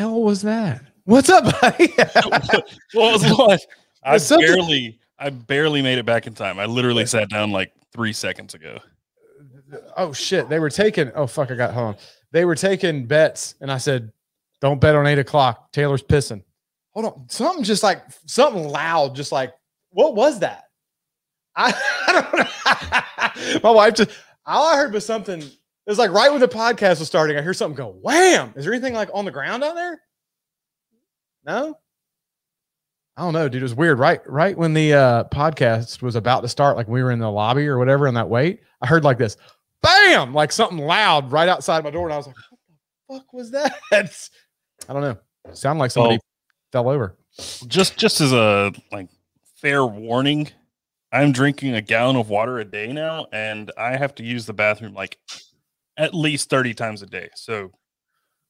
The hell was that? What's up, buddy? what was what? I something- barely, I barely made it back in time. I literally sat down like three seconds ago. oh shit! They were taking. Oh fuck! I got home. They were taking bets, and I said, "Don't bet on eight o'clock." Taylor's pissing. Hold on, something just like something loud, just like what was that? I, I don't know. My wife just all I heard was something. It was like right when the podcast was starting. I hear something go wham. Is there anything like on the ground out there? No. I don't know, dude. It was weird. Right, right when the uh, podcast was about to start, like we were in the lobby or whatever in that wait, I heard like this, bam, like something loud right outside my door, and I was like, "What the fuck was that?" I don't know. Sound like somebody fell over. Just, just as a like fair warning, I'm drinking a gallon of water a day now, and I have to use the bathroom like at least thirty times a day. So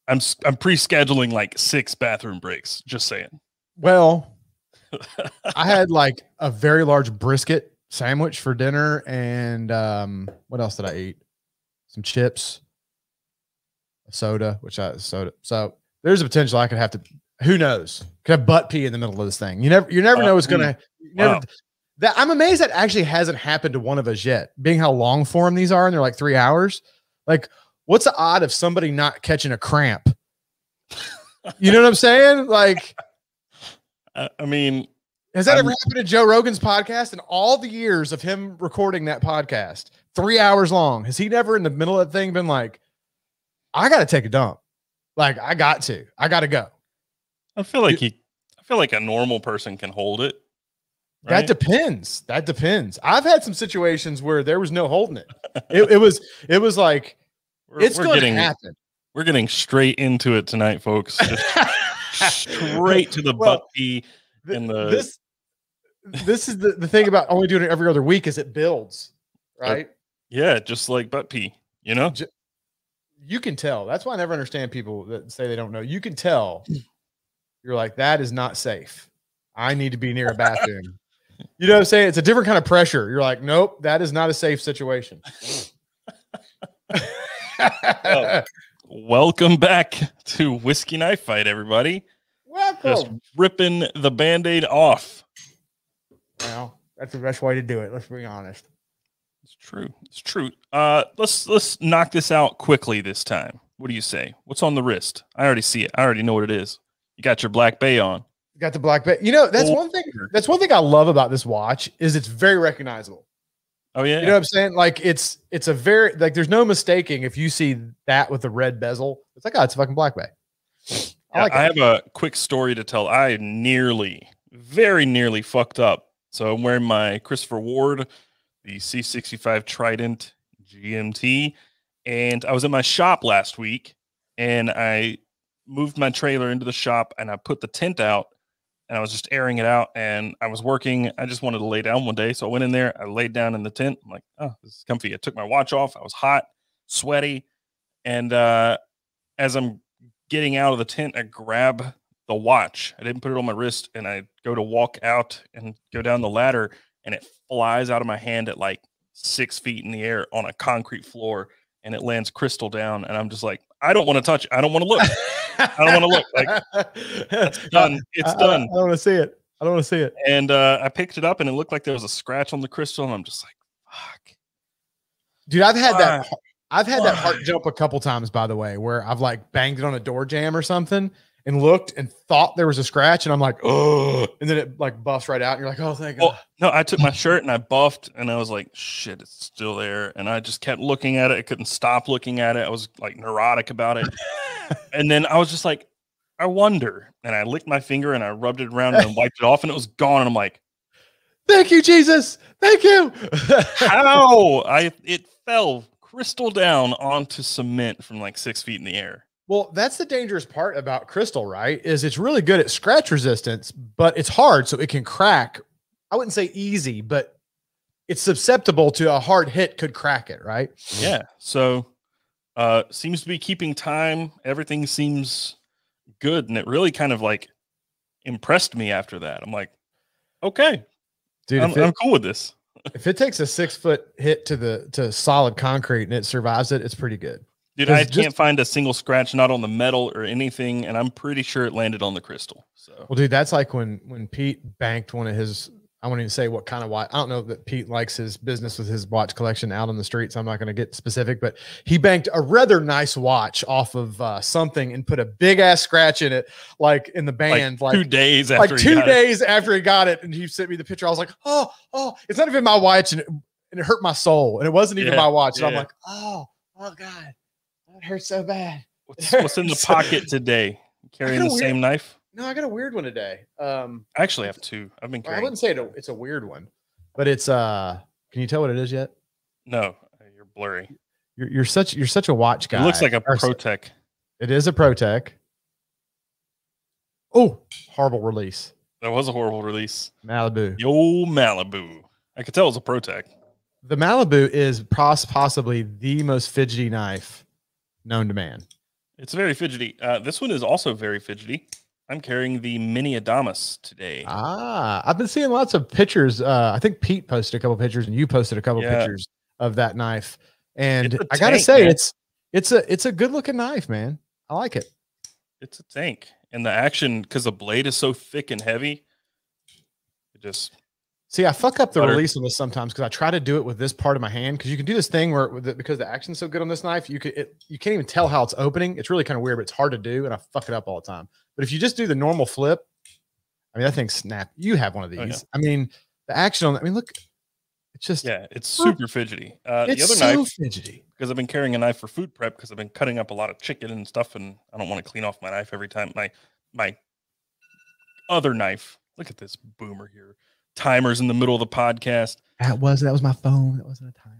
I'm, I'm pre-scheduling like six bathroom breaks. Just saying. Well, I had like a very large brisket sandwich for dinner, and um, what else did I eat? Some chips, a soda, which I soda. So there's a potential I could have to. Who knows? Could have butt pee in the middle of this thing. You never, you never Uh, know what's gonna. Never, wow. That I'm amazed that actually hasn't happened to one of us yet. Being how long form these are, and they're like three hours. Like, what's the odd of somebody not catching a cramp? You know what I'm saying? Like. I, mean, Has that I'm- ever happened to Joe Rogan's podcast in all the years of him recording that podcast, three hours long? Has he never in the middle of that thing been like, I got to take a dump? Like, I got to, I got to go. I feel like he, I feel like a normal person can hold it. That depends. That depends. I've had some situations where there was no holding it. It, it was, it was like, We're- it's we're going to getting, happen. we're getting straight into it tonight, folks. Straight to the Well, butt pee. And the- this, this is the, the thing about only doing it every other week is it builds, right? Yeah, just like butt pee. You know, you can tell. That's why I never understand people that say they don't know. You can tell. You're like, that is not safe. I need to be near a bathroom. you know what I'm saying? It's a different kind of pressure. You're like, nope, that is not a safe situation. Oh. welcome back to Whiskey Knife Fight, everybody. Just ripping the band-aid off. Well, that's the best way to do it. Let's be honest. It's true. It's true. Uh, let's let's knock this out quickly this time. What do you say? What's on the wrist? I already see it. I already know what it is. You got your black bay on. You got the black bay. You know, that's Oh. one thing. That's one thing I love about this watch is it's very recognizable. Oh yeah. You know what I'm saying? Like it's it's a very like there's no mistaking if you see that with the red bezel. It's like oh, it's a fucking black bay. I like I have a quick story to tell. I nearly, very nearly fucked up. So I'm wearing my Christopher Ward, the C65 Trident GMT, and I was in my shop last week, and I moved my trailer into the shop, and I put the tent out, and I was just airing it out, and I was working. I just wanted to lay down one day, so I went in there. I laid down in the tent. I'm like, oh, this is comfy. I took my watch off. I was hot, sweaty, and uh, as I'm getting out of the tent, I grab the watch. I didn't put it on my wrist, and I go to walk out and go down the ladder, and it flies out of my hand at like six feet in the air on a concrete floor, and it lands crystal down. And I'm just like, I don't want to touch. it. I don't want to look. I don't wanna look, like, it's done. It's I, done. I don't want to see it. I don't want to see it. And uh, I picked it up, and it looked like there was a scratch on the crystal, and I'm just like, fuck. Dude, I've had that. I've had that heart jump a couple times, by the way, where I've like banged it on a door jam or something and looked and thought there was a scratch, and I'm like, oh, and then it like buffs right out, and you're like, oh, thank Well, God. no, I took my shirt and I buffed, and I was like, shit, it's still there. And I just kept looking at it. I couldn't stop looking at it. I was like neurotic about it. and then I was just like, I wonder. And I licked my finger and I rubbed it around and wiped it off, and it was gone. And I'm like, Thank you, Jesus. Thank you. how? I it fell crystal down onto cement from like six feet in the air. Well, that's the dangerous part about crystal, right? Is it's really good at scratch resistance, but it's hard, so it can crack. I wouldn't say easy, but it's susceptible to a hard hit could crack it, right? Yeah. So uh seems to be keeping time. Everything seems good. And it really kind of like impressed me after that. I'm like, okay, Dude, I'm, it, I'm cool with this. if it takes a six foot hit to the to solid concrete and it survives it, it's pretty good. Dude, I just- can't find a single scratch, not on the metal or anything, and I'm pretty sure it landed on the crystal. So Well, dude, that's like when when Pete banked one of his. I won't even say what kind of watch. I don't know that Pete likes his business with his watch collection out on the streets. I'm not going to get specific, but he banked a rather nice watch off of uh, something and put a big ass scratch in it, like in the band, like, like two days like after he two got it. days after he got it, and he sent me the picture. I was like, oh, oh, it's not even my watch, and it, and it hurt my soul, and it wasn't even Yeah, my watch. And I'm like, oh, oh god, that hurts so bad. What's, what's in the pocket today? Carrying the weird- same knife? No, I got a weird one today. Um, I actually have two. I've been I wouldn't say it, it's a weird one, but it's uh. Can you tell what it is yet? No, you're blurry. You're, you're such you're such a watch guy. It looks like a ProTech. It is a ProTech. Oh, horrible release. That was a horrible release. Malibu. Yo, Malibu. I could tell it was a ProTech. The Malibu is pos- possibly the most fidgety knife known to man. It's very fidgety. Uh, this one is also very fidgety. I'm carrying the Mini Adamas today. Ah, I've been seeing lots of pictures. Uh, I think Pete posted a couple pictures, and you posted a couple Yeah. pictures of that knife. And I gotta tank, say, man. it's it's a it's a good looking knife, man. I like it. It's a tank. And the action, because the blade is so thick and heavy, it just See, I fuck up the Butter. release on this sometimes because I try to do it with this part of my hand because you can do this thing where the, because the action's so good on this knife, you could it, you can't even tell how it's opening. It's really kind of weird, but it's hard to do, and I fuck it up all the time. But if you just do the normal flip, I mean that thing snap. You have one of these. Oh, yeah. I mean the action on. I mean look, it's just yeah, it's super fidgety. Uh, the it's other so knife, fidgety. because I've been carrying a knife for food prep because I've been cutting up a lot of chicken and stuff, and I don't want to clean off my knife every time. My my other knife. Look at this boomer here. Timers in the middle of the podcast. That was that was my phone. That wasn't a timer.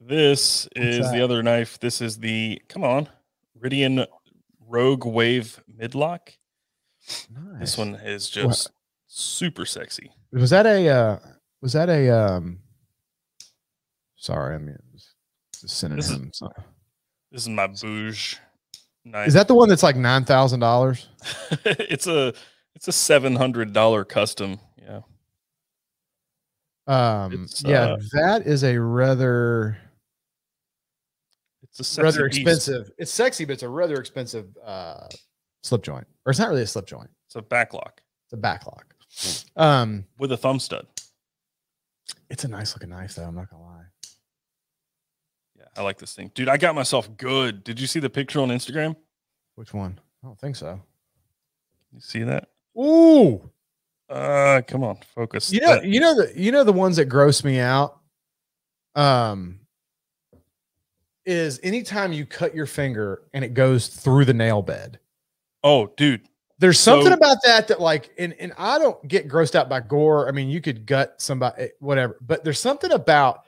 This What's is the other knife. This is the come on, Ridian Rogue Wave Midlock. Nice. This one is What- just super sexy. was that a uh, was that a um. Sorry, I mean it was a synonym. so- This is my bouge knife. Is that the one that's like nine thousand dollars? it's a it's a seven hundred dollar custom. Um, It's, yeah, uh, that is a rather it's a rather expensive. It's sexy, but it's a rather expensive uh slip joint. Or it's not really a slip joint. It's a backlock It's a backlock. Um, with a thumb stud. it's a nice looking knife though. I'm not gonna lie. Yeah, I like this thing, dude. I got myself good. Did you see the picture on Instagram? Which one? I don't think so. You see that? Ooh, Uh, come on, focus. you know, you know the you know the ones that gross me out. Um, is anytime you cut your finger and it goes through the nail bed. oh, dude, There's something So- about that that like, and and I don't get grossed out by gore. I mean, you could gut somebody, eh, whatever, but there's something about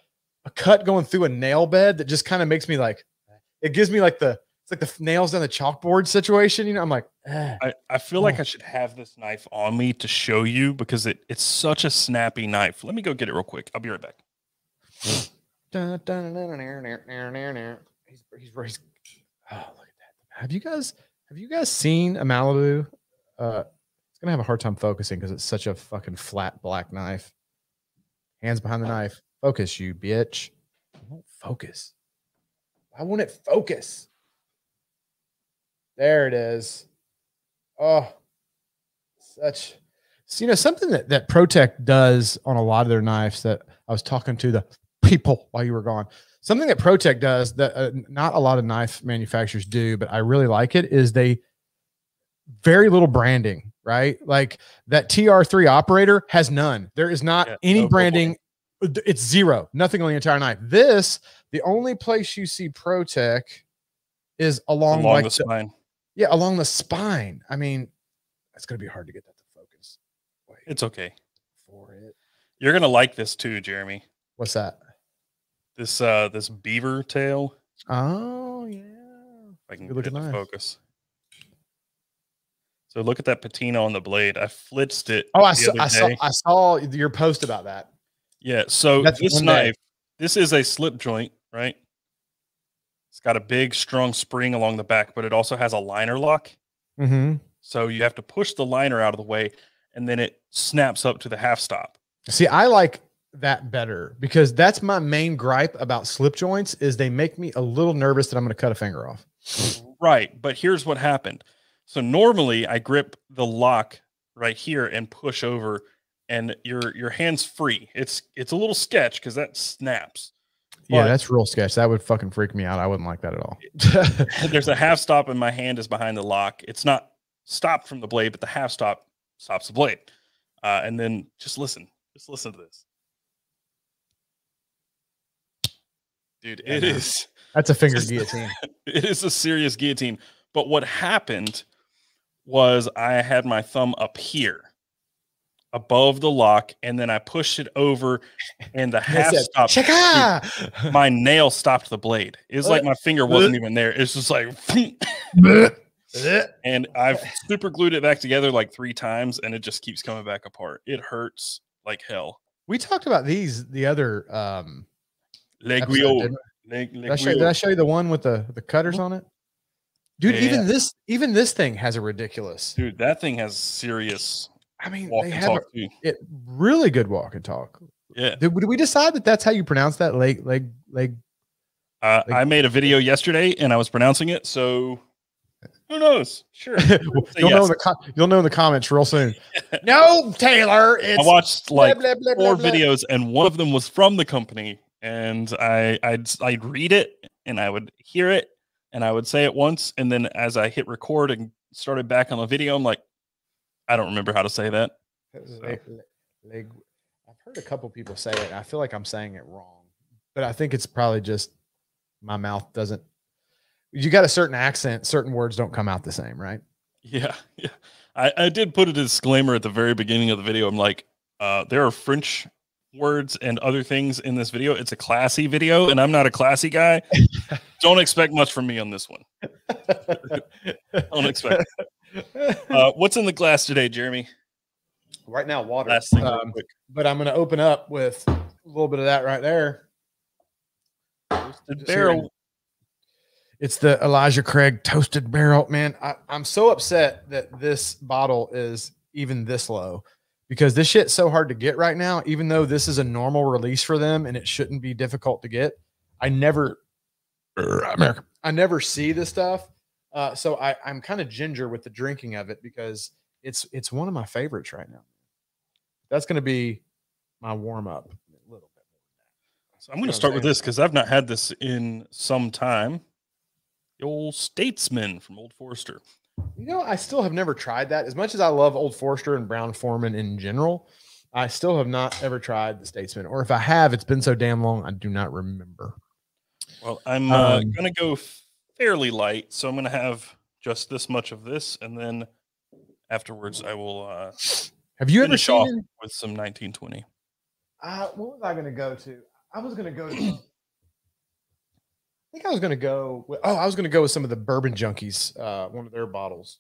a cut going through a nail bed that just kind of makes me like, it gives me like the it's like the nails on the chalkboard situation. You know, I'm like, eh. I, I feel like I should have this knife on me to show you because it, it's such a snappy knife. Let me go get it real quick. I'll be right back. he's, he's, he's, oh, look at that. Have you guys have you guys seen a Malibu? Uh, it's gonna have a hard time focusing because it's such a fucking flat black knife. Hands behind the knife. Focus, you bitch. Focus. Why won't it focus? There it is. Oh, such. So, you know, something that, that ProTech does on a lot of their knives that I was talking to the people while you were gone. Something that ProTech does that uh, not a lot of knife manufacturers do, but I really like it is they very little branding, right? Like that TR3 operator has none. There is not Yeah, any no branding. It's zero, nothing on the entire knife. This, the only place you see ProTech is along, Along like the the- spine. Yeah, along the spine. I mean, it's gonna be hard to get that to focus. Wait It's okay. for it. You're gonna like this too, Jeremy. What's that? This uh this beaver tail. Oh yeah. If I can Good get it looking to focus. So look at that patina on the blade. I flitzed it. Oh, I saw, I saw. I saw your post about that. Yeah. So That's this one day. knife, this is a slip joint, right? It's got a big, strong spring along the back, but it also has a liner lock. Mm-hmm. So you have to push the liner out of the way, and then it snaps up to the half stop. See, I like that better because that's my main gripe about slip joints is they make me a little nervous that I'm going to cut a finger off. Right. But here's what happened. So normally I grip the lock right here and push over and your your hand's free. It's it's a little sketch because that snaps. Yeah, But- that's real sketch. That would fucking freak me out. I wouldn't like that at all. There's a half stop and my hand is behind the lock. It's not stopped from the blade, but the half stop stops the blade. Uh, and then just listen. Just listen to this. Dude, Yeah, it man. is that's a finger guillotine. it is a serious guillotine. But what happened was I had my thumb up here above the lock, and then I pushed it over, and the half stop. dude, my nail stopped the blade. It's like my finger wasn't even there. It's just like, and I've super glued it back together like three times, and it just keeps coming back apart. It hurts like hell. we talked about these the other um episode, Leguio. didn't we? Leg, Did I, show, did I show you the one with the the cutters on it? Dude, Yeah. even this even this thing has a ridiculous. Dude, that thing has serious I mean, walk they have a, it really good walk and talk. Yeah. Did, did we decide that that's how you pronounce that leg leg leg? Uh, Like- I made a video yesterday and I was pronouncing it, so who knows? Sure. you'll Say know in the com- you'll know in the comments real soon. no, Taylor, it's I watched like blah, blah, blah, four videos, and one of them was from the company, and I I'd I'd read it and I would hear it and I would say it once, and then as I hit record and started back on the video, I'm like, I don't remember how to say that. Leg- I've heard a couple people say it. I feel like I'm saying it wrong, but I think it's probably just my mouth doesn't. You got a certain accent, certain words don't come out the same, right? Yeah, yeah. I, I did put a disclaimer at the very beginning of the video. I'm like, uh, there are French words and other things in this video. It's a classy video, and I'm not a classy guy. Don't expect much from me on this one. Don't expect. Uh, what's in the glass today, Jeremy? right now, water. Last thing, Um, quick. but I'm going to open up with a little bit of that right there. The just barrel. It's the Elijah Craig toasted barrel. Man, I, I'm so upset that this bottle is even this low because this shit's so hard to get right now, even though this is a normal release for them and it shouldn't be difficult to get. I never, America, I never see this stuff. Uh, so I, I'm kind of ginger with the drinking of it because it's it's one of my favorites right now. That's going to be my warm up a little bit. So I'm going to start with this because I've not had this in some time. The old Statesman from Old Forester. You know, I still have never tried that. As much as I love Old Forester and Brown-Forman in general, I still have not ever tried the Statesman. Or if I have, it's been so damn long, I do not remember. Well, I'm uh, Um, going to go fairly light, so I'm going to have just this much of this, and then afterwards I will uh, Have you ever finish off seen? with some 1920. Uh, what was I going to go to? I was going to go to. I think I was going to go. With, oh, I was going to go with some of the Bourbon Junkies. Uh, one of their bottles,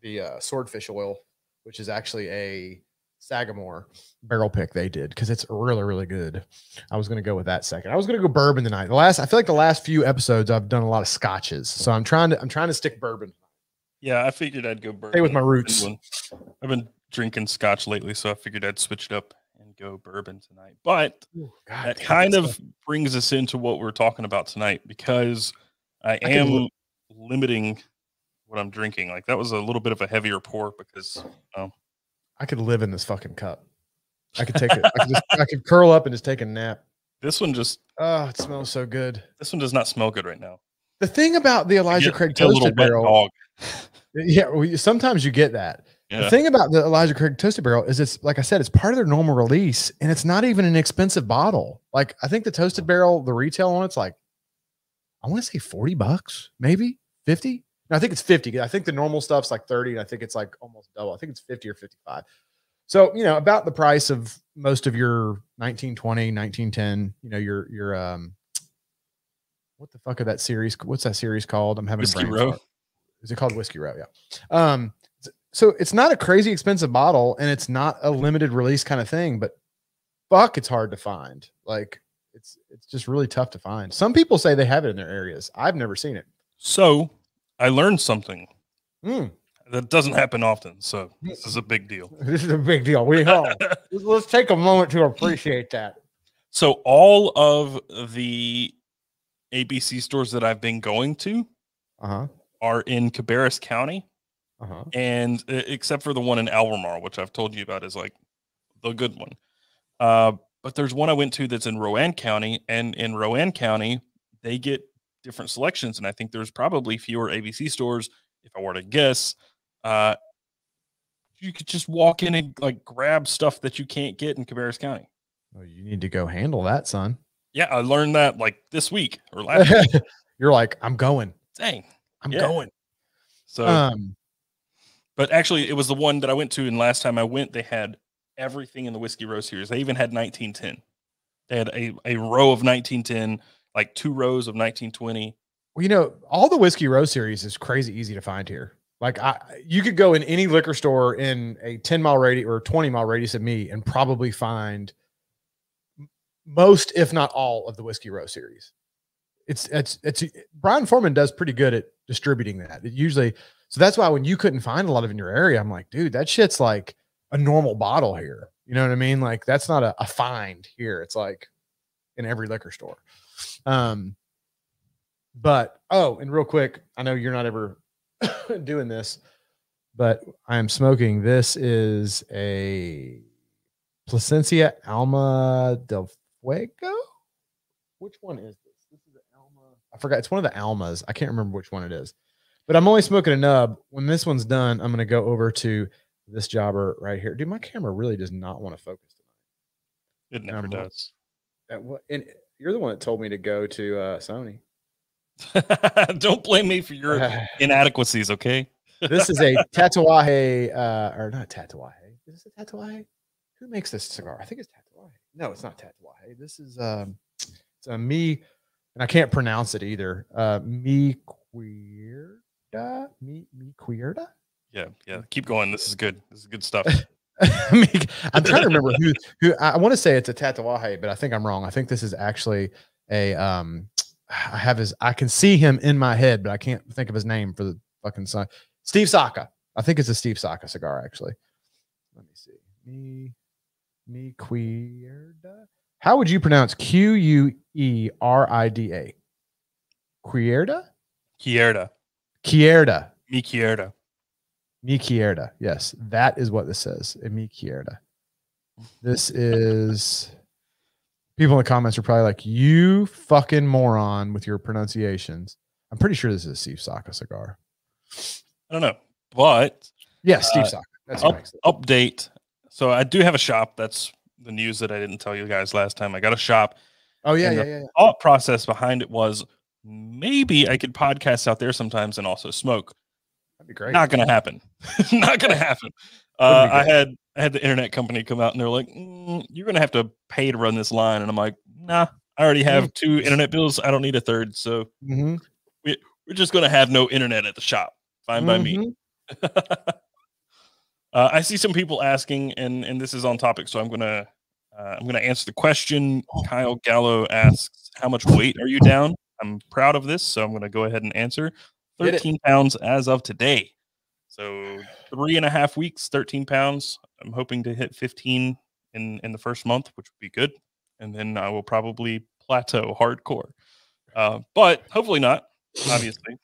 the uh, Swordfish Oil, which is actually a Sagamore barrel pick they did because it's really really good. I was going to go with that second. I was going to go bourbon tonight. The last I feel like the last few episodes I've done a lot of scotches, so I'm trying to I'm trying to stick bourbon. Yeah, I figured I'd go bourbon. Stay with my roots. I've been drinking scotch lately, so I figured I'd switch it up and go bourbon tonight. But Ooh, God that damn, kind of brings us into what we're talking about tonight because I can am li- limiting what I'm drinking. Like that was a little bit of a heavier pour because um, I could live in this fucking cup. I could take it. I could just I could curl up and just take a nap. this one just Oh, it smells so good. this one does not smell good right now. The thing about the Elijah Get- Craig get toasted barrel, yeah, well, sometimes you get that. The thing about the Elijah Craig toasted barrel is it's like I said, it's part of their normal release, and it's not even an expensive bottle. Like I think the toasted barrel, the retail on it's like, I want to say forty bucks, maybe fifty. No, I think it's fifty. I think the normal stuff's like thirty, and I think it's like almost double. I think it's fifty or fifty-five. So you know, about the price of most of your 1920, 1910. You know, your your um, what the fuck are that series? What's that series called? I'm having Whiskey a brain Row. Is it called Whiskey Row? Yeah. Um, so it's not a crazy expensive bottle and it's not a limited release kind of thing, but fuck, it's hard to find. Like it's it's just really tough to find. Some people say they have it in their areas. I've never seen it. So I learned something Mm, that doesn't happen often. So this is a big deal. this is a big deal. We all let's- take a moment to appreciate that. So all of the ABC stores that I've been going to Uh huh. are in Cabarrus County, Uh huh. and uh, except for the one in Albemarle, which I've told you about is like the good one. Uh, but there's one I went to that's in Rowan County, and in Rowan County, they get different selections, and I think there's probably fewer ABC stores. If I were to guess, uh, you could just walk in and like grab stuff that you can't get in Cabarrus County. Oh, you need to go handle that, son. Yeah, I learned that like this week or last week. You're like, I'm going. Dang. I'm Yeah. going. So, Um. but actually, it was the one that I went to, and last time I went, they had everything in the Whiskey Row series. They even had 1910. They had a, a row of 1910, like two rows of 1920. Well, you know, all the whiskey row series is crazy easy to find here. Like I you could go in any liquor store in a 10 mile radius or 20 mile radius of me and probably find most, if not all, of the whiskey row series. It's it's it's Brown-Forman does pretty good at distributing that. It usually so that's why when you couldn't find a lot of in your area, I'm like, dude, that shit's like a normal bottle here. You know what I mean? Like that's not a, a find here. It's like in every liquor store. Um but oh, and real quick, I know you're not ever doing this, but I am smoking. This is a Plasencia Alma del Fuego. Which one is this? This is the Alma. I forgot. It's one of the Almas. I can't remember which one it is. But I'm only smoking a nub. When this one's done, I'm going to go over to this jobber right here. Dude, my camera really does not want to focus tonight. It never Um, does. That what? And you're the one that told me to go to uh, Sony. Don't blame me for your inadequacies, okay? this is a Tatuaje, uh, or not Tatuaje. Is this a Tatuaje? Who makes this cigar? I think it's Tatuaje. No, it's not Tatuaje. This is um, it's a me, and I can't pronounce it either. Uh, me queerda, me me queerda. Yeah, yeah. Keep going. This is good. This is good stuff. Me- I'm trying to remember who who I, want to say it's a Tatuaje, but I think I'm wrong. I think this is actually a um. I have his. I can see him in my head, but I can't think of his name for the fucking son. Steve Saka. I think it's a Steve Saka cigar, actually. Let me see. Me, me queerda. How would you pronounce Q U E R I D A? Queerda? Quierda. Quierda. Mi quierda. Mi quierda. Yes, that is what this says. A mi quierda. This is people in the comments are probably like, you fucking moron with your pronunciations. I'm pretty sure this is a Steve Saka cigar. I don't know. But Yeah, Steve Uh, Saka. That's up- what makes it. update. So I do have a shop. That's the news that I didn't tell you guys last time. I got a shop. Oh, yeah, yeah, the- yeah. yeah. Thought process behind it was maybe I could podcast out there sometimes and also smoke. That'd be great. Not gonna happen. Not gonna happen. Uh, I had I had the internet company come out and they're like, "Mm, "You're gonna have to pay to run this line," and I'm like, "Nah, I already Mm. have two internet bills. I don't need a third, so Mhm, we're just gonna have no internet at the shop. Fine by me." mhm. uh, I see some people asking, and and this is on topic, so I'm gonna uh, I'm gonna answer the question. Kyle Gallo asks, "How much weight are you down?" I'm proud of this, so I'm gonna go ahead and answer. Get it. 13 pounds as of today. So three and a half weeks, 13 pounds. I'm hoping to hit 15 in in the first month, which would be good, and then I will probably plateau hardcore. Uh, but hopefully not. Obviously,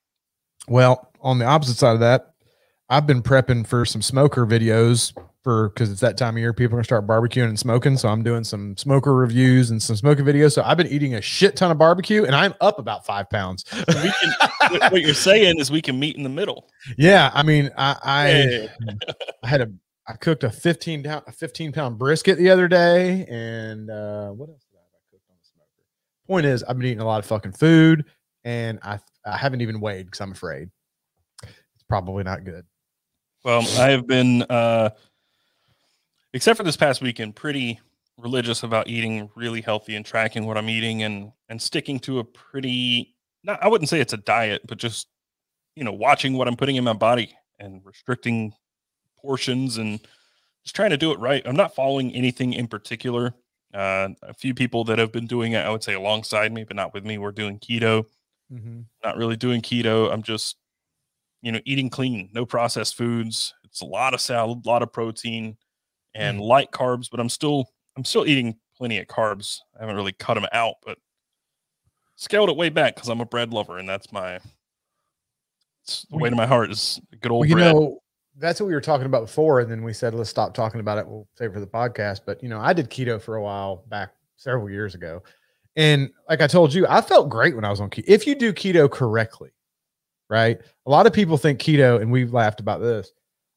Well, on the opposite side of that, I've been prepping for some smoker videos for because it's that time of year people are gonna start barbecuing and smoking. So I'm doing some smoker reviews and some smoking videos. So I've been eating a shit ton of barbecue and I'm up about five pounds. we can. what- you're saying is we can meet in the middle. yeah, I mean, I I. I had a I cooked a 15 down a 15 pound brisket the other day, and uh what else did I have I cooked on the smoker? Point is, I've been eating a lot of fucking food, and I I haven't even weighed because I'm afraid it's probably not good. Well, I have been, uh, except for this past weekend, pretty religious about eating really healthy and tracking what I'm eating and and sticking to a pretty. Not, I wouldn't say it's a diet, but just you know, watching what I'm putting in my body and restricting portions and just trying to do it right. I'm not following anything in particular. Uh, a few people that have been doing it, I would say, alongside me, but not with me. We're doing keto not really doing keto. I'm just, you know, eating clean, no processed foods. It's a lot of salad, a lot of protein, and hmm. light carbs. But I'm still, I'm still eating plenty of carbs. I haven't really cut them out, but scaled it way back because I'm a bread lover, and that's my it's the way to my heart is good old Well, you bread. know, that's what we were talking about before, and then we said let's stop talking about it. We'll save it for the podcast. But you know, I did keto for a while back several years ago, and like I told you, I felt great when I was on keto. If you do keto correctly, right? A lot of people think keto, and we've laughed about this.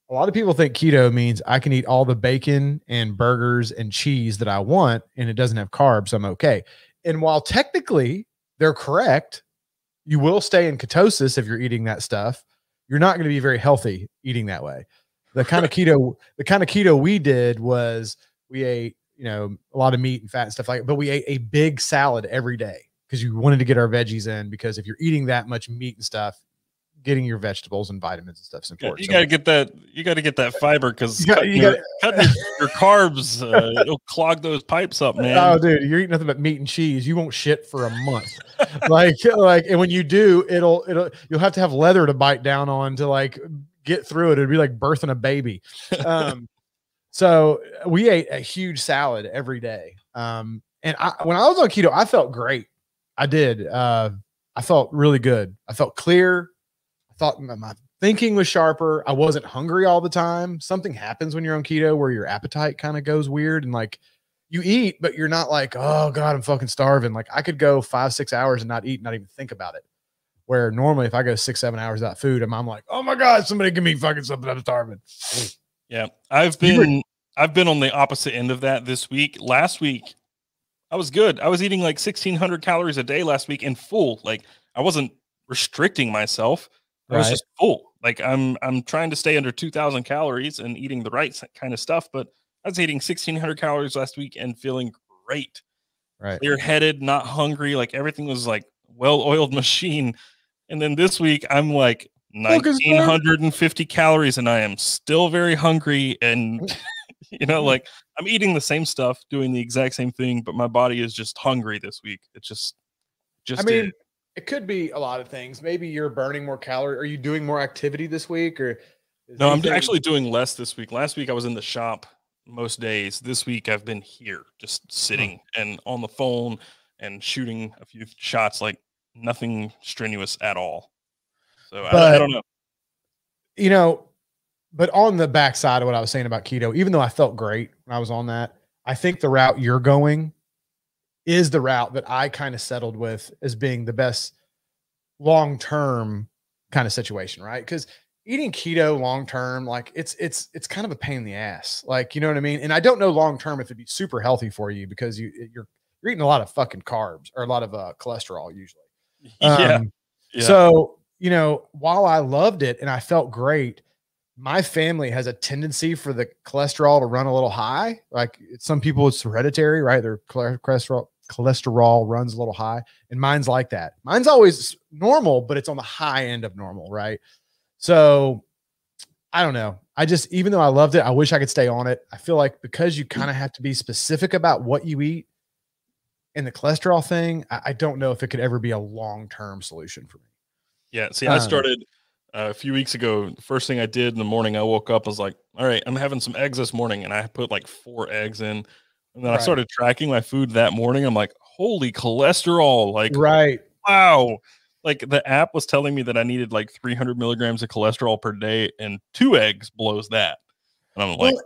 A lot of people think keto means I can eat all the bacon and burgers and cheese that I want, and it doesn't have carbs. I'm okay. And while technically they're correct, you will stay in ketosis if you're eating that stuff you're not going to be very healthy eating that way. The kind of keto, the kind of keto we did was we ate, you know, a lot of meat and fat and stuff like that, but we ate a big salad every day because you wanted to get our veggies in because if you're eating that much meat and stuff, getting your vegetables and vitamins and stuff is important. you got to get that. You got to get that fiber because You cutting, you your, cutting your, your carbs, uh, it'll clog those pipes up, man. Oh, dude, you're eating nothing but meat and cheese. You won't shit for a month. like, like, and when you do, it'll, it'll, you'll have to have leather to bite down on to like get through it. It'd be like birthing a baby. Um, so we ate a huge salad every day. Um, and I, when I was on keto, I felt great. I did. Uh, I felt really good. I felt clear. Thought my, thinking was sharper. I wasn't hungry all the time. Something happens when you're on keto where your appetite kind of goes weird and like you eat, but you're not like, oh God, I'm fucking starving. Like I could go five, six hours and not eat, not even think about it. Where normally if I go six, seven hours without food, I'm, I'm like, oh my God, somebody give me fucking something. I'm starving. Yeah, I've been I've been on the opposite end of that this week. Last week, I was good. I was eating like sixteen hundred calories a day last week in full. Like I wasn't restricting myself. I was just full. Like I'm I'm trying to stay under two thousand calories and eating the right kind of stuff. But I was eating sixteen hundred calories last week and feeling great, Right. clear headed, not hungry. Like everything was like well oiled machine. And then this week, I'm like Focus, 1950 calories and I am still very hungry. And, you know, like I'm eating the same stuff, doing the exact same thing, but my body is just hungry this week. It's just, just, I mean, is. It could be a lot of things. Maybe you're burning more calories. Are you doing more activity this week or? no, I'm actually doing less this week. Last week I was in the shop most days. This week I've been here just sitting hmm. and on the phone and shooting a few shots, like nothing strenuous at all. So I, I don't know. you know, but on the backside of what I was saying about keto, even though I felt great when I was on that, I think the route you're going is the route that I kind of settled with as being the best long term kind of situation, right? Because eating keto long term, like it's it's it's kind of a pain in the ass, like you know what I mean. And I don't know long term if it'd be super healthy for you because you you're you're eating a lot of fucking carbs or a lot of uh, cholesterol usually. yeah. Um, yeah. so, you know, while I loved it and I felt great, my family has a tendency for the cholesterol to run a little high. Like some people, it's hereditary, right? Their chole- cholesterol cholesterol runs a little high, and mine's like that. Mine's always normal, but it's on the high end of normal, right? So, I don't know. I just, even though I loved it, I wish I could stay on it. I feel like because you kind of have to be specific about what you eat and the cholesterol thing, I, I don't know if it could ever be a long term solution for me. Yeah. See, I Um, started uh, a few weeks ago. The first thing I did in the morning, I woke up, I was like, all right, I'm having some eggs this morning. And I put like four eggs in. And then I started tracking my food that morning. I'm like, holy cholesterol. Like, Right. wow. Like the app was telling me that I needed like 300 milligrams of cholesterol per day, and two eggs blows that. And I'm like, Well,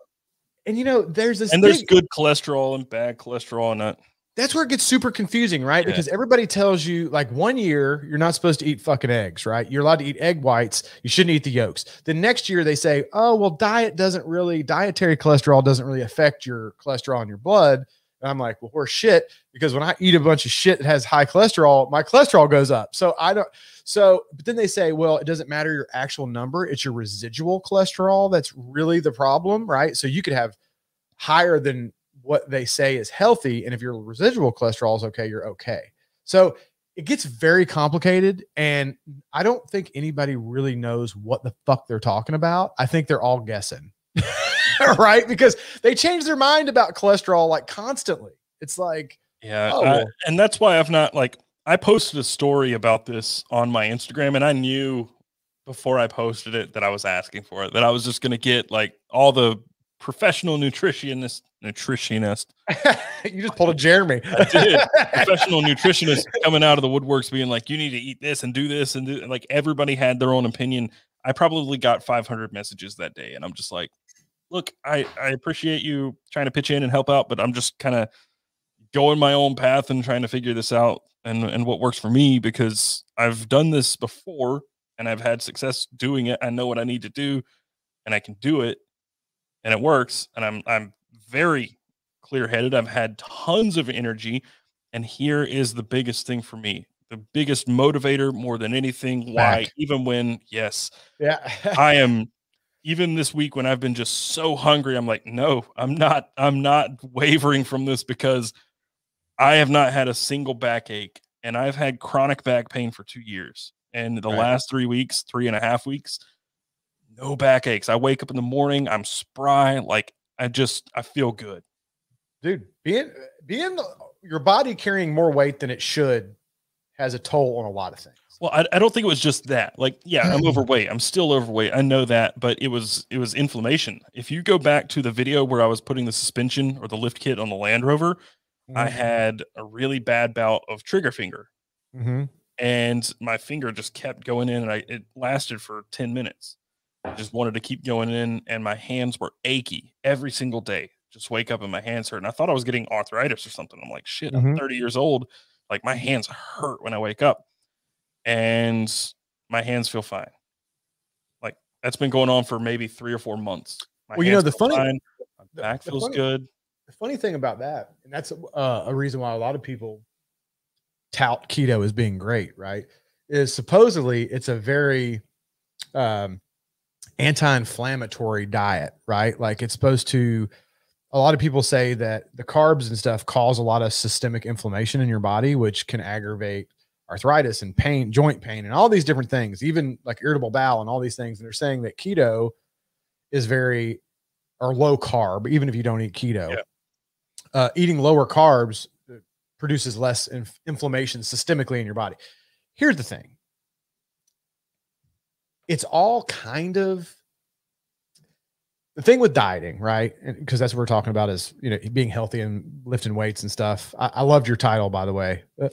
and you know, there's this and there's good cholesterol and bad cholesterol. And that, that's where it gets super confusing, right? Yeah. Because everybody tells you like one year you're not supposed to eat fucking eggs, right? You're allowed to eat egg whites. You shouldn't eat the yolks. The next year they say, oh, well, diet doesn't really, dietary cholesterol doesn't really affect your cholesterol in your blood. And I'm like, well, we're shit because when I eat a bunch of shit that has high cholesterol, my cholesterol goes up. So I don't, so, but then they say, well, it doesn't matter your actual number, it's your residual cholesterol that's really the problem, right? So you could have higher than what they say is healthy. And if your residual cholesterol is okay, you're okay. So it gets very complicated. And I don't think anybody really knows what the fuck they're talking about. I think they're all guessing. right? Because they change their mind about cholesterol like constantly. It's like, yeah. Oh, I- and that's why I've not like, I posted a story about this on my Instagram, and I knew before I posted it that I was asking for it, that I was just going to get like all the professional nutritionist nutritionist. you just pulled a Jeremy. I did. professional nutritionist coming out of the woodworks being like, you need to eat this and do this and do like everybody had their own opinion. I probably got 500 messages that day, and I'm just like, look, I I appreciate you trying to pitch in and help out, but I'm just kind of going my own path and trying to figure this out and and what works for me because I've done this before and I've had success doing it. I know what I need to do, and I can do it, and it works. And I'm I'm very clear headed. I've had tons of energy, and here is the biggest thing for me the biggest motivator more than anything. Why, Back. even when, yes, yeah. I am even this week when I've been just so hungry, I'm like, no, I'm not, I'm not wavering from this because I have not had a single backache and I've had chronic back pain for two years. And the Right. last three weeks, three and a half weeks, no backaches. I wake up in the morning, I'm spry, like I just I feel good. Dude, being being your body carrying more weight than it should has a toll on a lot of things. Well, I, I don't think it was just that. Like, yeah, I'm overweight. I'm still overweight. I know that, but it was it was inflammation. If you go back to the video where I was putting the suspension or the lift kit on the Land Rover, I had a really bad bout of trigger finger, Mhm. and my finger just kept going in, and I it lasted for ten minutes. I just wanted to keep going in, and my hands were achy every single day. Just wake up and my hands hurt, and I thought I was getting arthritis or something. I'm like, shit, I'm Mhm. 30 years old. Like my hands hurt when I wake up, and my hands feel fine. Like that's been going on for maybe three or four months. My Well, you know, the funny- fine, my the- back the feels funny- good. The funny thing about that, and that's uh, a reason why a lot of people tout keto as being great, right? Is supposedly it's a very um, anti-inflammatory diet, right? Like it's supposed to. A lot of people say that the carbs and stuff cause a lot of systemic inflammation in your body, which can aggravate arthritis and pain, joint pain, and all these different things, even like irritable bowel and all these things. And they're saying that keto is very or low carb, even if you don't eat keto. Yeah. Uh, eating lower carbs produces less inf- inflammation systemically in your body. Here's the thing it's all kind of the thing with dieting, right? Because that's what we're talking about is you know being healthy and lifting weights and stuff. I, I loved your title, by the way, uh,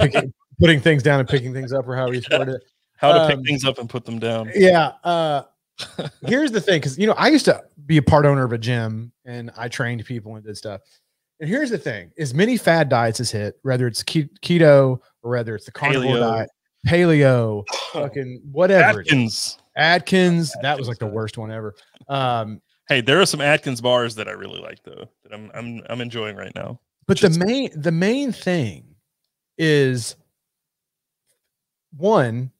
picking, putting things down and picking things up, or however you worded it. How to um, pick things up and put them down. Yeah. Uh, here's the thing, because you know I used to be a part owner of a gym and I trained people and did stuff. And here's the thing: as many fad diets as hit, whether it's keto or whether it's the carnivore Paleo. diet, paleo, fucking whatever. Atkins. Atkins, that was like the worst one ever. Um, Hey, there are some Atkins bars that I really like though. That I'm I'm I'm enjoying right now. but the main the main thing is one,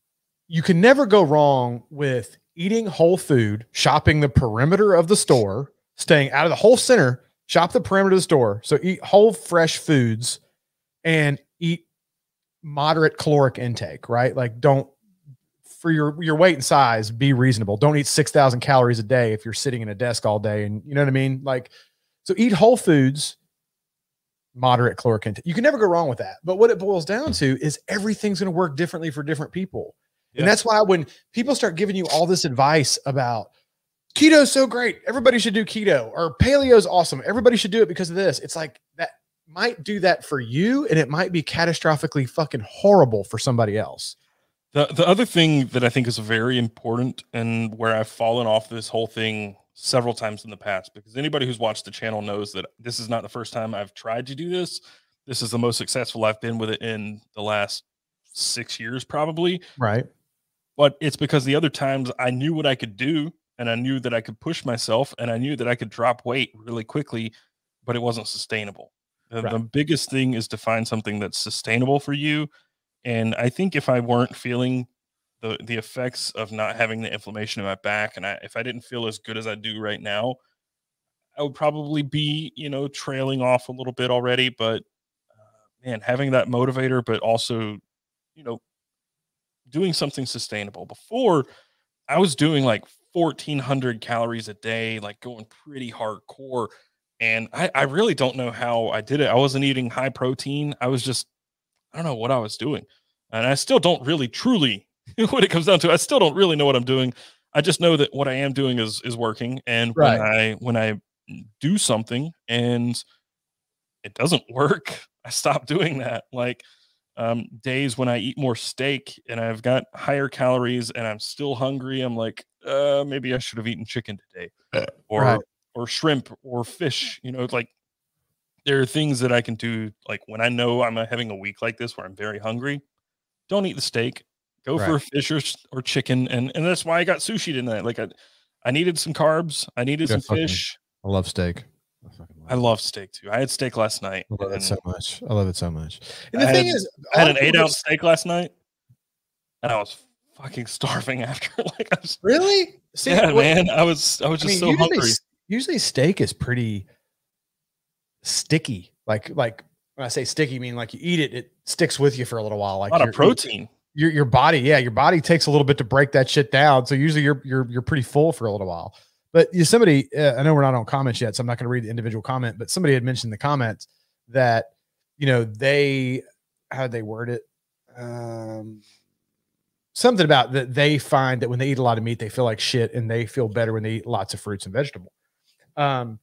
you can never go wrong with eating whole food, shopping the perimeter of the store, staying out of the whole center, shop the perimeter of the store. So eat whole fresh foods and eat moderate caloric intake, right? Like don't for your your weight and size, be reasonable. Don't eat 6,000 calories a day if you're sitting in a desk all day and you know what I mean? Like so eat whole foods, moderate caloric intake. You can never go wrong with that. But what it boils down to is everything's going to work differently for different people. Yeah. And that's why when people start giving you all this advice about keto's so great, everybody should do keto, or paleo's awesome, everybody should do it because of this. It's like that might do that for you, and it might be catastrophically fucking horrible for somebody else. The the other thing that I think is very important and where I've fallen off this whole thing several times in the past, because anybody who's watched the channel knows that this is not the first time I've tried to do this. This is the most successful I've been with it in the last six years, probably. Right. But it's because the other times I knew what I could do and I knew that I could push myself and I knew that I could drop weight really quickly, but it wasn't sustainable. The, Right. the biggest thing is to find something that's sustainable for you. And I think if I weren't feeling the the effects of not having the inflammation in my back, and I, if I didn't feel as good as I do right now, I would probably be, you know, trailing off a little bit already. But uh, man, having that motivator, but also, you know, doing something sustainable. Before, I was doing like 1400 calories a day, like going pretty hardcore. And I, I really don't know how I did it. I wasn't eating high protein. I was just, I don't know what I was doing. And I still don't really truly, when it comes down to it, I still don't really know what I'm doing. I just know that what I am doing is is working. And Right. when I when I do something and it doesn't work, I stop doing that. Like um, days when I eat more steak and I've got higher calories and I'm still hungry, I'm like, uh, maybe I should have eaten chicken today, or Right. Or shrimp or fish. You know, like there are things that I can do. Like when I know I'm uh, having a week like this where I'm very hungry, don't eat the steak. Go for Right. fish or, or chicken, and and that's why I got sushi tonight. Like I, I needed some carbs. I needed Yeah, some fucking- fish. I love steak. I fucking love I love steak too. I had steak last night. I love it so much. I love it so much. And the I thing had- is, I had an eight ounce steak last night, and I was fucking starving after. like I was, Really? See, yeah, what- man. I was I was I just mean, so hungry. Usually steak is pretty sticky. Like, like when I say sticky, I mean like you eat it, it sticks with you for a little while. Like A lot of protein. Your your body, yeah, your body takes a little bit to break that shit down. So usually you're you're you're pretty full for a little while. But somebody, uh, I know we're not on comments yet, so I'm not going to read the individual comment. But somebody had mentioned in the comments that you know they how did they word it? Um, something about that they find that when they eat a lot of meat, they feel like shit, and they feel better when they eat lots of fruits and vegetables. Um,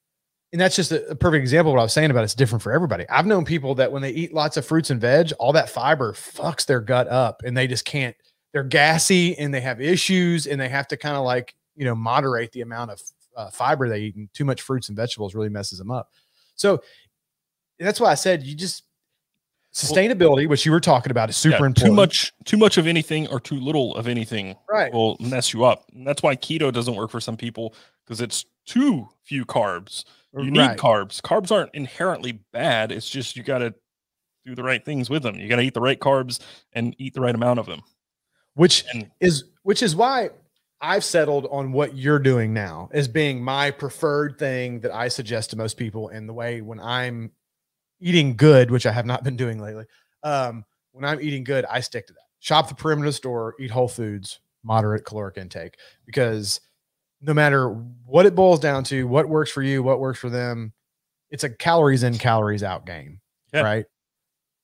and that's just a, a perfect example of what I was saying about it's different for everybody. I've known people that when they eat lots of fruits and veg, all that fiber fucks their gut up, and they just can't. They're gassy and they have issues, and they have to kind of like you know moderate the amount of uh, fiber they eat. And too much fruits and vegetables really messes them up. So that's why I said you just sustainability, which you were talking about, is super Yeah, important. Too much too much of anything or too little of anything right? will mess you up. And that's why keto doesn't work for some people because it's too few carbs. You need Right. carbs. Carbs aren't inherently bad. It's just you got to do the right things with them. You got to eat the right carbs and eat the right amount of them. which And is which is why I've settled on what you're doing now as being my preferred thing that I suggest to most people. And the way when I'm eating good, which I have not been doing lately, um, when I'm eating good, I stick to that. Shop the perimeter store, eat whole foods, moderate caloric intake, because no matter what it boils down to, what works for you, what works for them, it's a calories in, calories out game, Yeah. right?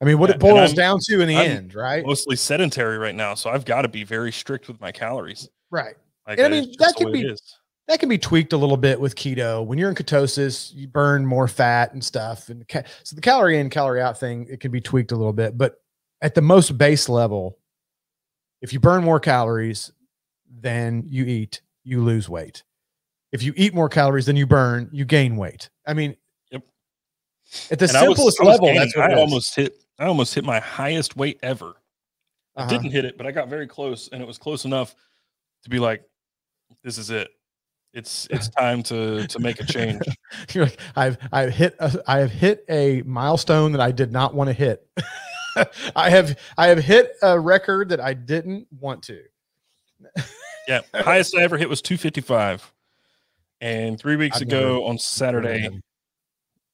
I mean, what Yeah, it boils down to in the I'm end, right? mostly sedentary right now, so I've got to be very strict with my calories. Right. Like And I mean, that could be- that can be tweaked a little bit with keto. When you're in ketosis, you burn more fat and stuff. And ca- so the calorie in, calorie out thing, it can be tweaked a little bit. But at the most base level, if you burn more calories than you eat, you lose weight. If you eat more calories than you burn, you gain weight. I mean, Yep. at the And simplest I was level, gaining. that's what I almost hit. I almost hit my highest weight ever. I Uh-huh. didn't hit it, but I got very close, and it was close enough to be like, "This is it. It's it's time to to make a change." You're like, I've I've hit a, I have hit a milestone that I did not want to hit. I have I have hit a record that I didn't want to. Yeah, highest I ever hit was 255, and three weeks ago on Saturday,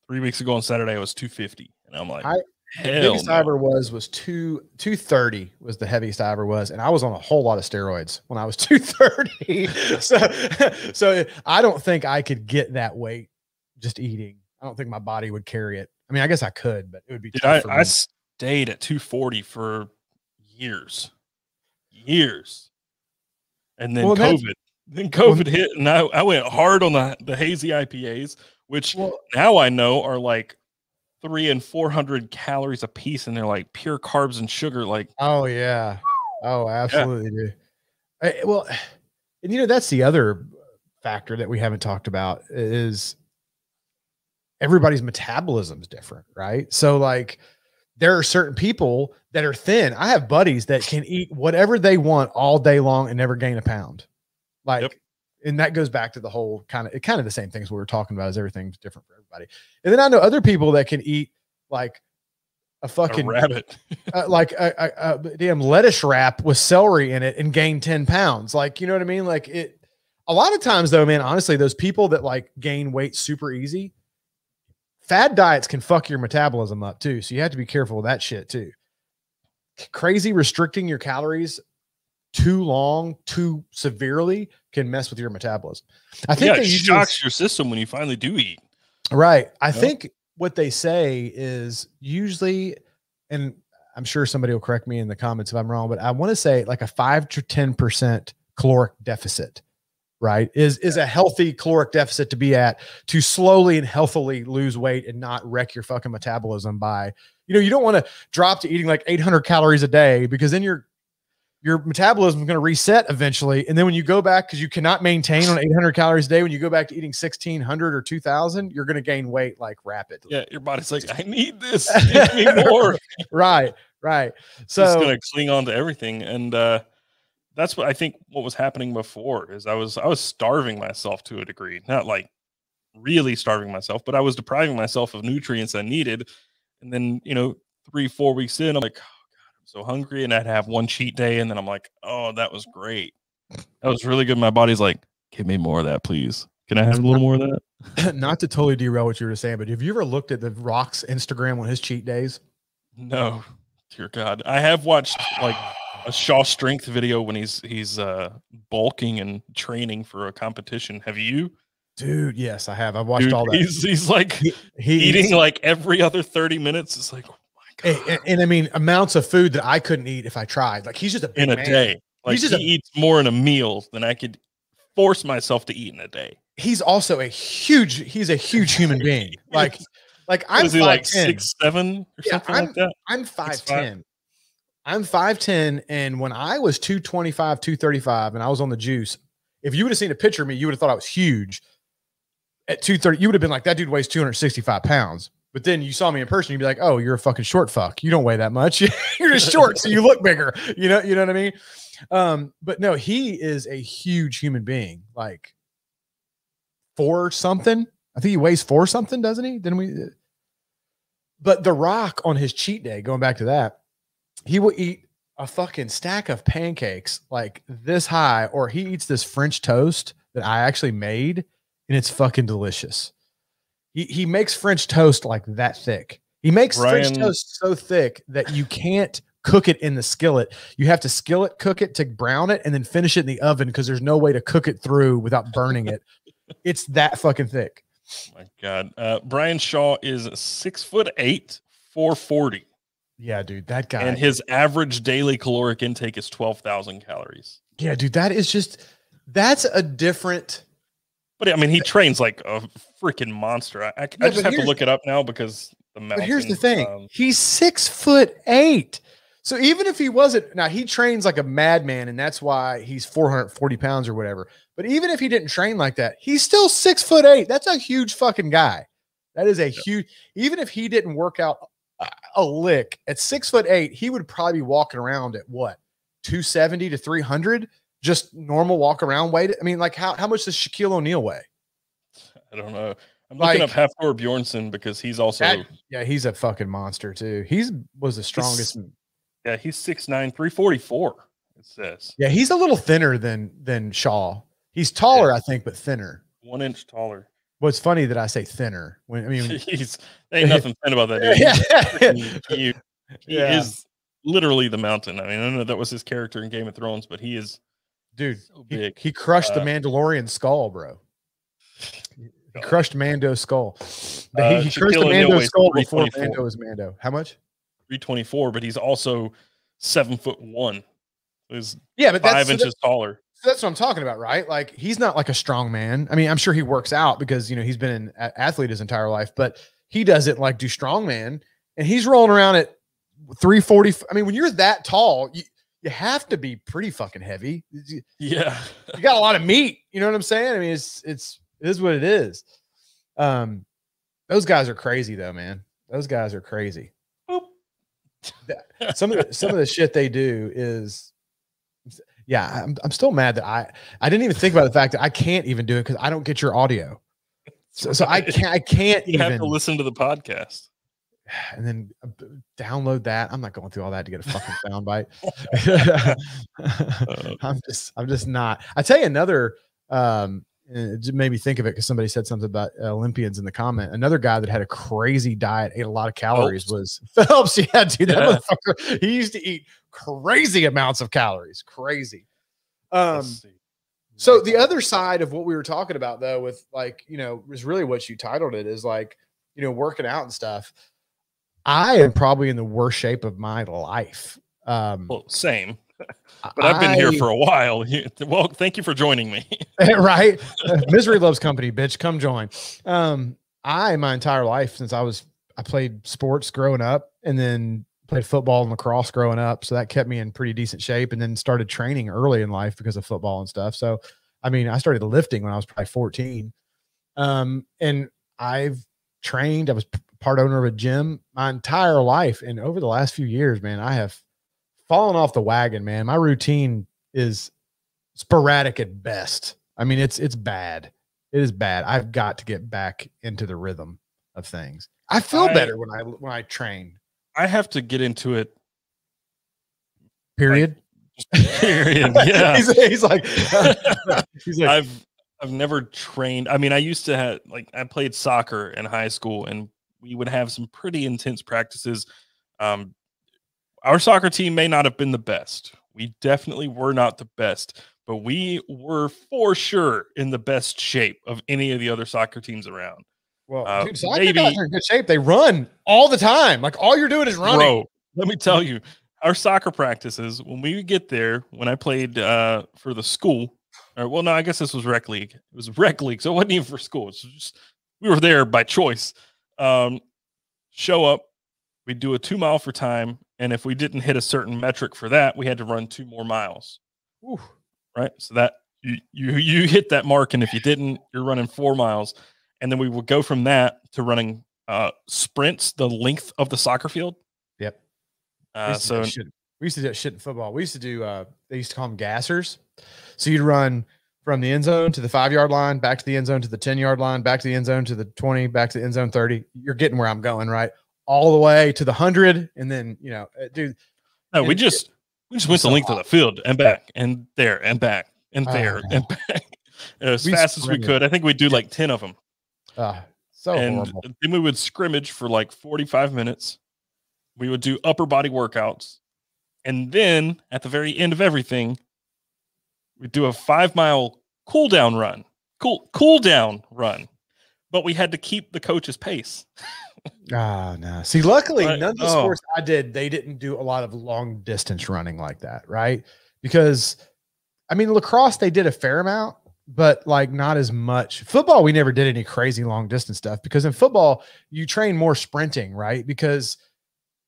three weeks ago on Saturday, I was 250, and I'm like, I- The biggest I ever was was two two thirty was the heaviest I ever was, and I was on a whole lot of steroids when I was two thirty. so so I don't think I could get that weight just eating. I don't think my body would carry it. I mean, I guess I could, but it would be. Dude, tough I, I stayed at 240 for years, years, and then Well, COVID. Then COVID hit, and I, I went hard on the the hazy IPAs, which well, now I know are like three and four hundred calories a piece, and they're like pure carbs and sugar. Like, Oh yeah. Oh, absolutely, dude. I- well, and you know that's the other factor that we haven't talked about is everybody's metabolism is different, right? So like there are certain people that are thin. I have buddies that can eat whatever they want all day long and never gain a pound. Like Yep. and that goes back to the whole kind of kind of the same things we were talking about is everything's different for everybody. And then I know other people that can eat like a a fucking rabbit. uh, like a, a, a damn lettuce wrap with celery in it and gain 10 pounds. Like, you know what I mean? Like it, a lot of times though, man, honestly, those people that like gain weight super easy, fad diets can fuck your metabolism up too. So you have to be careful with that shit too. Crazy restricting your calories too long, too severely can mess with your metabolism. I think yeah, it shocks your system when you finally do eat. Right. I think what they say is usually, and I'm sure somebody will correct me in the comments if I'm wrong, but I want to say like a five to 10% caloric deficit right? Is is a healthy caloric deficit to be at to slowly and healthily lose weight and not wreck your fucking metabolism by, you know, you don't want to drop to eating like 800 calories a day because then your your metabolism is going to reset eventually. And then when you go back, because you cannot maintain on 800 calories a day, when you go back to eating 1600 or 2000, you're going to gain weight like rapidly. Yeah, your body's like, I need this. Give me more. right, right. So it's gonna cling on to everything, and uh, that's what I think. What was happening before is I was I was starving myself to a degree, not like really starving myself, but I was depriving myself of nutrients I needed. And then you know, three four weeks in, I'm like, oh god, I'm so hungry, and I'd have one cheat day, and then I'm like, oh, that was great. That was really good. My body's like, give me more of that, please. Can I have a little more of that? not to totally derail what you were saying, but have you ever looked at the Rock's Instagram on his cheat days? No, dear God, I have watched like a Shaw Strength video when he's he's uh bulking and training for a competition. Have you? Dude, yes, I have. I've watched Dude, all that. He's he's like He, he eating like every other 30 minutes. It's like, oh my and, god, and- and I mean amounts of food that I couldn't eat if I tried. Like he's just a big in a man. day. Like just he a- eats more in a meal than I could force myself to eat in a day. He's also a huge. He's a huge human being. Like, like I'm five like ten. six seven or Yeah, something like that? I'm five Six, five? I'm five ten, and when I was two twenty five, two thirty five, and I was on the juice, if you would have seen a picture of me, you would have thought I was huge. At two thirty, you would have been like, "That dude weighs two hundred sixty five pounds." But then you saw me in person, you'd be like, "Oh, you're a fucking short fuck. You don't weigh that much. you're just short, so you look bigger." You know, you know what I mean? Um, but no, he is a huge human being, like four something. I think he weighs four something, doesn't he? Didn't we? But The Rock on his cheat day, going back to that, he will eat a fucking stack of pancakes like this high, or he eats this French toast that I actually made, and it's fucking delicious. He he makes French toast like that thick. He makes French toast so thick that you can't cook it in the skillet. You have to skillet cook it to brown it and then finish it in the oven because there's no way to cook it through without burning it. it's that fucking thick. Oh my god. Uh Brian Shaw is six foot eight, 440. Yeah, dude, that guy. and his average daily caloric intake is 12,000 calories. yeah, dude, that is just that's a different. But I mean, he trains like a freaking monster. I, I, I just have to look it up now because the mountain. But here's the thing: um, he's six foot eight. So even if he wasn't, now he trains like a madman, and that's why he's 440 pounds or whatever. But even if he didn't train like that, he's still six foot eight. That's a huge fucking guy. That is a huge. Even if he didn't work out a, lick at six foot eight, he would probably be walking around at what 270 to 300, just normal walk around weight. I mean, like how how much does Shaquille O'Neal weigh? I don't know. I'm looking up Like- Hafthor Bjornsson because he's also That- Yeah, he's a fucking monster too. He's was the strongest. yeah he's 6'9", 344. It says Yeah, he's a little thinner than than Shaw. He's taller, I think, but thinner. one inch taller. Well, it's funny that I say thinner. When I mean, he's ain't nothing thin about that dude. yeah, He's freaking. He Yeah. is literally the mountain. I mean, I know that was his character in Game of Thrones, but he is dude, so he, big. he crushed the Uh, Mandalorian skull, bro. He crushed Mando's skull. The- Uh, he, he crushed the Mando skull before Mando was Mando. How much? 324, but he's also seven foot one. He's Yeah, but that's five so inches taller. So that's what I'm talking about, right? Like he's not like a strong man. I mean, I'm sure he works out because you know he's been an athlete his entire life, but he doesn't like do strong man, and he's rolling around at 340. I mean, when you're that tall, you you have to be pretty fucking heavy. Yeah. you got a lot of meat. You know what I'm saying? I mean, it's it's it is what it is. Um, those guys are crazy though, man. Those guys are crazy. Boop. Some of the, some of the shit they do is yeah, I'm, I'm still mad that I I didn't even think about the fact that I can't even do it because I don't get your audio. So, so I can't I can't You have even to listen to the podcast. and then uh, download that. I'm not going through all that to get a fucking soundbite. I'm just I'm just not. I tell you another um and it just made me think of it because somebody said something about Olympians in the comment. Another guy that had a crazy diet, ate a lot of calories was Phelps. Yeah, dude, that Yeah. motherfucker. He used to eat crazy amounts of calories. Crazy. Um so the other side of what we were talking about though, with like, you know, was really what you titled it is like, you know, working out and stuff. I am probably in the worst shape of my life. Um well, same. but I've been here for a while. Well, thank you for joining me. right? Misery loves company, bitch. Come join. Um, I my entire life since I was I played sports growing up, and then played football and lacrosse growing up, so that kept me in pretty decent shape. And then started training early in life because of football and stuff. So, I mean, I started lifting when I was probably fourteen, um, and I've trained. I was part owner of a gym my entire life, and over the last few years, man, I have fallen off the wagon. Man, my routine is sporadic at best. I mean, it's it's bad. It is bad. I've got to get back into the rhythm of things. I feel I- better when I when I train. I have to get into it. Period. Period. Yeah. he's, he's like, he's like, I've I've never trained. I mean, I used to have like I played soccer in high school, and we would have some pretty intense practices. Um, our soccer team may not have been the best. We definitely were not the best, but we were for sure in the best shape of any of the other soccer teams around. well, uh, dude, soccer maybe- guys are in good shape. They run all the time. Like all you're doing is running. Bro, let me tell you, our soccer practices, when we would get there, when I played uh, for the school, or well, no, I guess this was rec league. It was rec league, so it wasn't even for school. It's just we were there by choice. Um, show up, we do a two mile for time, and if we didn't hit a certain metric for that, we had to run two more miles. Ooh. Right, so that you you you hit that mark, and if you didn't, you're running four miles, and then we would go from that to running uh, sprints the length of the soccer field. Yep. We Uh, used to do so shit- we used to do that shit in football. We used to do uh they used to call them gassers. So you'd run from the end zone to the five yard line, back to the end zone to the 10 yard line, back to the end zone to the 20, back to the end zone 30. You're getting where I'm going, right? All the way to the hundred. And then, you know, uh, dude, No, we And it- just we just went the length of the field and back and there and back and Oh, there and back as We fast as we could. I think we'd do like ten of them, uh, so and horrible. then we would scrimmage for like forty-five minutes. We would do upper body workouts, and then at the very end of everything, we'd do a five-mile cool down run, cool cool down run. But we had to keep the coach's pace. Ah, no. See, luckily, Right. none of the Oh. sports I did, they didn't do a lot of long distance running like that, right? Because, I mean, lacrosse, they did a fair amount, but like not as much. Football, we never did any crazy long distance stuff because in football, you train more sprinting, right? Because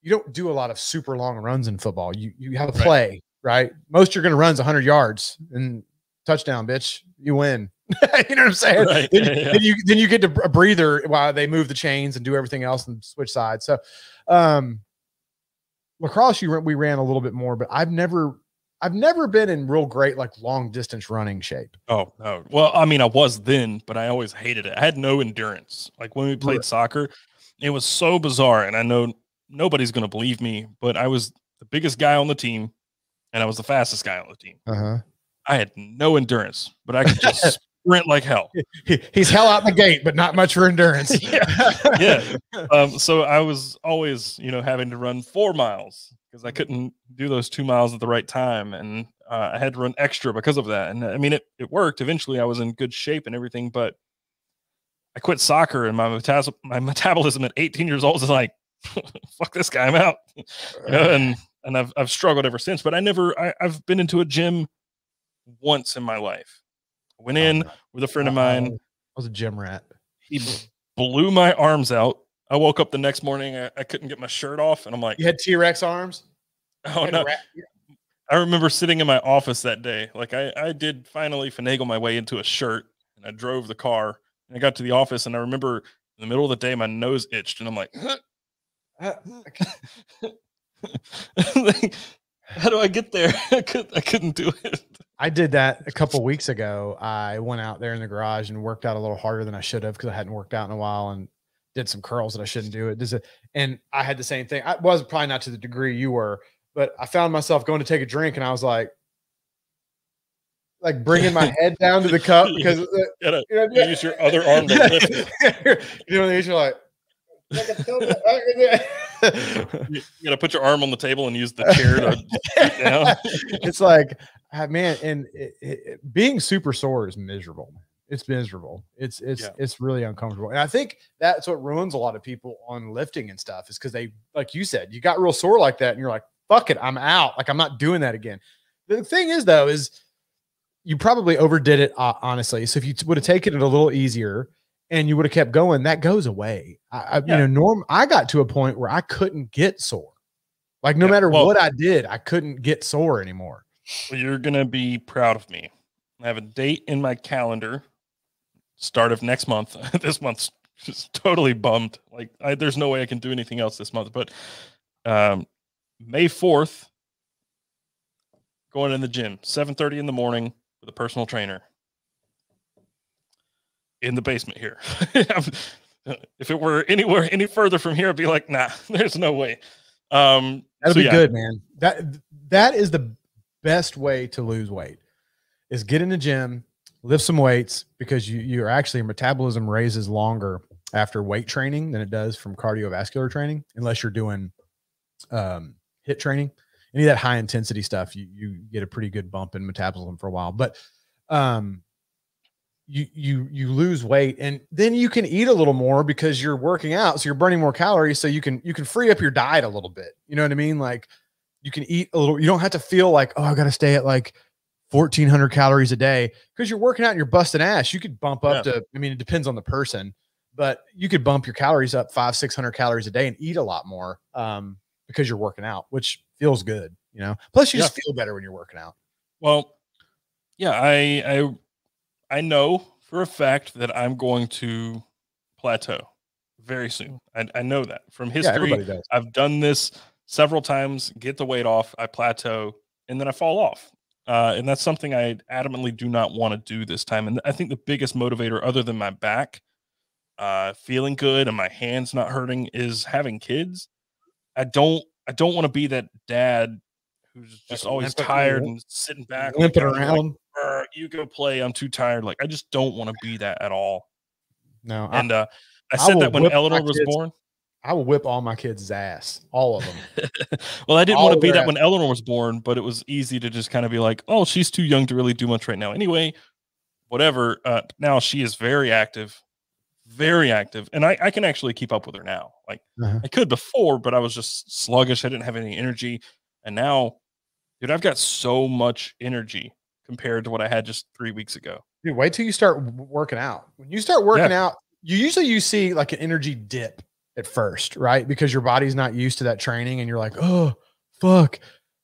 you don't do a lot of super long runs in football. You you have a Right. play, right? Most you're going to run is 100 yards and touchdown, bitch. You win. you know what I'm saying? Right. then, Yeah, yeah. then you then you get to a breather while they move the chains and do everything else and switch sides. So, um, lacrosse, you we ran a little bit more, but I've never I've never been in real great like long distance running shape. Oh no. Well, I mean, I was then, but I always hated it. I had no endurance. Like when we played Right. soccer, it was so bizarre. And I know nobody's gonna believe me, but I was the biggest guy on the team, and I was the fastest guy on the team. Uh huh. I had no endurance, but I could just sprint like hell. He, he's hell out the gate, but not much for endurance. Yeah, yeah. Um, so I was always, you know, having to run four miles because I couldn't do those two miles at the right time, and uh, I had to run extra because of that. And I mean, it it worked. Eventually, I was in good shape and everything, but I quit soccer, and my metas- my metabolism at 18 years old was like, "Fuck this guy, I'm out." You know, and and I've I've struggled ever since. But I never I, I've been into a gym once in my life. I went oh, in with a friend of mine. I was a gym rat. He blew my arms out. I woke up the next morning. I, I couldn't get my shirt off, and I'm like, You had T Rex arms. "Oh no!" rat- I remember sitting in my office that day. Like I, I did finally finagle my way into a shirt, and I drove the car. And I got to the office, and I remember in the middle of the day, my nose itched, and I'm like, "How do I get there?" I could, I couldn't do it. I did that a couple weeks ago. I went out there in the garage and worked out a little harder than I should have because I hadn't worked out in a while and did some curls that I shouldn't do. It does it, and I had the same thing. I was probably not to the degree you were, but I found myself going to take a drink and I was like, like bringing my head down to the cup because uh, Gotta you know, use your other arm to lift it. you know, you're like. You you gotta put your arm on the table and use the chair to down. it's like, man, and it, it, being super sore is miserable. It's miserable. It's it's Yeah. it's really uncomfortable, and I think that's what ruins a lot of people on lifting and stuff is because they, like you said, you got real sore like that, and you're like, fuck it, I'm out. Like I'm not doing that again. The thing is, though, is you probably overdid it, uh, honestly. So if you would have taken it a little easier and you would have kept going, that goes away. I, I Yeah. you know, norm. I got to a point where I couldn't get sore. Like no Yeah, matter well- what I did, I couldn't get sore anymore. Well, you're gonna be proud of me. I have a date in my calendar, start of next month. this month's just totally bummed. Like, I, there's no way I can do anything else this month. But um, May fourth, going in the gym, seven thirty in the morning with a personal trainer in the basement here. if it were anywhere any further from here, I'd be like, nah, there's no way. Um, That'll so be yeah, good, man. That that is the best way to lose weight. Is get in the gym, lift some weights because you you're actually your metabolism raises longer after weight training than it does from cardiovascular training, unless you're doing um, HIIT training. Any of that high intensity stuff, you you get a pretty good bump in metabolism for a while. But um, you you you lose weight and then you can eat a little more because you're working out so you're burning more calories so you can you can free up your diet a little bit you know what i mean like you can eat a little you don't have to feel like oh i gotta stay at like 1400 calories a day. Because you're working out and you're busting ass. You could bump up to i mean it depends on the person but you could bump your calories up five 600 calories a day and eat a lot more um because you're working out which feels good you know? Plus you just feel better when you're working out. Well, yeah, I I I know for a fact that I'm going to plateau very soon. I, I know that from history. everybody does. I've done this several times, get the weight off, I plateau, and then I fall off. Uh, and that's something I adamantly do not want to do this time. And I think the biggest motivator, other than my back uh, feeling good and my hands not hurting, is having kids. I don't. I don't want to be that dad who's just always tired and sitting back, limping like, around "Brr, you go play. I'm too tired. Like I just don't want to be that at all. no I, And uh, I I said will that when Eleanor was born. I will whip all my kids' ass all of them well, I didn't All want to be that when Eleanor was born, but it was easy to just kind of be like, oh, she's too young to really do much right now. Anyway, whatever. Uh, now she is very active, very active, and I, I can actually keep up with her now. Like Uh-huh. I could before, but I was just sluggish. I didn't have any energy, and now, dude, I've got so much energy compared to what I had just three weeks ago. Dude, wait till you start working out. When you start working out, you usually you see like an energy dip at first, right? Because your body's not used to that training and you're like, "Oh, fuck."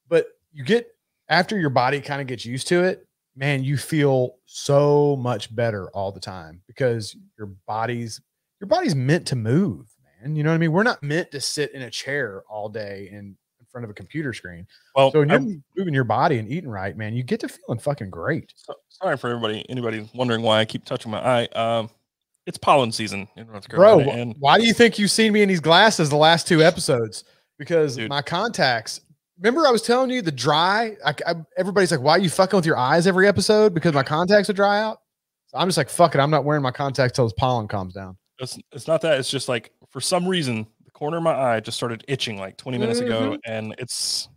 But you get after your body kind of gets used to it, man, you feel so much better all the time because your body's your body's meant to move, man. You know what I mean? We're not meant to sit in a chair all day in, in front of a computer screen. Well, So when you're moving your body and eating right, man, you get to feeling fucking great. So, sorry for everybody, anybody wondering why I keep touching my eye. Um, it's pollen season in North Bro, Carolina, wh- and why do you think you've seen me in these glasses the last two episodes? Because Dude. my contacts. Remember, I was telling you the dry. I, I- everybody's like, "Why are you fucking with your eyes every episode?" Because my contacts are dry out. So I'm just like, "Fuck it." I'm not wearing my contacts till this pollen calms down. it's it's not that. It's just like for some reason the corner of my eye just started itching like 20 minutes ago, and it's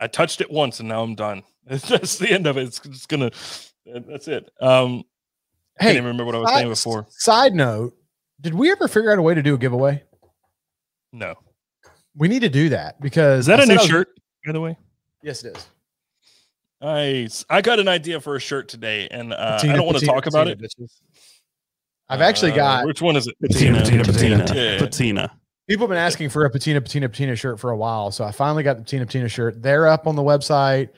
I touched it once, and now I'm done. That's the end of it. It's just gonna. That's it. Um, I can't even remember what I was side, saying before. side note: Did we ever figure out a way to do a giveaway? No, We need to do that because is that I a new was- shirt? By the way, Yes, it is. nice. I got an idea for a shirt today, and uh, I don't want to patina, talk about patina, it. bitches. I've actually Uh, got which one is it? Patina, patina, patina, Yeah. patina. People have been asking for a patina, patina, patina shirt for a while. So I finally got the patina, patina shirt. They're up on the website.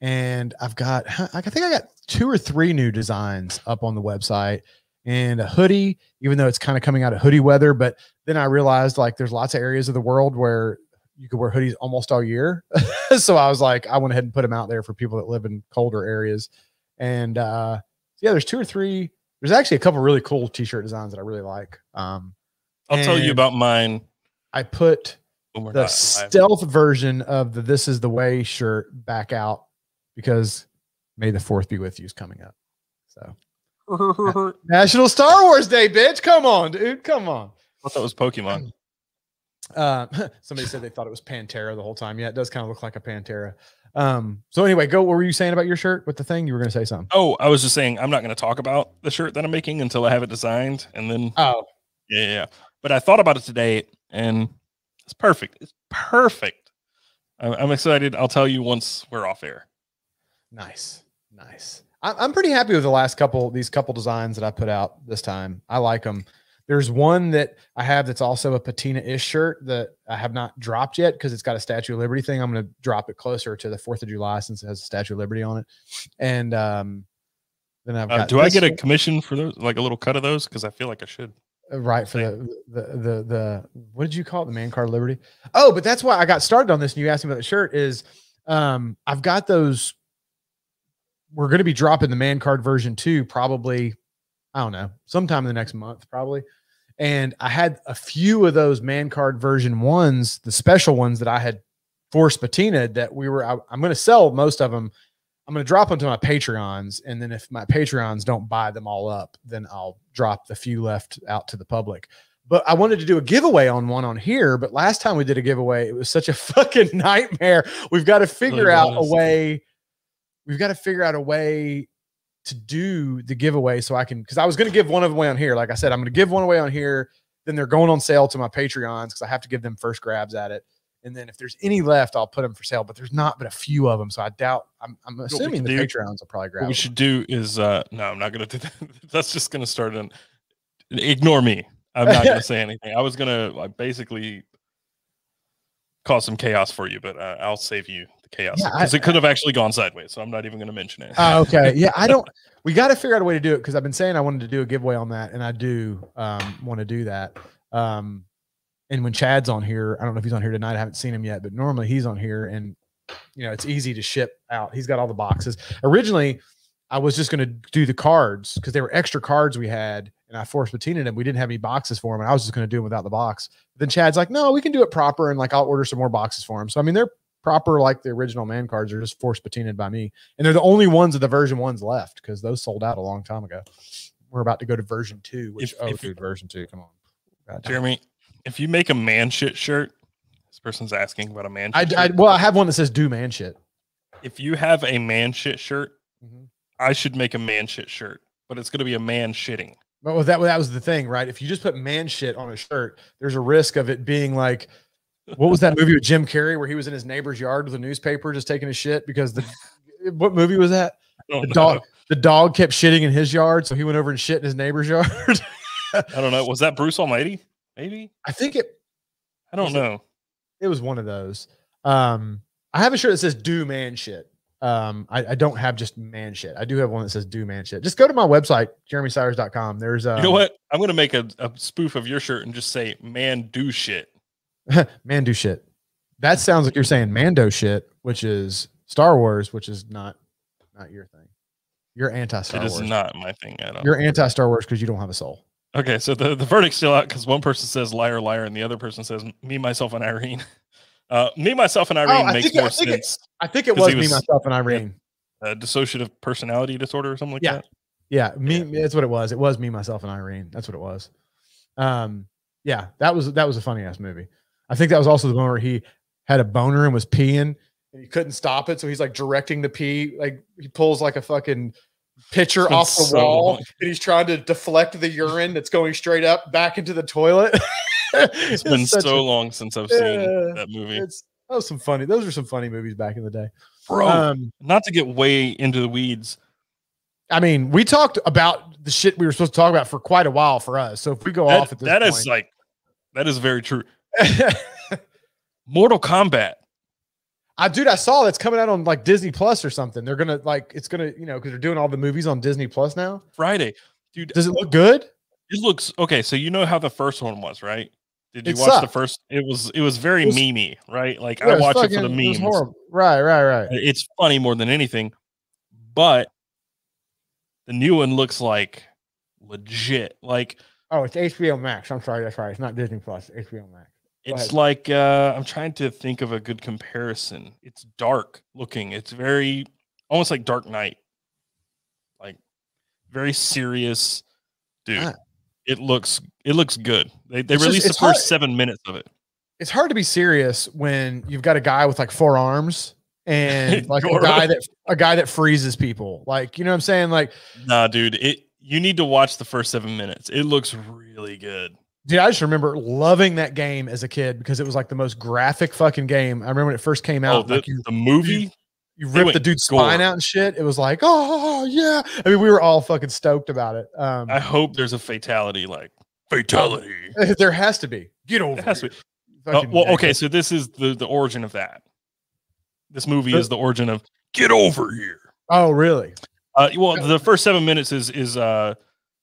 And I've got, I think I got two or three new designs up on the website and a hoodie, even though it's kind of coming out of hoodie weather. But then I realized like there's lots of areas of the world where you could wear hoodies almost all year. so I was like, I went ahead and put them out there for people that live in colder areas. And uh, yeah, there's two or three. There's actually a couple really cool t-shirt designs that I really like. Um, I'll tell you about mine I put the stealth version of the "This Is the Way" shirt back out because May the Fourth be with you is coming up. So National Star Wars Day, bitch! Come on, dude, come on. I thought it was Pokemon. Uh, somebody said they thought it was Pantera the whole time. Yeah, it does kind of look like a Pantera. Um, so anyway, go. What were you saying about your shirt with the thing? You were going to say something. Oh, I was just saying I'm not going to talk about the shirt that I'm making until I have it designed, and then Oh, yeah, yeah, yeah. But I thought about it today, and it's perfect. It's perfect. I'm, I'm excited. I'll tell you once we're off air. Nice, nice. I'm pretty happy with the last couple these couple designs that I put out this time. I like them. There's one that I have that's also a patina ish shirt that I have not dropped yet because it's got a Statue of Liberty thing. I'm going to drop it closer to the Fourth of July since it has a Statue of Liberty on it. And um, then I've Uh, got do I get a commission for those, like a little cut of those? Because I feel like I should. Uh, right for the, the the the what did you call it the man card liberty oh but that's why i got started on this and you asked me about the shirt is um i've got those we're going to be dropping the man card version 2 probably i don't know sometime in the next month probably and i had a few of those man card version ones the special ones that i had forced patina that we were I, i'm going to sell most of them i'm going to drop them to my patreons and then if my patreons don't buy them all up then i'll drop the few left out to the public but I wanted to do a giveaway on one on here. But last time we did a giveaway, it was such a fucking nightmare. We've got to figure out a way. We've got to figure out a way to do the giveaway so I can because I was going to give one of them away on here. Like I said, I'm going to give one away on here. Then they're going on sale to my Patreons because I have to give them first grabs at it. And then if there's any left, I'll put them for sale. But there's not but a few of them, so I doubt. I'm, I'm assuming the do- Patreons will probably grab. What we them. should do is uh no, I'm not gonna do that. That's just gonna start an ignore me. I'm not gonna say anything. I was gonna like basically cause some chaos for you, but uh, I'll save you the chaos Yeah, because it could have actually gone sideways. So I'm not even gonna mention it. Oh, okay. Yeah, I don't. We got to figure out a way to do it because I've been saying I wanted to do a giveaway on that, and I do um, want to do that. Um, and when Chad's on here, I don't know if he's on here tonight. I haven't seen him yet, but normally he's on here, and you know it's easy to ship out. He's got all the boxes. Originally, I was just going to do the cards because they were extra cards we had, and I forced patina them. We didn't have any boxes for them, and I was just going to do them without the box. But then Chad's like, "No, we can do it proper," and like I'll order some more boxes for him. So I mean, they're proper like the original man cards are just forced patinaed by me and they're the only ones of the version ones left because those sold out a long time ago. We're about to go to version two, which If- oh, if- dude, version two, come on, God damn. Jeremy, if you make a man shit shirt, this person's asking about a man. I, shit I well, I have one that says "do man shit." if you have a man shit shirt, Mhm. I should make a man shit shirt, but it's gonna be a man shitting. But well, that that was the thing, right? If you just put "man shit" on a shirt, there's a risk of it being like, what was that movie with Jim Carrey where he was in his neighbor's yard with a newspaper just taking a shit because the what movie was that? The know. dog the dog kept shitting in his yard, so he went over and shit in his neighbor's yard. I don't know. Was that Bruce Almighty? Maybe I think it I don't Was it- know. it was one of those. Um, I have a shirt that says "Do Man Shit." Um, I, I don't have just man shit. I do have one that says "Do Man Shit." Just go to my website, jeremysiers.com. There's um, You know what? I'm gonna make a, a spoof of your shirt and just say "man do shit." man do shit. That sounds like you're saying Mando shit, which is Star Wars, which is not not your thing. You're anti Star Wars. It is Wars. not my thing at all. You're anti Star Wars because you don't have a soul. Okay, so the, the verdict's still out because one person says liar, liar, and the other person says me, myself, and Irene. Uh, me, myself, and Irene Oh, makes think more I think it- sense. I think it was, he me, myself, and Irene. Uh, dissociative personality disorder or something like Yeah. that. Yeah, me. That's what it was. It was me, myself, and Irene. That's what it was. Um, yeah, that was that was a funny ass movie. I think that was also the one where he had a boner and was peeing and he couldn't stop it, so he's like directing the pee. Like he pulls like a fucking pitcher off the so wall long. and he's trying to deflect the urine that's going straight up back into the toilet. It's been so a- long since I've seen Yeah, that movie. It's that was some funny. Those were some funny movies back in the day. Bro, Um, not to get way into the weeds. I mean, we talked about the shit we were supposed to talk about for quite a while for us. So if we go That, off at this that point, is like that is very true. Mortal Kombat. I dude, I saw that's coming out on like Disney Plus or something. They're gonna like it's gonna, you know, because they're doing all the movies on Disney Plus now. Friday. Dude, Does it look good? it looks okay. So you know how the first one was, right? Did you It watch the first? It was it was very It was- memey, right? Like Yeah, I watch it for the memes. Right, right, right. It's funny more than anything, but the new one looks like legit. Like Oh, it's HBO Max. I'm sorry, that's right. It's not Disney Plus. HBO Max. It's like uh I'm trying to think of a good comparison. It's dark looking. It's very almost like Dark Knight. Like very serious dude. Ah. It looks it looks good. They they It's just- released the first hard- 7 minutes of it. It's hard to be serious when you've got a guy with like four arms and like a guy that a guy that freezes people. Like, you know what I'm saying? Like, Nah, dude, it you need to watch the first 7 minutes. It looks really good. Dude, I just remember loving that game as a kid because it was like the most graphic fucking game. I remember when it first came Oh, out. the, like you, the movie you They rip the dude's gore. spine out and shit. It was like, oh yeah. I mean, we were all fucking stoked about it. Um, I hope there's a fatality, like fatality. there has to be. Get over It has to it. be. Uh, well, okay, so this is the the origin of that. This movie The- is the origin of get over here. Oh, really? Uh, well, the first seven minutes is is uh,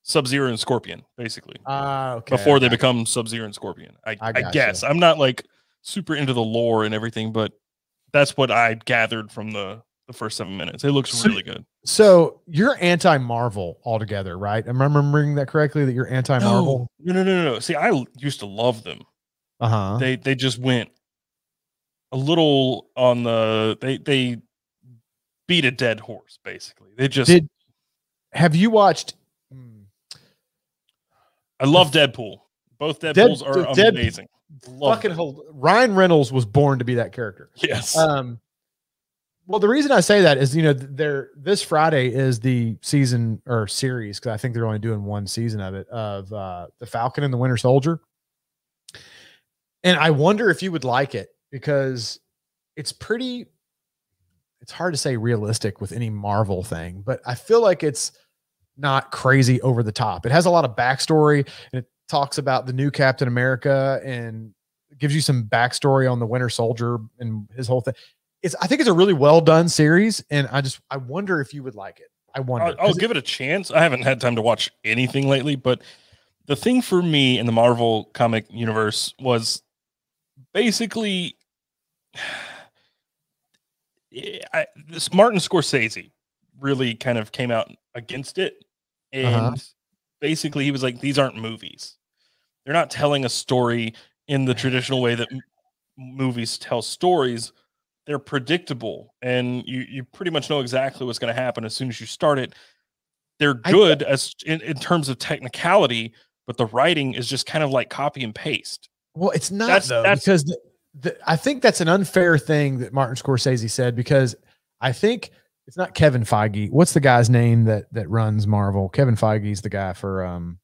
Sub Zero and Scorpion, basically, Ah, okay. before they become Sub Zero and Scorpion. I, I I, guess I'm not like super into the lore and everything, but that's what I gathered from the the first seven minutes. It looks So- really good. So you're anti Marvel altogether, right? Am I remembering that correctly? That you're anti Marvel? No, no, no, no, no. See, I used to love them. Uh huh. They they just went a little on the they they beat a dead horse basically. They just Did have you watched? I love Deadpool. Both Dead- Deadpools are Dead- amazing. Love fucking hold. Ryan Reynolds was born to be that character. yes. Um, well, the reason I say that is, you know, there this Friday is the season or series because I think they're only doing one season of it of uh, the Falcon and the Winter Soldier, and I wonder if you would like it because it's pretty. It's hard to say realistic with any Marvel thing, but I feel like it's not crazy over the top. It has a lot of backstory and it talks about the new Captain America and gives you some backstory on the Winter Soldier and his whole thing. It's I think it's a really well done series, and I just I wonder if you would like it. I wonder. I'll, I'll give it a chance. I haven't had time to watch anything lately, but the thing for me in the Marvel comic universe was basically I, this Martin Scorsese really kind of came out against it, and Uh-huh. basically he was like, "These aren't movies. They're not telling a story in the traditional way that m- movies tell stories." They're predictable, and you you pretty much know exactly what's going to happen as soon as you start it. They're I- good as in, in terms of technicality, but the writing is just kind of like copy and paste. Well, it's not That's- though that's- because the, the, I think that's an unfair thing that Martin Scorsese said because I think it's not Kevin Feige. What's the guy's name that that runs Marvel? Kevin Feige's the guy for um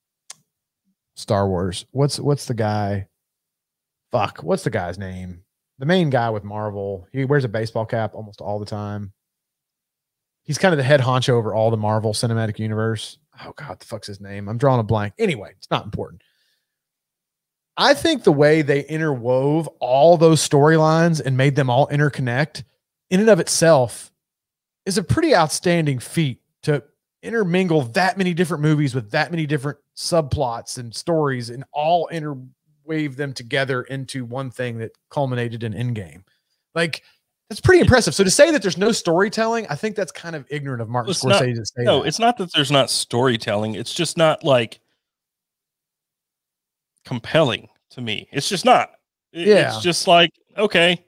Star Wars. What's what's the guy? Fuck, what's the guy's name? The main guy with Marvel. He wears a baseball cap almost all the time. He's kind of the head honcho over all the Marvel Cinematic Universe. Oh god, the fuck's his name? I'm drawing a blank. Anyway, it's not important. I think the way they interwove all those storylines and made them all interconnect in and of itself is a pretty outstanding feat to intermingle that many different movies with that many different subplots and stories and all interweave them together into one thing that culminated in Endgame. Like that's pretty impressive. So to say that there's no storytelling, I think that's kind of ignorant of Martin It's not- Scorsese say No, that. it's not that there's not storytelling. It's just not like compelling to me. It's just not. It- Yeah. It's just like, okay,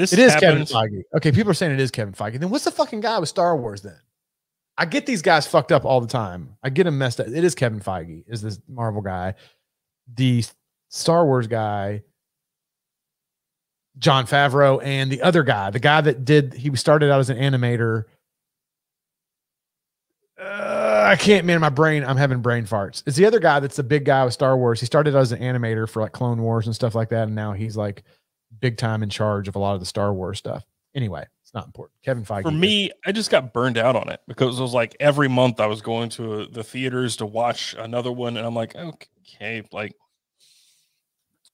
this It is happened. Kevin Feige. Okay, people are saying it is Kevin Feige. Then what's the fucking guy with Star Wars then? I get these guys fucked up all the time. I get them messed up. It is Kevin Feige, is this Marvel guy. The Star Wars guy, Jon Favreau, and the other guy, the guy that did, he started out as an animator. Uh, I can't, man, my brain, I'm having brain farts. It's the other guy that's the big guy with Star Wars. He started out as an animator for like Clone Wars and stuff like that. And now he's like big time in charge of a lot of the Star Wars stuff. Anyway, it's not important. Kevin Feige. For me, I just got burned out on it because it was like every month I was going to uh, the theaters to watch another one, and I'm like, okay, like,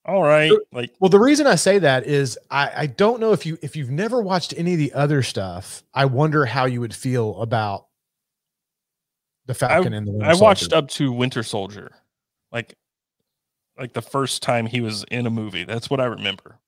all right, like, well, the reason I say that is I, I don't know if you if you've never watched any of the other stuff, I wonder how you would feel about the Falcon and the Winter I watched Soldier. up to Winter Soldier, like, like the first time he was in a movie. That's what I remember.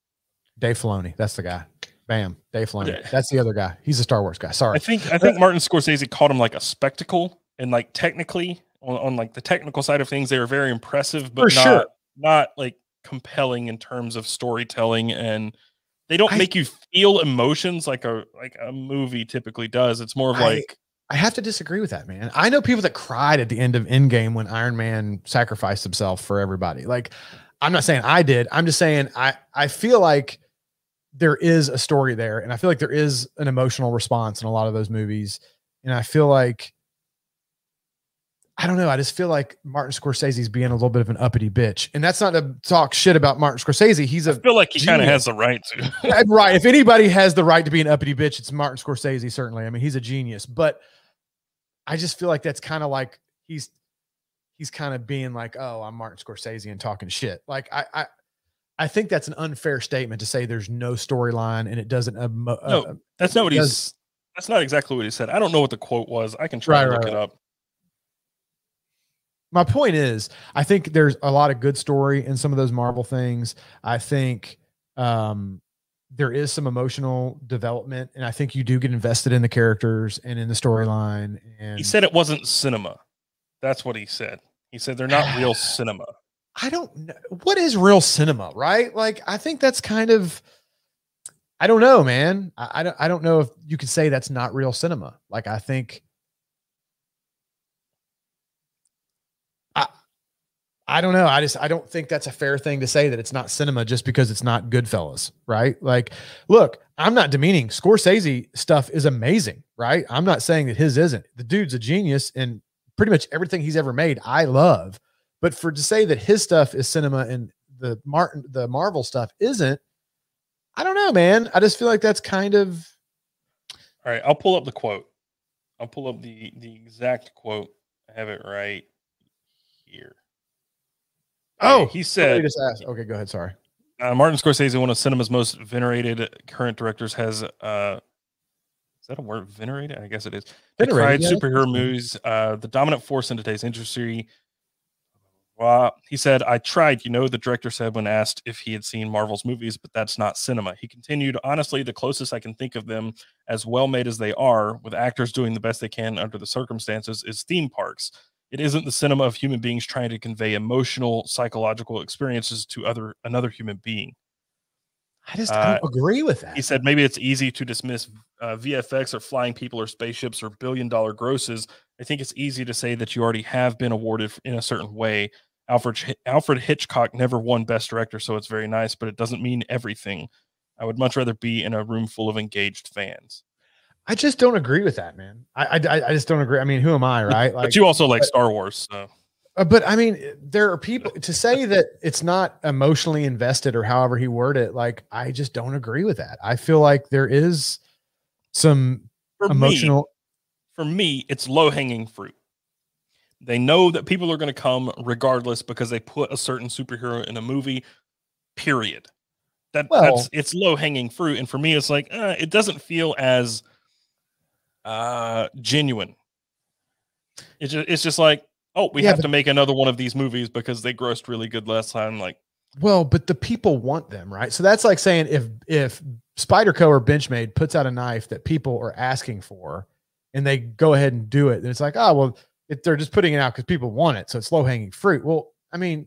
Dave Filoni. That's the guy. Bam, Dave Filoni. That's the other guy. He's a Star Wars guy. Sorry. I think I think Martin Scorsese called him like a spectacle, and like technically on, on like the technical side of things, they were very impressive, but For not sure. not like compelling in terms of storytelling, and they don't I- make you feel emotions like a like a movie typically does. It's more of I- like I have to disagree with that, man. I know people that cried at the end of Endgame when Iron Man sacrificed himself for everybody. Like, I'm not saying I did. I'm just saying I I feel like there is a story there, and I feel like there is an emotional response in a lot of those movies, and I feel like I don't know. I just feel like Martin Scorsese's being a little bit of an uppity bitch, and that's not to talk shit about Martin Scorsese. He's a I feel like he kind of has the right to. Uh, right. If anybody has the right to be an uppity bitch, it's Martin Scorsese. Certainly. I mean, he's a genius, but I just feel like that's kind of like he's he's kind of being like, "Oh, I'm Martin Scorsese and talking shit." Like I I I think that's an unfair statement to say there's no storyline and it doesn't. No, uh, That's not what Does- he's. That's not exactly what he said. I don't know what the quote was. I can try Right, to right, it up. my point is i think there's a lot of good story in some of those marvel things i think um there is some emotional development and i think you do get invested in the characters and in the storyline and He said it wasn't cinema. That's what he said. He said they're not real cinema. I don't know what is real cinema right like i think that's kind of i don't know man i, I don't i don't know if you could say that's not real cinema like i think I, I don't know. I just I don't think that's a fair thing to say that it's not cinema just because it's not Goodfellas, right? Like, look, I'm not demeaning Scorsese stuff is amazing, right? I'm not saying that his isn't. The dude's a genius, and pretty much everything he's ever made, I love. But for to say that his stuff is cinema and the Martin the Marvel stuff isn't, I don't know, man. I just feel like that's kind of All right, I'll pull up the quote. I'll pull up the the exact quote. I have it right here. oh he said just asked. Okay, go ahead. Sorry. uh, Martin Scorsese, one of cinema's most venerated current directors, has uh, is that a word? Venerated? I guess it is. Venerated, yeah. superhero movies, uh, the dominant force in today's industry. Well, he said, I tried, you know, the director said when asked if he had seen Marvel's movies, but that's not cinema. He continued, honestly, the closest I can think of them, as well made as they are, with actors doing the best they can under the circumstances, is theme parks. It isn't the cinema of human beings trying to convey emotional, psychological experiences to other another human being. I just I don't agree with that. He said maybe it's easy to dismiss uh, VFX or flying people or spaceships or billion dollar grosses. I think it's easy to say that you already have been awarded in a certain way. Alfred Alfred Hitchcock never won Best Director, so it's very nice, but it doesn't mean everything. I would much rather be in a room full of engaged fans. I just don't agree with that, man. I I, I just don't agree. I mean, who am I, right? but you also like Star Wars, so Uh, but I mean, there are people to say that it's not emotionally invested or however he worded it. Like, I just don't agree with that. I feel like there is some for me, emotional. for me, it's low hanging fruit. They know that people are going to come regardless because they put a certain superhero in a movie. Period. That Well- that's it's low hanging fruit, and for me, it's like uh, it doesn't feel as uh genuine. It's just it's just like oh, we Yeah, have but- to make another one of these movies because they grossed really good last time. Like Well, but the people want them, right? So that's like saying if if Spyderco or Benchmade puts out a knife that people are asking for, and they go ahead and do it, then it's like, oh well, if they're just putting it out because people want it, so it's low hanging fruit. Well, I mean,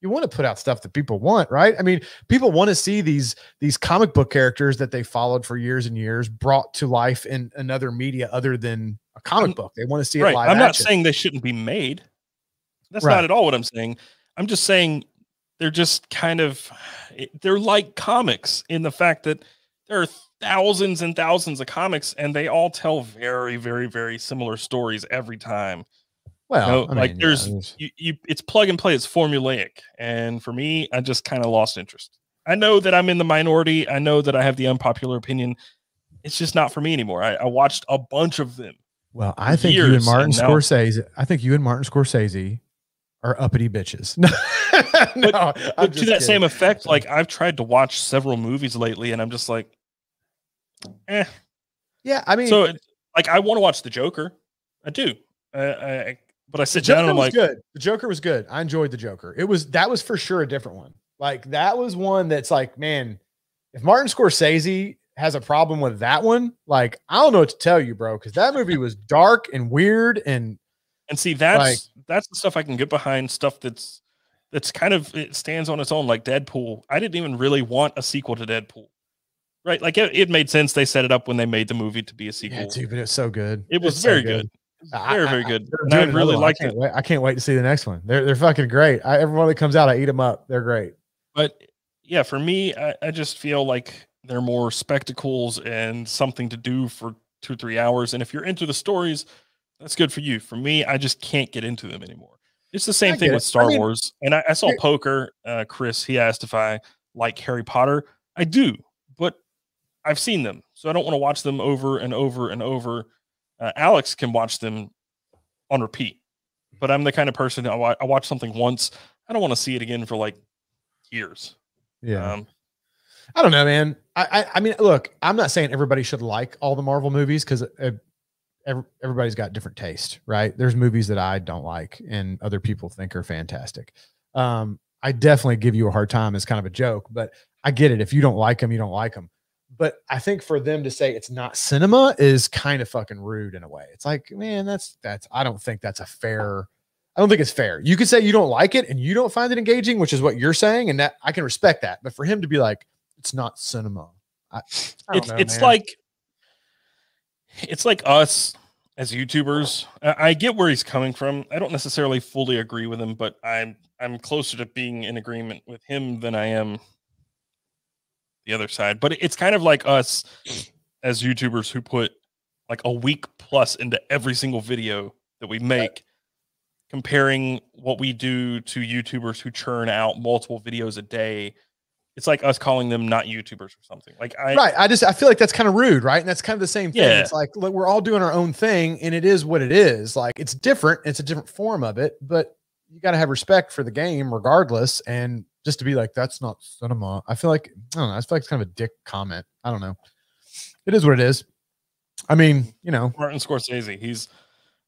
you want to put out stuff that people want, right? I mean, people want to see these these comic book characters that they followed for years and years brought to life in another media other than a comic I'm- book. They want to see it live I'm not action. saying they shouldn't be made. That's Right. not at all what I'm saying. I'm just saying they're just kind of they're like comics in the fact that there are thousands and thousands of comics and they all tell very very very similar stories every time well, I like, mean, there's- yeah, there's- you, you it's plug and play it's formulaic and for me i just kind of lost interest i know that i'm in the minority i know that i have the unpopular opinion it's just not for me anymore i, I watched a bunch of them Well, I think you and Martin and Scorsese. I think you and Martin Scorsese are uppity bitches. No, no but to that same effect like i've tried to watch several movies lately and i'm just like eh. yeah, I mean, so like i want to watch the joker i do I, I, but i sit down Joker and i'm was like good. The Joker was good. I enjoyed the Joker. It was that was for sure a different one. Like that was one that's like, man, if Martin Scorsese has a problem with that one, like I don't know what to tell you, bro, because that movie was dark and weird and And see, that's Like- that's the stuff I can get behind. Stuff that's that's kind of it stands on its own, like Deadpool. I didn't even really want a sequel to Deadpool, right? Like it, it made sense. They set it up when they made the movie to be a sequel. yeah, dude, but it's so good. it was It's so very good. It I- very I- very I- good. I really one. I liked can't it. Wait, I can't wait to see the next one. They're they're fucking great. I, everyone that comes out, I eat them up. They're great. But yeah, for me, I, I just feel like they're more spectacles and something to do for two three hours. And if you're into the stories, That's good for you. For me, I just can't get into them anymore. It's the same I thing with it. I Star mean, Wars. And I, I saw here- poker. Uh, Chris, he asked if I like Harry Potter. I do, but I've seen them, so I don't want to watch them over and over and over. Uh, Alex can watch them on repeat, but I'm the kind of person I, wa- I watch something once. I don't want to see it again for like years. Yeah. Um, I don't know, man. I, I I mean, look, I'm not saying everybody should like all the Marvel movies because every, everybody's got different taste, right? There's movies that I don't like and other people think are fantastic. Um, I definitely give you a hard time as kind of a joke, but I get it. If you don't like them, you don't like them. But I think for them to say it's not cinema is kind of fucking rude in a way. It's like, man, that's that's. I don't think that's a fair. I don't think it's fair. You could say you don't like it and you don't find it engaging, which is what you're saying, and that I can respect that. But for him to be like, it's not cinema. I, I it's know, it's man. like it's like us as YouTubers. I, I get where he's coming from. I don't necessarily fully agree with him, but I'm I'm closer to being in agreement with him than I am the other side. But it's kind of like us as YouTubers who put like a week plus into every single video that we make. Comparing what we do to YouTubers who churn out multiple videos a day, it's like us calling them not YouTubers or something. Like I, right. I just I feel like that's kind of rude, right? And that's kind of the same thing. Yeah. It's like look, we're all doing our own thing, and it is what it is. Like it's different. It's a different form of it, but you got to have respect for the game, regardless. And just to be like, that's not cinema. I feel like I don't know. I feel like it's kind of a dick comment. I don't know. It is what it is. I mean, you know, Martin Scorsese. He's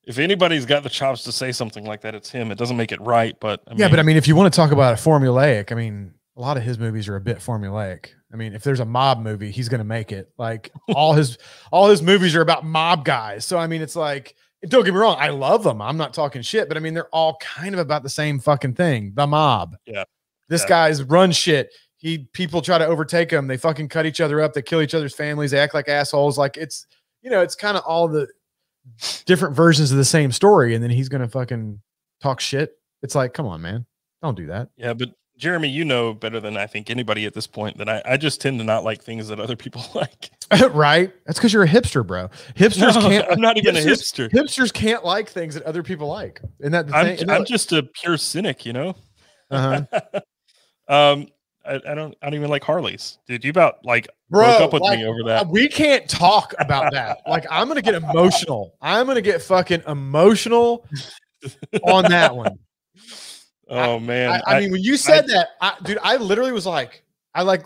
if anybody's got the chops to say something like that, it's him. It doesn't make it right, but I yeah. mean, But I mean, if you want to talk about a formulaic, I mean, a lot of his movies are a bit formulaic. I mean, if there's a mob movie, he's gonna make it. Like all his all his movies are about mob guys. So I mean, it's like don't get me wrong, I love them. I'm not talking shit, but I mean, they're all kind of about the same fucking thing. The mob. Yeah. This Yeah. guy's run shit. He people try to overtake him. They fucking cut each other up. They kill each other's families. They act like assholes. Like it's you know, it's kind of all the different versions of the same story. And then he's gonna fucking talk shit. It's like, come on, man, don't do that. yeah, but Jeremy, you know better than I think anybody at this point that I, I just tend to not like things that other people like. right? That's because you're a hipster, bro. Hipsters No, can't. I'm not even a hipster. Hipsters can't like things that other people like. Isn't that the I'm, thing? I'm just a pure cynic, you know. uh-huh. Um, I, I don't I don't even like Harleys, dude. You about like bro. broke up with like, me over that. we can't talk about that. Like, I'm gonna get emotional. I'm gonna get fucking emotional on that one. Oh man, I, I mean, when you said that, I, dude, I literally was like, I like,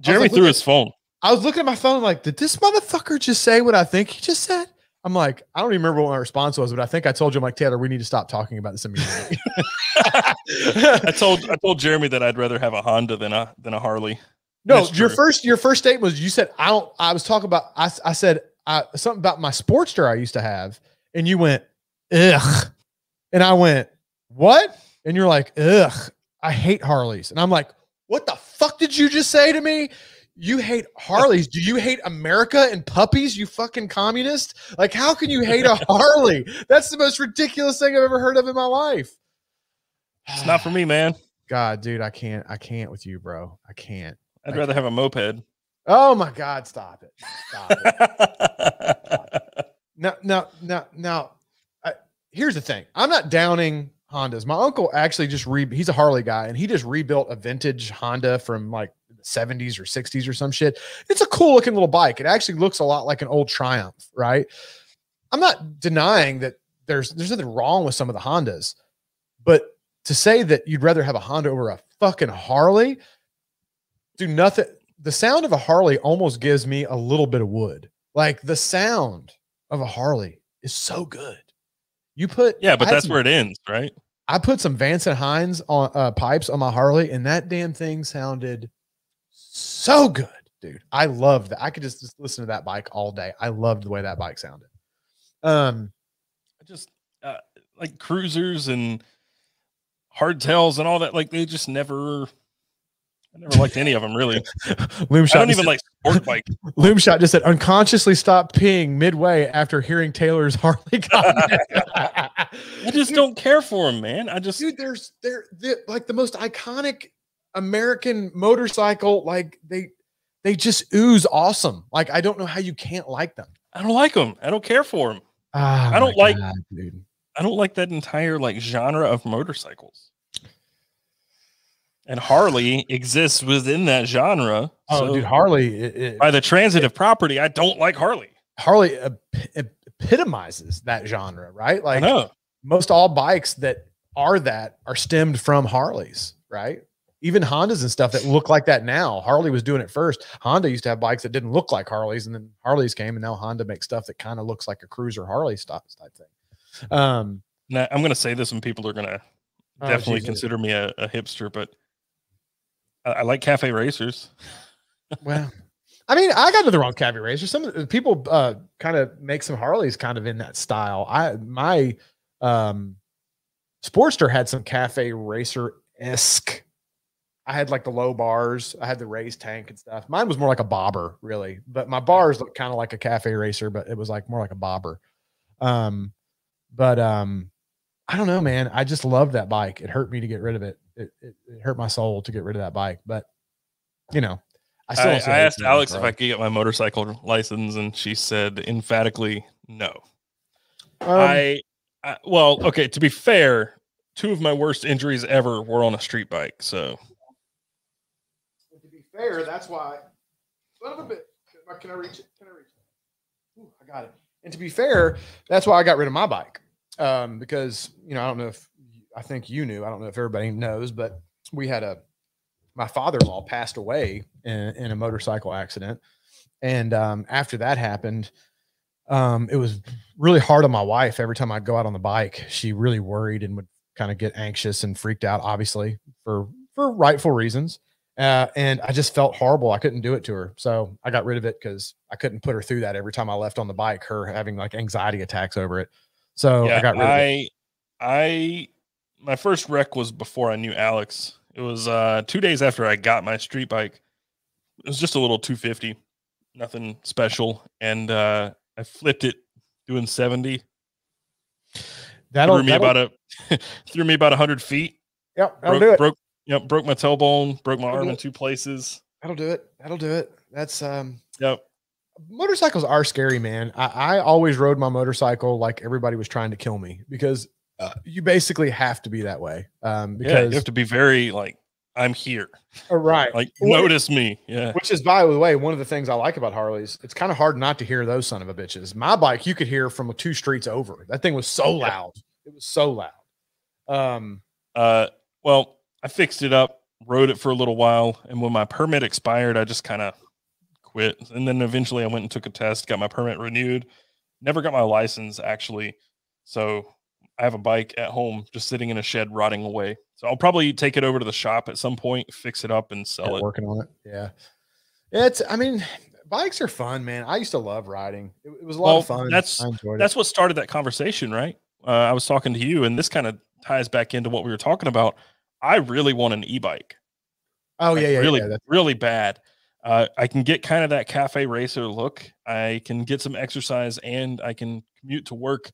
Jeremy like, threw his phone. I was looking at my phone, like, did this motherfucker just say what I think he just said? I'm like, I don't even remember what my response was, but I think I told you, I'm like, Taylor, we need to stop talking about this immediately. I told I told Jeremy that I'd rather have a Honda than a than a Harley. No, your true. first your first statement was you said I don't. I was talking about I I said I, something about my Sportster I used to have, and you went ugh, and I went what? And you're like ugh, I hate Harleys, and I'm like, what the fuck did you just say to me? You hate Harleys? Do you hate America and puppies? You fucking communist! Like, how can you hate a Harley? That's the most ridiculous thing I've ever heard of in my life. It's not for me, man. God, dude, I can't. I can't with you, bro. I can't. I'd Like- rather have a moped. Oh my God, stop it. Stop it. now, now, now, now, I, here's the thing. I'm not downing Hondas. My uncle actually just re he's a Harley guy and he just rebuilt a vintage Honda from like 70s or 60s or some shit. It's a cool looking little bike. It actually looks a lot like an old Triumph, right? I'm not denying that there's there's nothing wrong with some of the Hondas, but to say that you'd rather have a Honda over a fucking Harley, do nothing. The sound of a Harley almost gives me a little bit of wood. Like the sound of a Harley is so good. You put yeah, but I that's some- where it ends, right? I put some Vance and Hines on uh, pipes on my Harley, and that damn thing sounded so good, dude. I love that. I could just, just listen to that bike all day. I loved the way that bike sounded. Um, I just uh, like cruisers and hardtails and all that. Like they just never. I never liked any of them really. Loom I don't even like sport bike. said, Loom shot just said unconsciously stopped peeing midway after hearing Taylor's Harley comment. I just don't care for them, man. I just dude there's they're, they're like the most iconic american motorcycle like they they just ooze awesome like i don't know how you can't like them I don't like them. I don't care for them. Ah, I don't like- God, dude. I don't like that entire like genre of motorcycles. And Harley exists within that genre. Oh, so dude, Harley. It, it- by the transitive property, I don't like Harley. Harley ep- ep- epitomizes that genre, right? Like most all bikes that are that are stemmed from Harleys, right? Even Hondas and stuff that look like that now. Harley was doing it first. Honda used to have bikes that didn't look like Harleys, and then Harleys came, and now Honda makes stuff that kind of looks like a cruiser Harley style type thing. Um, Now, I'm gonna say this, and people are gonna Oh, definitely consider me a, a hipster, but I, I like cafe racers. well, I mean, I got to the wrong cafe racer. Some of the people uh, kind of make some Harleys kind of in that style. I my um, Sportster had some cafe racer esque. I had like the low bars. I had the raised tank and stuff. Mine was more like a bobber, really. But my bars looked kind of like a cafe racer, but it was like more like a bobber. Um, but um, I don't know, man. I just loved that bike. It hurt me to get rid of it. It, it, it hurt my soul to get rid of that bike. But you know, I I, still I, don't see how you asked Alex if. I could get my motorcycle license, and she said emphatically no. Um, I, I well, okay. To be fair, two of my worst injuries ever were on a street bike. So fair, that's why. Son of a bit. Can I reach it? Can I reach it? Ooh, I got it. And to be fair, that's why I got rid of my bike. Um, because you know, I don't know if I think you knew. I don't know if everybody knows, but we had a my father-in-law passed away in, in a motorcycle accident, and um, after that happened, um, it was really hard on my wife. Every time I'd go out on the bike, she really worried and would kind of get anxious and freaked out. Obviously, for for rightful reasons. Uh, and I just felt horrible. I couldn't do it to her. So I got rid of it because I couldn't put her through that every time I left on the bike, her having like anxiety attacks over it. So I got rid of it. I, I, my first wreck was before I knew Alex. It was uh, two days after I got my street bike. It was just a little 250, nothing special, and uh, I flipped it doing 70. That'll, threw me that'll, about a threw me about 100 feet. yep, broke, do it. broke, yep, broke my tailbone, broke my That'll arm in two places. That'll do it. That'll do it. That's um Yep. motorcycles are scary, man. I, I always rode my motorcycle like everybody was trying to kill me because uh, you basically have to be that way. Um, Yeah, because you have to be very like I'm here. uh, right, Like Well, notice me. Yeah. Which is, by the way, one of the things I like about Harleys. It's kind of hard not to hear those son of a bitches. My bike, you could hear from two streets over. That thing was so loud. It was so loud. Um, Uh, well, I fixed it up, rode it for a little while, and when my permit expired, I just kind of quit. And then eventually, I went and took a test, got my permit renewed. Never got my license actually, so I have a bike at home just sitting in a shed rotting away. So I'll probably take it over to the shop at some point, fix it up, and sell yeah, it. working on it. Yeah. It's, I mean, bikes are fun, man. I used to love riding. It, it was a lot of fun. that's- I enjoyed it. That's what started that conversation, right? Uh, I was talking to you, and this kind of ties back into what we were talking about. I really want an e-bike. oh, like, yeah, yeah, really, yeah. Really bad. Uh, I can get kind of that cafe racer look. I can get some exercise and I can commute to work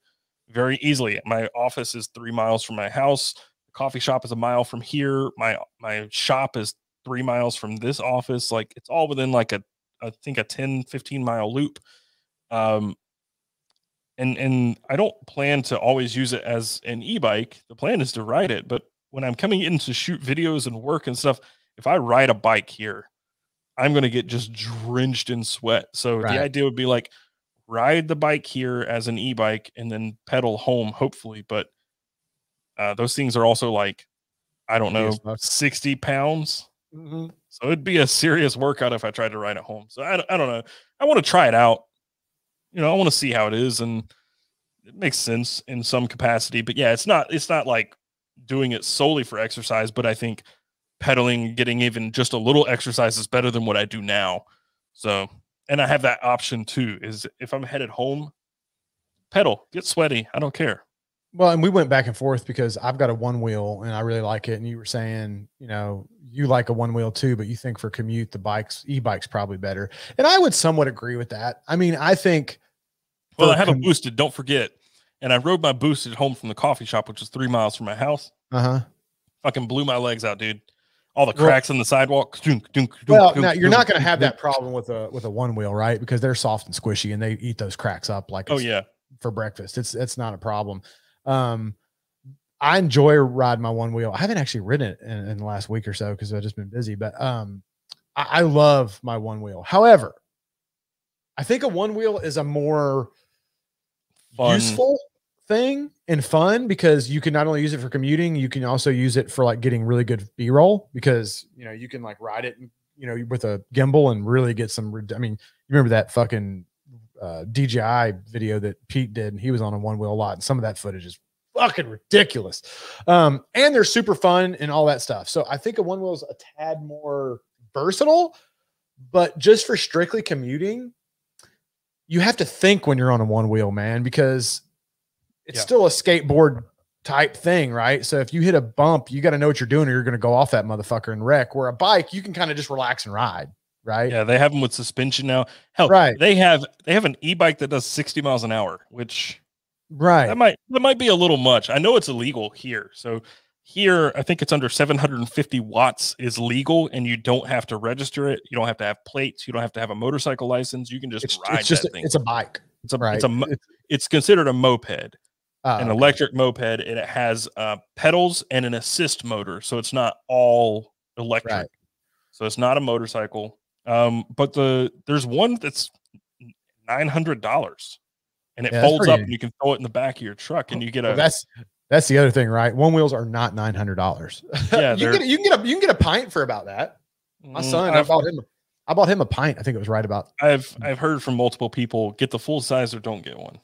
very easily. My office is three miles from my house. The coffee shop is a mile from here. My my shop is three miles from this office. Like it's all within like a I think a 10, 15 mile loop. Um and and I don't plan to always use it as an e-bike. The plan is to ride it, but when I'm coming in to shoot videos and work and stuff, if I ride a bike here, I'm going to get just drenched in sweat. So Right. the idea would be like ride the bike here as an e-bike and then pedal home hopefully, but uh, those things are also like I don't know, 60 pounds. Mhm. So it'd be a serious workout if I tried to ride at home. So I, I don't know. I want to try it out. You know, I want to see how it is, and it makes sense in some capacity. But yeah, it's not. It's not like doing it solely for exercise. But I think pedaling, getting even just a little exercise is better than what I do now. So, and I have that option too. Is if I'm headed home, pedal, get sweaty. I don't care. Well, and we went back and forth because I've got a one wheel and I really like it. And you were saying, you know, you like a one wheel too, but you think for commute, the bikes, e bikes probably better. And I would somewhat agree with that. I mean, I think, Well, I have a boosted. Don't forget. And I rode my boosted home from the coffee shop, which is three miles from my house. uh huh. fucking blew my legs out, dude. All the Well- cracks in the sidewalk. dunk, dunk, dunk, Well, now you're not going to have that problem with a with a one wheel, right? Because they're soft and squishy and they eat those cracks up like Oh yeah, for breakfast. It's it's not a problem. Um, I enjoy riding my one wheel. I haven't actually ridden it in, in the last week or so because I've just been busy. But um, I, I love my one wheel. However, I think a one wheel is a more Fun. useful thing and fun because you can not only use it for commuting, you can also use it for like getting really good B roll because you know you can like ride it, you know, with a gimbal and really get some. I mean, you remember that fucking uh, DJI video that Pete did, and he was on a one wheel a lot, and some of that footage is fucking ridiculous. Um, and they're super fun and all that stuff. So I think a one wheel is a tad more versatile, but just for strictly commuting, you have to think when you're on a one wheel, man, because it's Yeah. still a skateboard type thing, right? So if you hit a bump, you got to know what you're doing or you're going to go off that motherfucker and wreck. Where a bike, you can kind of just relax and ride, right? Yeah, they have them with suspension now. Hell, Right. they have they have an e-bike that does 60 miles an hour, which Right. that might that might be a little much. I know it's illegal here. So here, I think it's under 750 watts is legal, and you don't have to register it. You don't have to have plates. You don't have to have a motorcycle license. You can just It's, ride it's just that thing. it's a bike, It's a right? it's a It's- considered a moped, uh, an electric moped, and it has uh, pedals and an assist motor, so it's not all electric. Right. So it's not a motorcycle. Um, but the there's one that's nine hundred dollars, and it Yeah, folds up, and you can throw it in the back of your truck, and you get a Well, that's that's the other thing, right? One wheels are not nine hundred dollars. Yeah, you can get you can get a you can get a pint for about that. My Mm, son, I I've, bought him, I bought him a pint. I think it was right about. I've I've heard from multiple people get the full size or don't get one.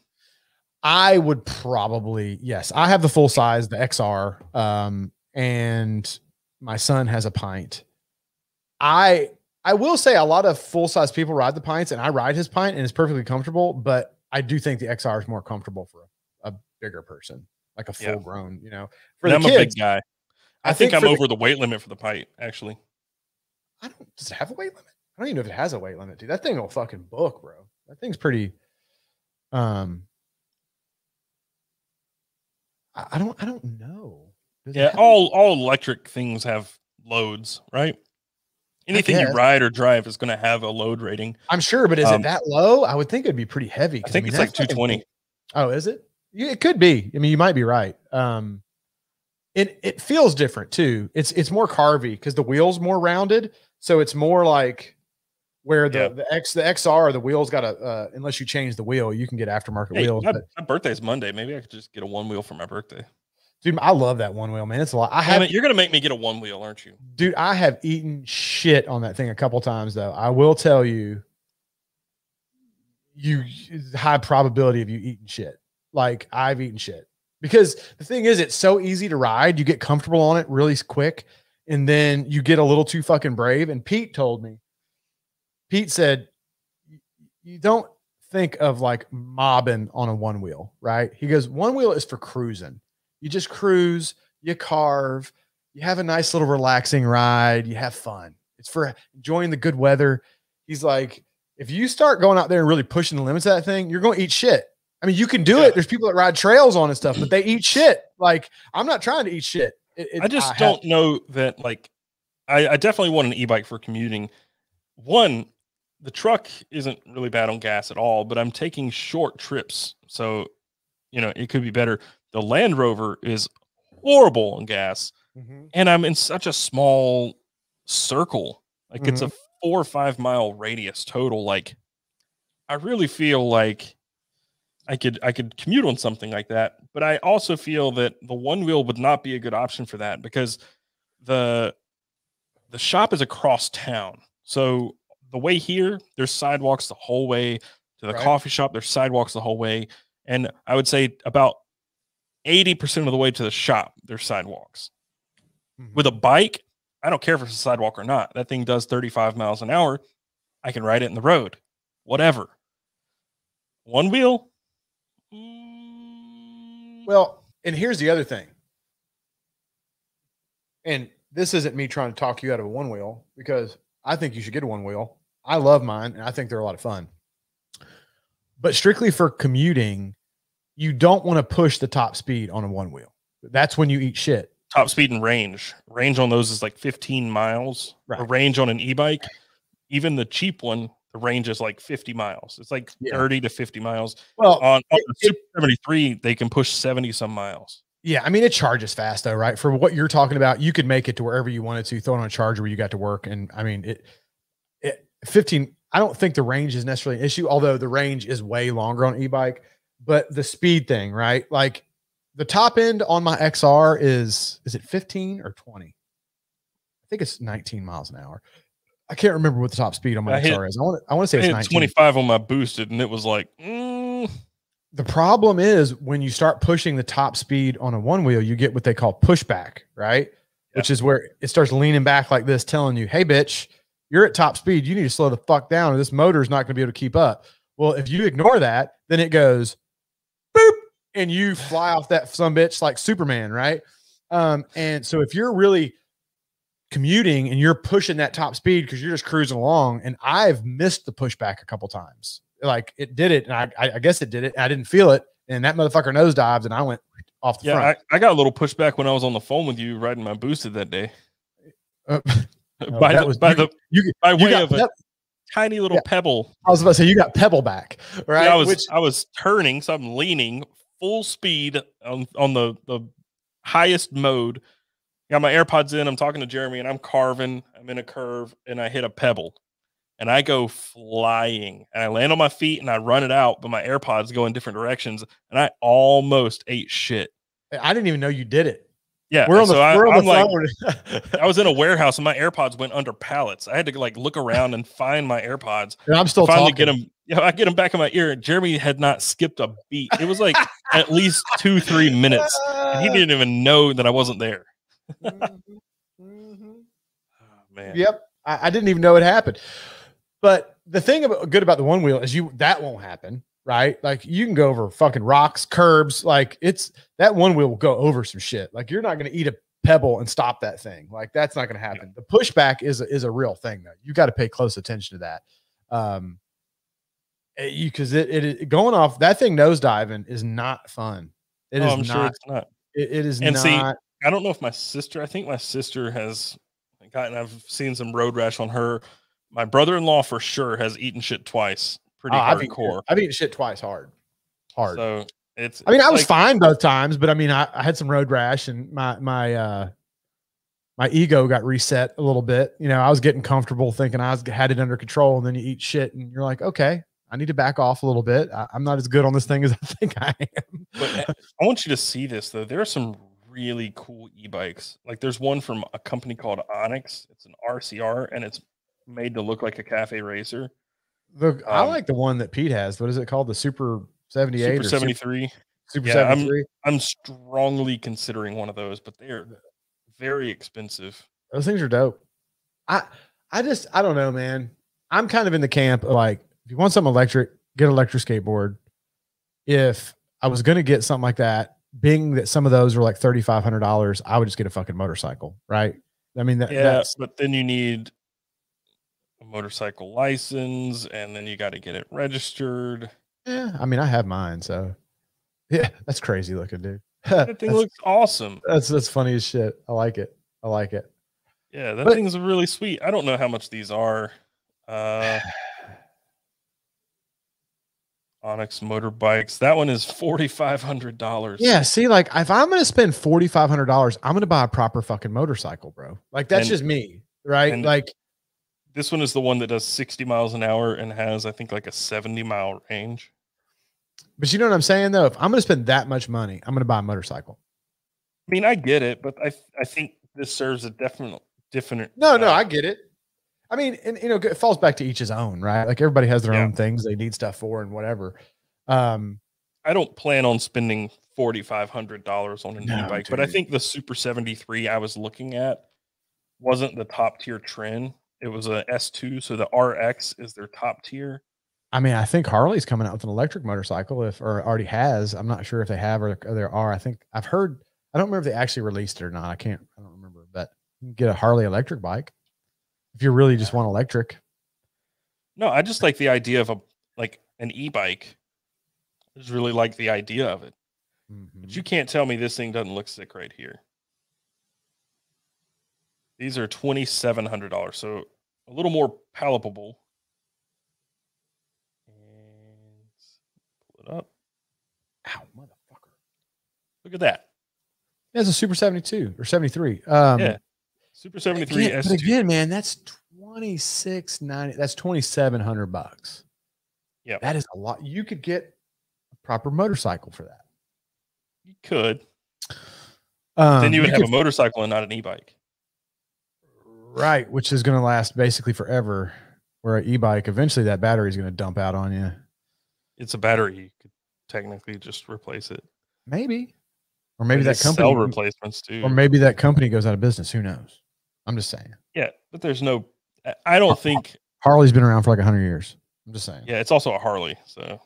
I would probably yes. I have the full size, the XR, um, and my son has a pint. I I will say a lot of full size people ride the pints, and I ride his pint, and it's perfectly comfortable. But I do think the XR is more comfortable for a, a bigger person, like a Yeah. full grown. You know, for And the I'm a big guy. I, I think, think I'm the- over the weight limit for the pint. Actually, I don't. Does it have a weight limit? I don't even know if it has a weight limit, dude. That thing will fucking book, bro. That thing's pretty. Um, I, I don't. I don't know. Does yeah. All all electric things have loads, right? Anything you ride or drive is going to have a load rating. I'm sure, but is um, it that low? I would think it'd be pretty heavy. I think mean, it's like 220. big. Oh, is it? It could be. I mean, you might be right. Um, it it feels different too. It's it's more carvy because the wheel's more rounded, so it's more like where the Yeah. the X the XR the wheels got a uh, unless you change the wheel, you can get aftermarket Hey, wheels. my, But my birthday's Monday. Maybe I could just get a one wheel for my birthday. dude, I love that one wheel, man. It's a lot. I Damn have it, you're going to make me get a one wheel, aren't you? dude, I have eaten shit on that thing a couple times though. I will tell you, you high probability of you eating shit. Like I've eaten shit because the thing is, it's so easy to ride. You get comfortable on it really quick, and then you get a little too fucking brave. And Pete told me, Pete said, you don't think of like mobbing on a one wheel, right? He goes, one wheel is for cruising. You just cruise, you carve, you have a nice little relaxing ride, you have fun. It's for enjoying the good weather. He's like, if you start going out there and really pushing the limits of that thing, you're going to eat shit. I mean, you can do Yeah. it. There's people that ride trails on and stuff, but they eat shit. Like, I'm not trying to eat shit. It- it- I just have- don't know that. Like, I, I definitely want an e-bike for commuting. One, the truck isn't really bad on gas at all, but I'm taking short trips, so you know it could be better. The Land Rover is horrible on gas, Mhm. and I'm in such a small circle. Like it's a Mm-hmm. four or five mile radius total. Like, I really feel like I could I could commute on something like that, but I also feel that the one wheel would not be a good option for that because the the shop is across town. So the way here, there's sidewalks the whole way to the Right. coffee shop. There's sidewalks the whole way, and I would say about eighty percent of the way to the shop, there's sidewalks. Mhm. With a bike, I don't care if it's a sidewalk or not. That thing does 35 miles an hour. I can ride it in the road, whatever. One wheel. Mm, Well, and here's the other thing. And this isn't me trying to talk you out of a one wheel because I think you should get a one wheel. I love mine and I think they're a lot of fun. But strictly for commuting, you don't want to push the top speed on a one wheel. That's when you eat shit. top speed and range. Range on those is like 15 miles. A range on an e-bike, even the cheap one, the range is like 50 miles. It's like Yeah. 30 to 50 miles. Well, On, on it- the Super 73, they can push 70 some miles. Yeah, I mean it charges fast though, right? For what you're talking about, you could make it to wherever you wanted to, throw it on a charger where you got to work. And I mean it, it 15. I don't think the range is necessarily an issue, although the range is way longer on e-bike, but the speed thing, right? Like the top end on my XR is is it 15 or 20? I think it's 19 miles an hour. I can't remember what the top speed on my I hit- XR is. I want to I want to say I it's hit 25 on my boosted, and it was like, mm, the problem is when you start pushing the top speed on a one wheel, you get what they call pushback, right? Which is where it starts leaning back like this, telling you, hey, bitch, you're at top speed. You need to slow the fuck down, or this motor is not going to be able to keep up. Well, if you ignore that, then it goes boop, and you fly off that some bitch like Superman, right? Um, and so if you're really commuting and you're pushing that top speed because you're just cruising along, and I've missed the pushback a couple times. Like it did it, and I, I guess it did it. I didn't feel it, and that motherfucker nosedived, and I went off the yeah, front. I, I got a little pushback when I was on the phone with you riding my boosted that day. Uh, by the, was- by you- the you, by way got of a tiny little Yeah. pebble. I was about to say you got pebble back, right? Yeah, I was Which I was turning, so I'm leaning full speed on on the the highest mode. Got my AirPods in. I'm talking to Jeremy, and I'm carving. I'm in a curve, and I hit a pebble, and I go flying, and I land on my feet, and I run it out, but my AirPods go in different directions, and I almost ate shit. I didn't even know you did it. Yeah, We're on the, so I, we're on I'm the like. I was in a warehouse, and my AirPods went under pallets. I had to like look around and find my AirPods. and I'm still finally talking. get them. Yeah, I get them back in my ear. Jeremy had not skipped a beat. It was like at least two, three minutes. And he didn't even know that I wasn't there. Mhm. Oh, man. Yep. I, I didn't even know it happened. But the thing about good about the one wheel is you that won't happen, right? Like you can go over fucking rocks, curbs, like it's that one wheel will go over some shit. Like you're not going to eat a pebble and stop that thing. Like that's not going to happen. The pushback is a, is a real thing though. You got to pay close attention to that. Um eh, you because it, it it going off that thing nosediving is not fun. It Oh, is I'm sure it's not. it- it is And not. see, I don't know if my sister, I think my sister has gotten, I've seen some road rash on her. My brother in law for sure has eaten shit twice. Pretty Oh, hardcore. I've eaten shit twice hard. Hard. So it's, I mean, it's I was like- fine both times, but I mean, I, I had some road rash and my my uh my ego got reset a little bit. You know, I was getting comfortable thinking I was had it under control, and then you eat shit, and you're like, okay, I need to back off a little bit. I, I'm not as good on this thing as I think I am. But uh, I want you to see this though. There are some really cool e-bikes. Like there's one from a company called Onyx. It's an RCR and it's made to look like a cafe racer. The I Um, like the one that Pete has. What is it called? The Super 78 Super or 73. Super, Yeah, I'm- I'm strongly considering one of those, but they're very expensive. Those things are dope. I I just I don't know, man. I'm kind of in the camp of like if you want something electric, get an electric skateboard. If I was gonna get something like that, being that some of those are like thirty five hundred dollars, I would just get a fucking motorcycle, right? I mean that, Yeah, that's but then you need a motorcycle license and then you got to get it registered. yeah. I mean I have mine, so yeah, that's crazy looking, dude. That thing looks awesome. that's that's funny as shit. I like it. I like it. Yeah, that but- thing's really sweet. I don't know how much these are. Uh Onyx motorbikes. That one is forty five hundred dollars. Yeah, see, like if I'm gonna spend forty five hundred dollars, I'm gonna buy a proper fucking motorcycle, bro. Like that's And- just me, right? and- like This one is the one that does sixty miles an hour and has, I think, like a seventy mile range. But you know what I'm saying though? If I'm gonna spend that much money, I'm gonna buy a motorcycle. I mean, I get it, but I I think this serves a definite different. No, no, uh, I get it. I mean, and you know, it falls back to each his own, right? Like everybody has their Yeah. own things they need stuff for and whatever. Um, I don't plan on spending forty five hundred dollars on an No, e-bike, but I think the Super seventy three I was looking at wasn't the top tier trend. It was a S two, so the RX is their top tier. I mean, I think Harley's coming out with an electric motorcycle, if or already has. I'm not sure if they have or, or there are. I think I've heard. I don't remember if they actually released it or not. I can't. I don't remember. But you can get a Harley electric bike if you really just want electric. No, I just like the idea of a like an e-bike. I just really like the idea of it. Mm-hmm. But you can't tell me this thing doesn't look sick right here. These are twenty seven hundred dollars, so a little more palpable. And pull it up. Ow, motherfucker! Look at that. That's a Super seventy two or seventy three. Um, yeah. Super 73 again, but S2. again, man, that's 2690. That's 2700 bucks. Yeah. That is a lot. You could get a proper motorcycle for that. You could. Um, then you would have could- a motorcycle and not an e-bike. right, which is going to last basically forever. Where an e-bike, eventually that battery is going to dump out on you. It's a battery. You could technically just replace it. Maybe, or maybe that company, sell replacements too. or maybe that company goes out of business. Who knows? I'm just saying. yeah, but there's no. I- I don't think. Harley's been around for like hundred years. I'm just saying. Yeah, it's also a Harley, so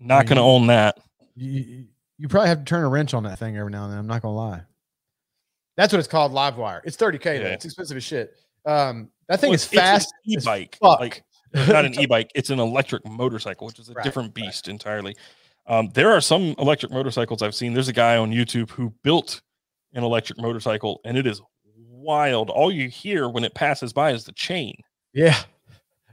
not mean, going to own that. You, you, probably have to turn a wrench on that thing every now and then. I'm not gonna lie. That's what it's called, LiveWire. It's 30k though. It's expensive as shit. Um, that thing Well, is fast. It's an as e-bike, fuck. like not an e-bike. It's an electric motorcycle, which is a Right, different right. beast entirely. Um, there are some electric motorcycles I've seen. There's a guy on YouTube who built an electric motorcycle, and it is wild. All you hear when it passes by is the chain. Yeah.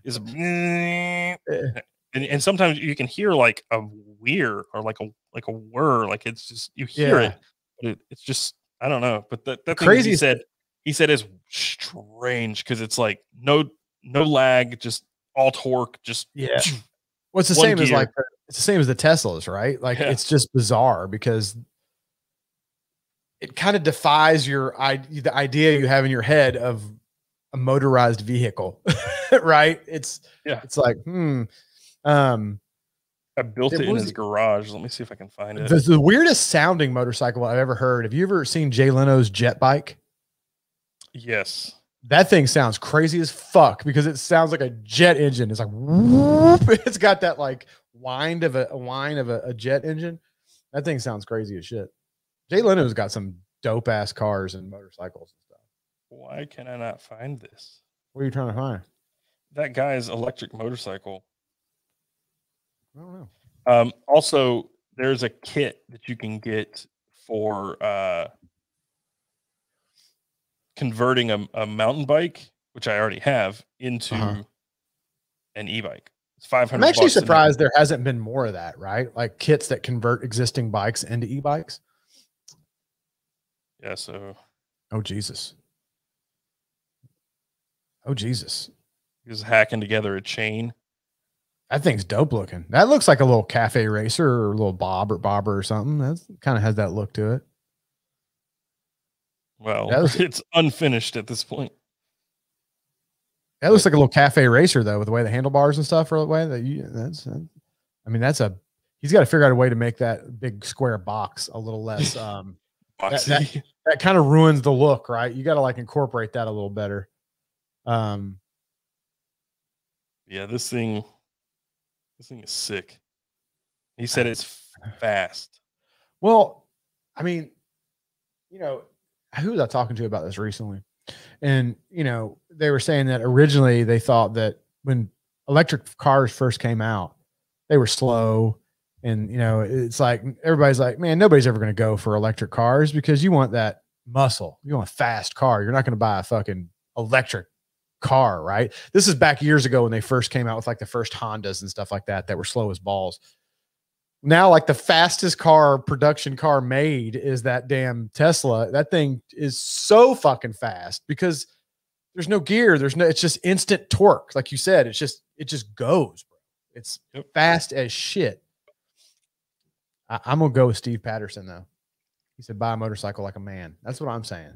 Is eh. and, and sometimes you can hear like a weir or like a like a whir, like it's just you hear Yeah. it, but it, it's just I don't know. But that that thing crazy he said he said is strange because it's like no no lag, just all torque, just Yeah. Well, it's the same as like it's the same as the Teslas, right? Like Yeah. it's just bizarre because it kind of defies your i the idea you have in your head of a motorized vehicle, right? It's Yeah. It's like hmm. Um, I built There it in his garage. Let me see if I can find it. the, the weirdest sounding motorcycle I've ever heard. Have you ever seen Jay Leno's jet bike? yes. That thing sounds crazy as fuck because it sounds like a jet engine. It's like whoop. It's got that like wind of a, a whine of a, a jet engine. That thing sounds crazy as shit. Jay Leno's got some dope ass cars and motorcycles and stuff. Why can I not find this? What are you trying to find? That guy's electric motorcycle. I don't know. Um, also, there's a kit that you can get for uh, converting a, a mountain bike, which I already have, into Uh-huh. an e-bike. It's five I'm actually surprised there hasn't been more of that, right? Like kits that convert existing bikes into e-bikes. Yeah, so Oh Jesus. Oh Jesus. he's hacking together a chain. That thing's dope looking. That looks like a little cafe racer or a little bob or bobber or something. That kind of has that look to it. Well, was- it's unfinished at this point. That looks like a little cafe racer though, with the way the handlebars and stuff are the way that you. That's. I mean, that's a. He's got to figure out a way to make that big square box a little less. Um, that- Boxy. that kind of ruins the look, right? You got to like incorporate that a little better. Um, yeah, this thing, this thing is sick. He said it's fast. Well, I mean, you know, who was I talking to about this recently? And, you know, they were saying that originally they thought that when electric cars first came out, they were slow. And, you know, it's like everybody's like, man, nobody's ever going to go for electric cars because you want that muscle. You want a fast car. You're not going to buy a fucking electric car, right? This is back years ago when they first came out with like the first Hondas and stuff like that that were slow as balls now like the fastest car production car made is that damn Tesla. That thing is so fucking fast because there's no gear, there's no it's just instant torque. Like you said, it's just it just goes. It's Yep. fast as shit. I, I'm gonna go with Steve Patterson though. He said buy a motorcycle like a man. That's what I'm saying.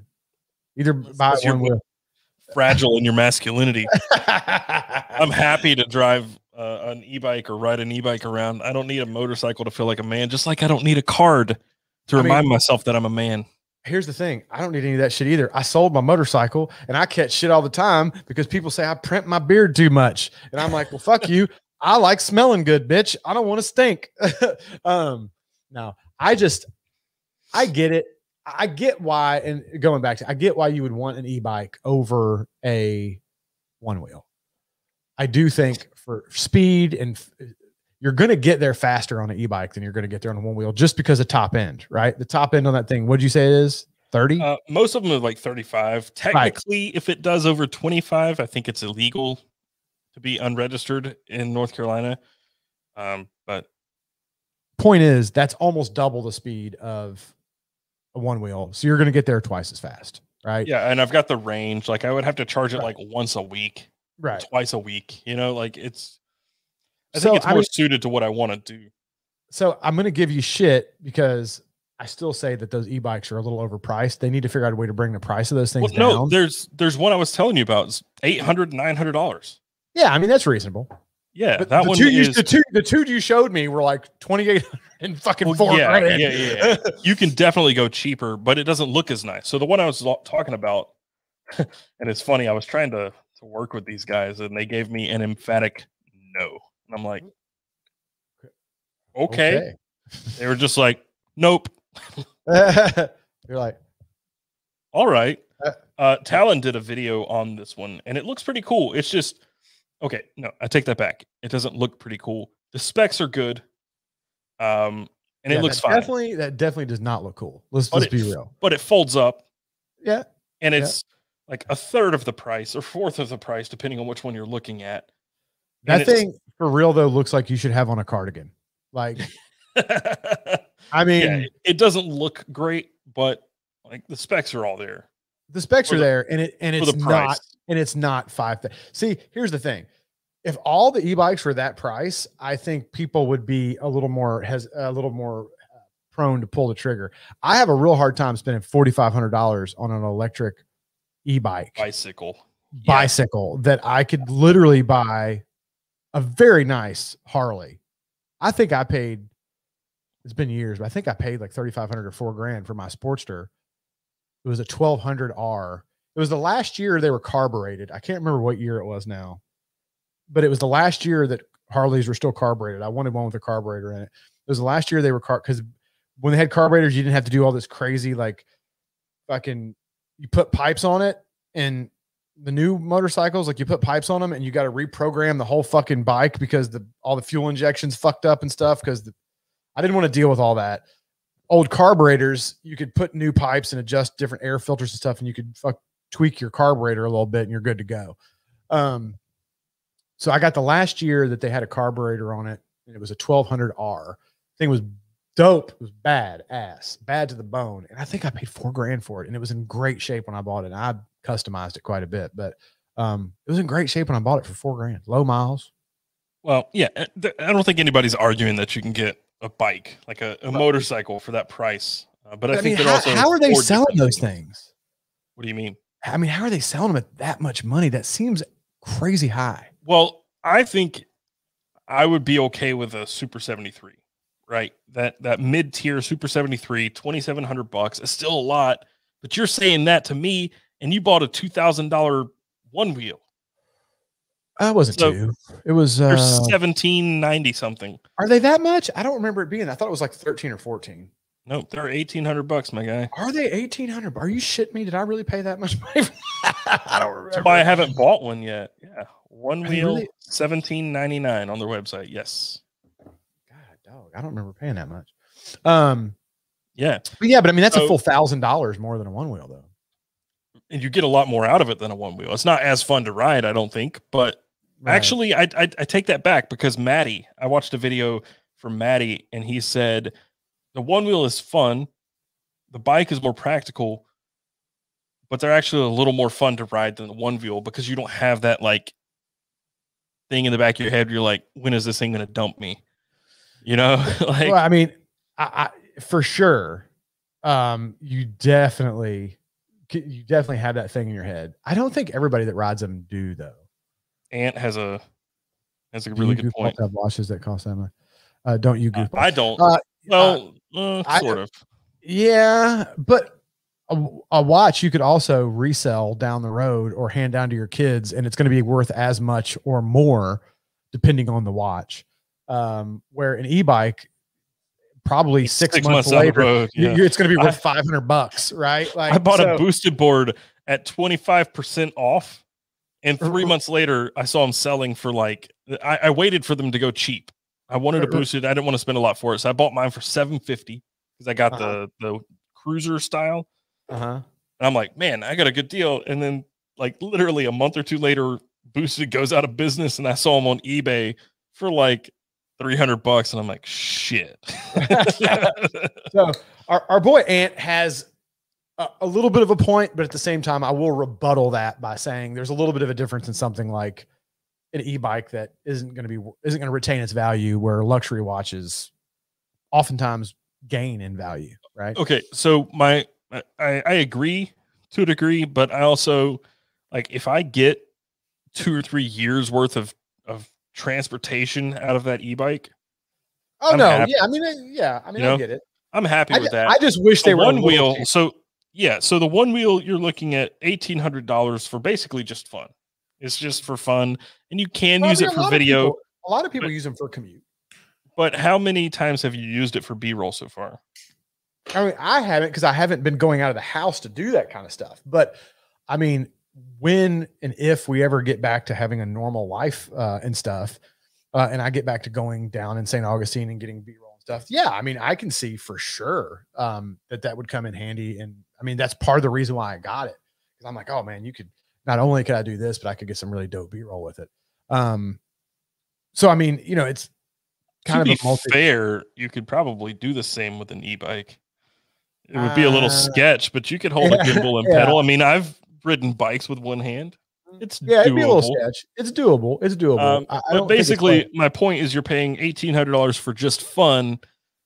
Either buy one with Fragile in your masculinity. I'm happy to drive uh, an e-bike or ride an e-bike around. I don't need a motorcycle to feel like a man, just like I don't need a card to I mean- remind myself that I'm a man. here's the thing i don't need any of that shit either i sold my motorcycle and i catch shit all the time because people say i print my beard too much and i'm like well fuck you i like smelling good bitch i don't want to stink um no i just i get it i get why and going back to i get why you would want an e-bike over a one wheel i do think for speed and you're going to get there faster on an e-bike than you're going to get there on a one wheel just because of top end, right? The top end on that thing, what'd you say it is? 30? Uh, most of them are like 35. Technically, if it does over 25, I think it's illegal to be unregistered in North Carolina. Um, but point is that's almost double the speed of a one wheel. So you're going to get there twice as fast, right? Yeah, and I've got the range. Like I would have to charge it Right. like once a week, Right. twice a week. You know, like it's. I So, think it's I more mean- suited to what I want to do. So I'm going to give you shit because I still say that those e-bikes are a little overpriced. They need to figure out a way to bring the price of those things Well, no, down. there's there's one I was telling you about. It's 800 900 dollars. yeah, I mean that's reasonable. Yeah, But that the one two you, is. the two the two you showed me were like 28 and fucking Well, four yeah, grand. yeah, yeah, you can definitely go cheaper, but it doesn't look as nice. So the one I was talking about, and it's funny, I was trying to to work with these guys, and they gave me an emphatic no, and I'm like, okay. They were just like, nope. You're like, All right. Uh, Uh, Talon did a video on this one, and it looks pretty cool. It's just okay. No, I take that back. It doesn't look pretty cool. The specs are good, um, and yeah, it looks fine. Definitely, that definitely does not look cool. Let's let's be real. but it folds up, Yeah, and Yeah. it's like a third of the price or fourth of the price, depending on which one you're looking at. That thing for real though looks like you should have on a cardigan. Like, I mean, yeah, it- it doesn't look great, but like the specs are all there the specs for are there, and it and it's not and it's not five. thou- See, here's the thing: if all the e-bikes were that price, I think people would be a little more has a little more uh, prone to pull the trigger. I have a real hard time spending forty five hundred dollars on an electric e-bike Bicycle. yeah. bicycle that I could literally buy a very nice Harley. I think I paid. It's been years, but I think I paid like thirty five hundred or four grand for my Sportster. It was a twelve hundred R. It was the last year they were carbureted. I can't remember what year it was now, but it was the last year that Harleys were still carbureted. I wanted one with a carburetor in it. It was the last year they were car because when they had carburetors, you didn't have to do all this crazy like fucking. You put pipes on it, and the new motorcycles, like you put pipes on them, and you got to reprogram the whole fucking bike because the all the fuel injections fucked up and stuff. Because I didn't want to deal with all that. Old carburetors, you could put new pipes and adjust different air filters and stuff, and you could fuck tweak your carburetor a little bit, and you're good to go. Um, so I got the last year that they had a carburetor on it, and it was a 1200R. Thing was dope. It was bad ass, bad to the bone, and I think I paid four grand for it, and it was in great shape when I bought it. And I customized it quite a bit, but um, it was in great shape when I bought it for four grand, low miles. Well, yeah, uh, I don't think anybody's arguing that you can get a bike, like a, a motorcycle, for that price. Uh, but I, I think mean, that how, also how are they selling those things. things? What do you mean? I mean, how are they selling them at that much money? That seems crazy high. Well, I think I would be okay with a Super 73, right? That that mid-tier Super 73, 2700 bucks is still a lot, but you're saying that to me and you bought a $2000 one wheel. I wasn't So, two. It was. Uh, 1790 something. are they that much? I don't remember it being. I thought it was like thirteen or fourteen. Nope, they're 1800 bucks, my guy. Are they eighteen hundred? Are you shitting me? Did I really pay that much money? I don't remember. That's why I haven't bought one yet. Yeah. One Are wheel, really- 1799 on their website. Yes. God, dog. I don't remember paying that much. Um, Yeah. but yeah, but I mean that's a full thousand dollars more than a one wheel though. And you get a lot more out of it than a one wheel. It's not as fun to ride, I don't think, but Right. Actually, I, I I take that back because Maddie, I watched a video from Maddie, and he said the one wheel is fun, the bike is more practical, but they're actually a little more fun to ride than the one wheel because you don't have that like thing in the back of your head. You're like, when is this thing going to dump me? You know, like well, I mean, I, I for sure. Um, you definitely, you definitely have that thing in your head. I don't think everybody that rides them do though. Ant has a has a really good point. Have watches that cost that much. Uh, don't you Uh, goofball? I don't. Uh, well, uh, I- sort of. Yeah, but a, a watch you could also resell down the road or hand down to your kids, and it's going to be worth as much or more depending on the watch. Um, where an e-bike, probably six, months, down the later, road, yeah. it's going to be worth five hundred bucks, right? Like I bought so- a boosted board at 25% off. And three months later, I saw them selling for like, I, I waited for them to go cheap. I wanted to boost it. I didn't want to spend a lot for it. So I bought mine for 750 because I got Uh-huh. the, the cruiser style. Uh-huh. And I'm like, man, I got a good deal. And then, like, literally a month or two later, boosted goes out of business. And I saw them on eBay for like 300 bucks and I'm like, shit. so our, our boy Ant has a, little bit of a point, but at the same time, I will rebuttal that by saying there's a little bit of a difference in something like an e-bike that isn't going to be isn't going to retain its value where luxury watches oftentimes gain in value right? Okay so my I, I agree to a degree but i also like if i get two or three years worth of of transportation out of that e-bike oh I'm no. happy. yeah i mean yeah i mean you know, i get it. I'm happy I, with that. I just wish the they were one wheel so yeah so the one wheel you're looking at $1800 for basically just fun it's just for fun, and you can well, use I mean, it for video. People, a lot of people but, use them for commute. But how many times have you used it for B roll so far? I mean, I haven't because I haven't been going out of the house to do that kind of stuff. But I mean, when and if we ever get back to having a normal life uh, and stuff, uh, and I get back to going down in St. Augustine and getting B roll and stuff, yeah, I mean, I can see for sure um, that that would come in handy. And I mean, that's part of the reason why I got it because I'm like, oh man, you could not only could I do this, but I could get some really dope B roll with it. Um, so I mean, you know, it's kind to of be multi- fair. You could probably do the same with an e-bike. It would be a little uh, sketch, but you could hold yeah, a gimbal and yeah. pedal. I mean, I've ridden bikes with one hand. It's yeah, doable. it'd be a little sketch. It's doable. It's doable. Um, I, I but basically, my point is, you're paying eighteen hundred dollars for just fun,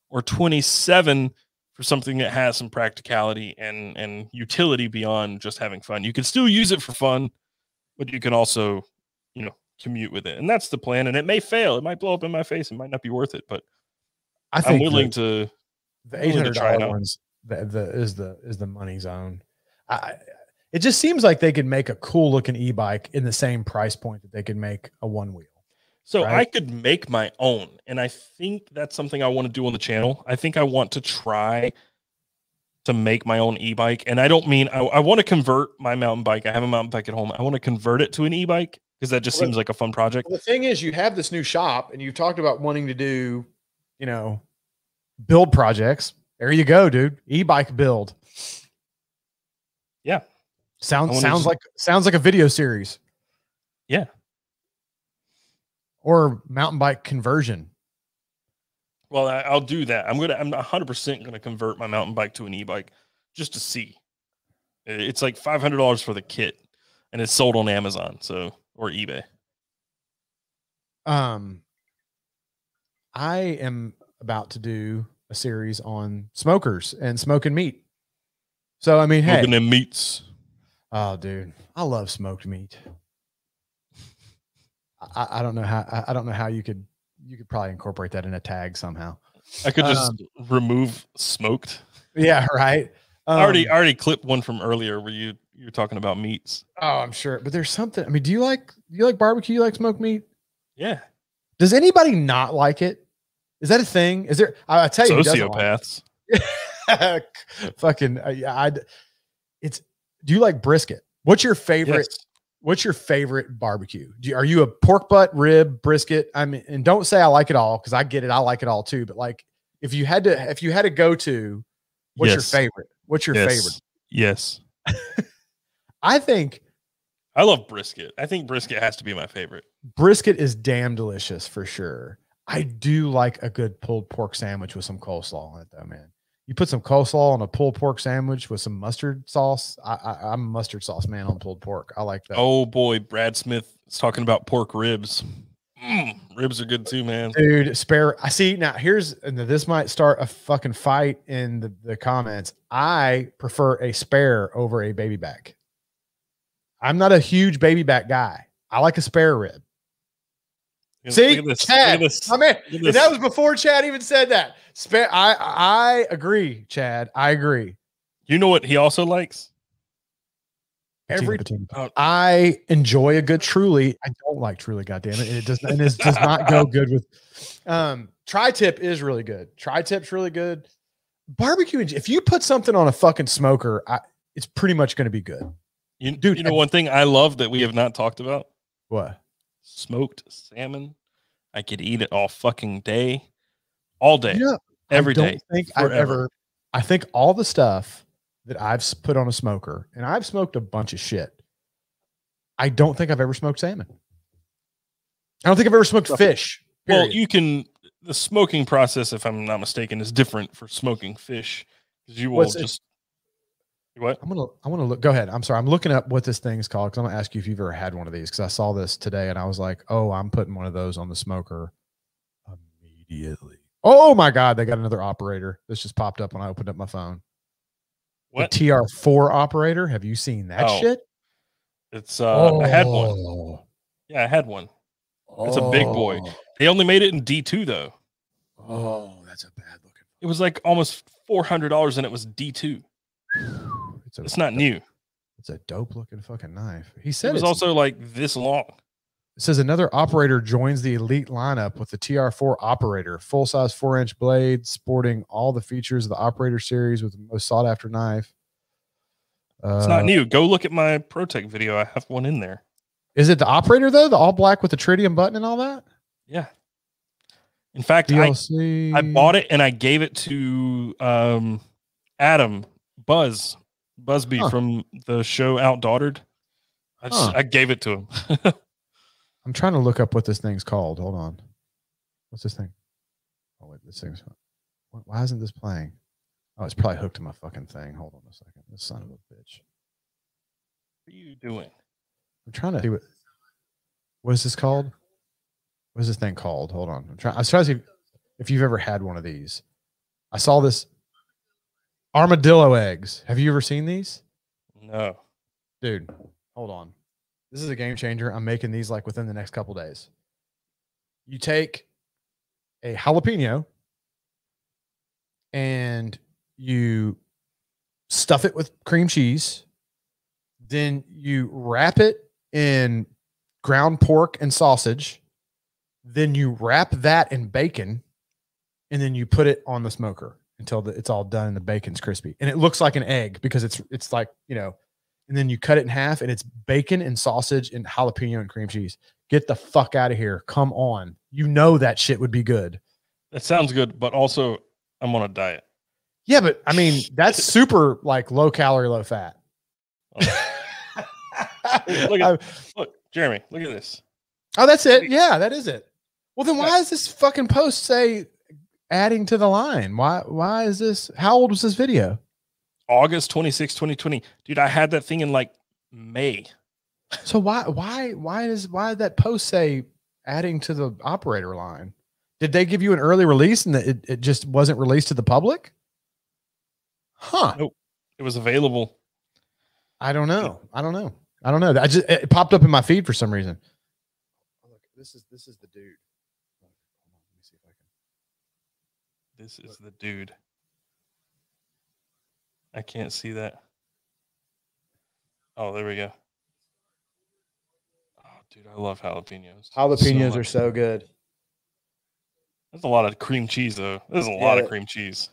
or twenty seven for something that has some practicality and and utility beyond just having fun. You can still use it for fun, but you can also, you know, commute with it. And that's the plan. And it may fail. It might blow up in my face. It might not be worth it, but I think I'm willing the, to the eight hundred dollar ones the, the is the is the money zone. I it just seems like they could make a cool looking e-bike in the same price point that they could make a one wheel. So right? I could make my own. And I think that's something I want to do on the channel. I think I want to try to make my own e-bike. And I don't mean I, I want to convert my mountain bike. I have a mountain bike at home. I want to convert it to an e-bike because that just well, seems like a fun project. Well, the thing is, you have this new shop and you've talked about wanting to do, you know, build projects. There you go, dude. E-bike build. Yeah. Sounds sounds like sounds like a video series. Yeah or mountain bike conversion? Well, I, will do that. I'm gonna. I'm 100 percent gonna convert my mountain bike to an e-bike just to see. It's like 500 dollars for the kit, and it's sold on Amazon, so or eBay. Um, I am about to do a series on smokers and smoking meat. So I mean, smoking hey, them meats. Oh, dude, I love smoked meat. I, I don't know how I, I, don't know how you could you could probably incorporate that in a tag somehow. I could just um, remove smoked. Yeah, right. Um, I already I already clipped one from earlier where you you were talking about meats. Oh, I'm sure. But there's something. I mean, do you like do you like barbecue? You like smoked meat? Yeah. Does anybody not like it? Is that a thing? Is there? I, I tell you, sociopaths. Like Fucking, I, I, it's. Do you like brisket? What's your favorite? Yes. What's your favorite barbecue? You, are you a pork butt, rib, brisket? I mean, and don't say I like it all because I get it. I like it all too. But like, if you had to, if you had to go to, what's yes. your favorite? What's your yes. favorite? Yes. I think I love brisket. I think brisket has to be my favorite. Brisket is damn delicious for sure. I do like a good pulled pork sandwich with some coleslaw on it, though, man you put some coleslaw on a pulled pork sandwich with some mustard sauce. I, I, am a mustard sauce man on pulled pork. I like that. Oh boy, Brad Smith is talking about pork ribs. Mm, ribs are good too, man. Dude, spare. I see now. Here's this might start a fucking fight in the, the comments. I prefer a spare over a baby back. I'm not a huge baby back guy. I like a spare rib. See, Chad. I mean, that was before Chad even said that. Spare. I I agree, Chad. I agree. You know what he also likes? Every oh. I enjoy a good truly. I don't like truly. Goddamn it! It does and it does not go good with. Um, tri-tip is really good. Tri-tip's really good. Barbecue. If you put something on a fucking smoker, I, it's pretty much going to be good. You, Dude, you know one thing I love that we have not talked about. What? Smoked salmon. I could eat it all fucking day all day, yeah, every I day. Think forever. I've ever. I think all the stuff that I've put on a smoker, and I've smoked a bunch of shit. I don't think I've ever smoked salmon. I don't think I've ever smoked fish. Period. Well, you can the smoking process, if I'm not mistaken, is different for smoking fish because you will it- just what? I'm gonna I want to look. Go ahead. I'm sorry. I'm looking up what this thing's called because I'm gonna ask you if you've ever had one of these because I saw this today and I was like, oh, I'm putting one of those on the smoker immediately. Oh my god, they got another operator. This just popped up when I opened up my phone. What? The TR4 operator. Have you seen that Oh, shit? It's uh, I had one. Oh. Yeah, I had one. It's a big boy. They only made it in D two though. Oh, that's a bad looking. It was like almost four hundred dollars, and it was D two. It's, It's not new. It's a dope looking fucking knife. He It said was it's- also like this long. It says another operator joins the elite lineup with the TR4 operator, full size four inch blade, sporting all the features of the operator series with the most sought after knife. Uh, It's not new. Go look at my ProTech video. I have one in there. Is it the operator though? The all black with the tritium button and all that? Yeah. In fact, I, I bought it and I gave it to um, Adam Buzz Busby Huh. from the show Outdaughtered. I just Huh. I gave it to him. I'm trying to look up what this thing's called. Hold on. What's this thing? Oh wait, this thing's. wh- Why isn't this playing? Oh, it's probably hooked to my fucking thing. Hold on a second. This son of a bitch. what are you doing? I'm trying to see what. What is this called? What is this thing called? Hold on. I'm trying. I was trying to see if you've ever had one of these. I saw this armadillo eggs. Have you ever seen these, No. dude? Hold on. This is a game changer. I'm making these like within the next couple days. You take a jalapeno and you stuff it with cream cheese. Then you wrap it in ground pork and sausage. Then you wrap that in bacon, and then you put it on the smoker until the, it's all done and the bacon's crispy. And it looks like an egg because it's it's like you know. And then you cut it in half, and it's bacon and sausage and jalapeno and cream cheese. Get the fuck out of here! Come on, you know that shit would be good. That sounds good, but also I'm on a diet. Yeah, but I mean that's super like low calorie, low fat. Oh. Look at- Look, Jeremy, look at this. Oh, that's it. Yeah, that is it. Well, then why does this fucking post say adding to the line? Why? Why is this? How old was this video? August 26, 2020. Dude, I had that thing in like May. So why? Why? Why does? Why did that post say adding to the operator line? Did they give you an early release and that it, it just wasn't released to the public? Huh? Nope. It was available. I don't know. I don't know. I don't know. I just it popped up in my feed for some reason. Oh, Look, this is this is the dude. Hold on, let me see if I can. This is the dude. I can't see that. Oh, there we go. Oh, dude, I love jalapenos. so Jalapenos are so good. There's a lot of cream cheese, though. There's a lot of cream cheese.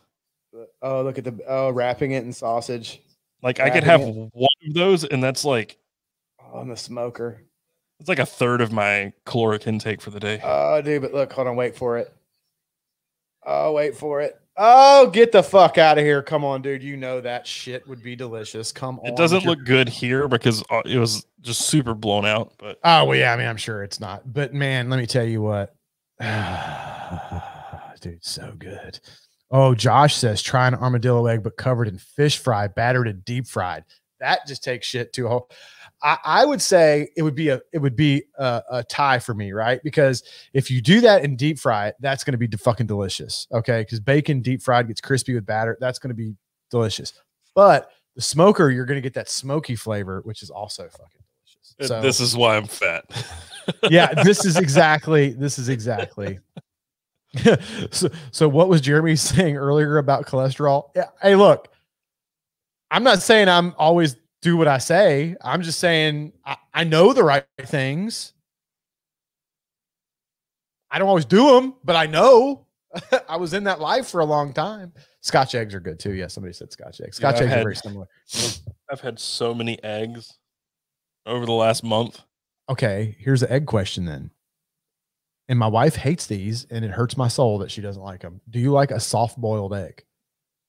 Oh, look at the oh, wrapping it in sausage Like I could Wrapping have one of those, and that's like oh, on the smoker. it's like a third of my caloric intake for the day. Oh, dude, but look, hold on, wait for it. Oh, wait for it. Oh, get the fuck out of here. Come on, dude. You know that shit would be delicious. Come on. it doesn't look good here because uh, it was just super blown out. But Oh, well, yeah, I mean, I'm sure it's not. But man, let me tell you what. dude, so good. Oh, Josh says try an armadillo egg, but covered in fish fry, battered and deep fried. That just takes shit to a whole. I, I would say it would be a it would be a, a tie for me, right? Because if you do that and deep fry it, that's going to be fucking delicious. Okay, because bacon deep fried gets crispy with batter. That's going to be delicious. But the smoker, you're going to get that smoky flavor, which is also fucking delicious. Uh, so this is why I'm fat. yeah, this is exactly this is exactly. so, so what was Jeremy saying earlier about cholesterol? Yeah, hey, look, I'm not saying I'm always do what I say. I'm just saying I, I know the right things. I don't always do them, but I know. I was in that life for a long time. Scotch eggs are good too. Yeah, somebody said Scotch eggs. Scotch I've eggs are had- very similar. I've had so many eggs over the last month. Okay, here's the egg question then. And my wife hates these, and it hurts my soul that she doesn't like them. Do you like a soft boiled egg?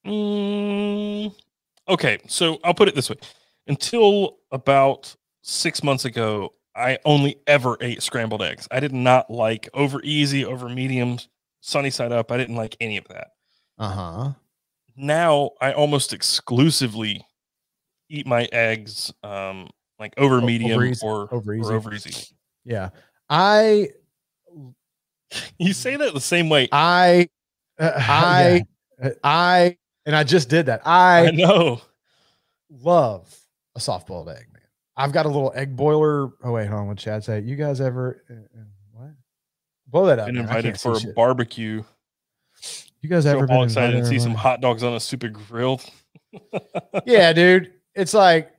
Mm, okay, so I'll put it this way: until about six months ago, I only ever ate scrambled eggs. I did not like over easy, over medium sunny side up. I didn't like any of that. Uh huh. Now I almost exclusively eat my eggs um, like over medium over easy- or over easy. or over easy. Yeah. I You say that the same way. I Uh, I I and I just did that. I I know. love a soft boiled egg, man. I've got a little egg boiler. Oh wait, hold on. What Chad say? You guys ever uh, uh, what? Blow that up. Been man. Invited for a shit. barbecue. You guys ever been all excited to see some hot dogs on a super grill. yeah, dude. It's like,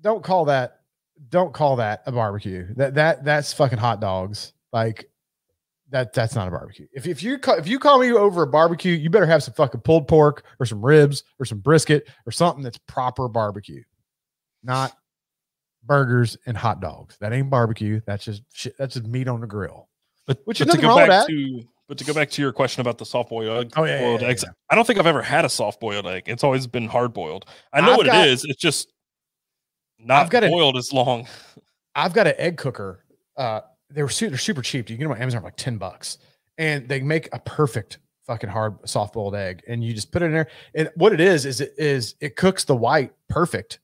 don't call that, don't call that a barbecue. That that that's fucking hot dogs. Like that that's not a barbecue. If if you call, if you call me over a barbecue, you better have some fucking pulled pork or some ribs or some brisket or something that's proper barbecue, not burgers and hot dogs. That ain't barbecue. That's just shit. That's just meat on the grill. But, Which but is to go back that. to but to go back to your question about the soft boiled egg, Oh, yeah, boiled yeah, eggs, yeah. I don't think I've ever had a soft boiled egg. It's always been hard boiled. I know I've what got- it is. It's just not got an- boiled as long. I've got an egg cooker. Uh, they were su- they're super cheap. You can get them on Amazon for like ten bucks, and they make a perfect fucking hard soft boiled egg. And you just put it in there. And what it is is it is it cooks the white perfect.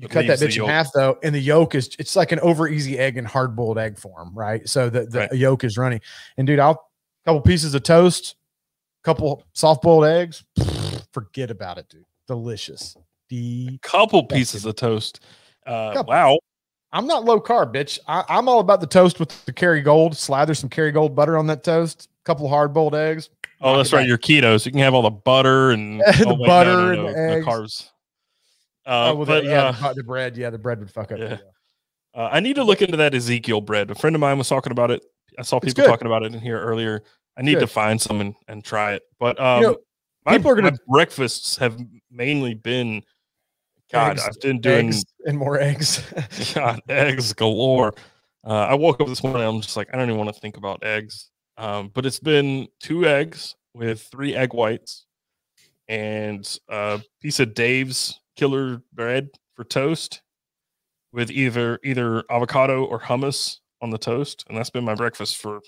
You cut that bitch in half though, and the yolk is it's like an over easy egg in hard boiled egg form, right? So the the Right. yolk is running. And dude, I'll couple pieces of toast, couple soft boiled eggs. Forget about it, dude. Delicious. The Couple pieces of toast. Uh, wow. I'm not low carb, bitch. I, I'm all about the toast with the Kerrygold. Slather some Kerrygold butter on that toast. couple hard boiled eggs. Oh, that's right. back. You're keto, so you can have all the butter and The no, butter no, and the eggs. carbs. Uh, oh, well, but the, yeah, uh, the, bread. Yeah, the bread would fuck up. Yeah. uh, I need to look into that Ezekiel bread. A friend of mine was talking about it. I saw people talking about it in here earlier. I need to find some and, and try it. But um, know, my, people are gonna- breakfasts have mainly been God. Eggs, I've been doing Eggs and more eggs. God, eggs galore. Uh, I woke up this morning. I'm just like, I don't even want to think about eggs. Um, but it's been two eggs with three egg whites and a piece of Dave's killer bread for toast with either either avocado or hummus on the toast, and that's been my breakfast for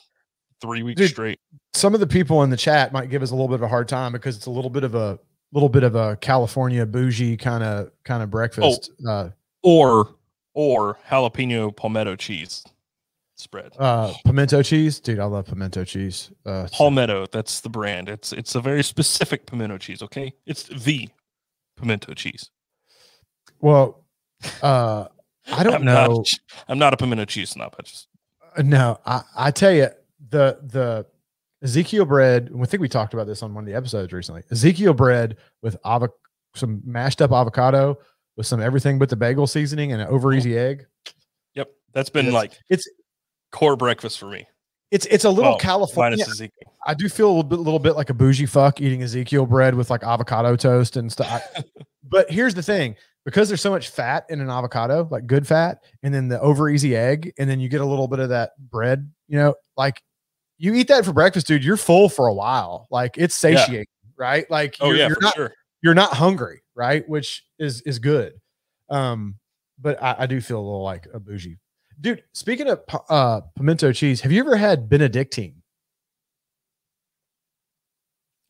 three weeks Dude, straight. Some of the people in the chat might give us a little bit of a hard time because it's a little bit of a little bit of a California bougie kind of kind of breakfast. Uh, Or or jalapeno palmetto cheese spread. uh, pimento cheese, dude. I love pimento cheese. Uh, Palmetto, that's the brand. It's it's a very specific pimento cheese. Okay, it's the pimento cheese. Well, uh, I don't I'm know. ch- I'm not a pimento cheese snob. I just Uh, No, I, I tell you, the the Ezekiel bread. I think we talked about this on one of the episodes recently. Ezekiel bread with avo- some mashed up avocado with some everything but the bagel seasoning and an over easy egg. yep. That's been It's- like It's core breakfast for me. it's it's a little Well, California. I do feel a little bit, little bit like a bougie fuck eating Ezekiel bread with like avocado toast and stuff. But here's the thing: because there's so much fat in an avocado, like good fat, and then the over easy egg, and then you get a little bit of that bread. You know, like you eat that for breakfast, dude. You're full for a while. Like it's Yeah. satiating, right? Like Oh you're, yeah, you're not sure. you're not hungry, right? Which is is good. Um, but I, I do feel a little like a bougie dude. Speaking of uh pimento cheese, have you ever had Benedictine?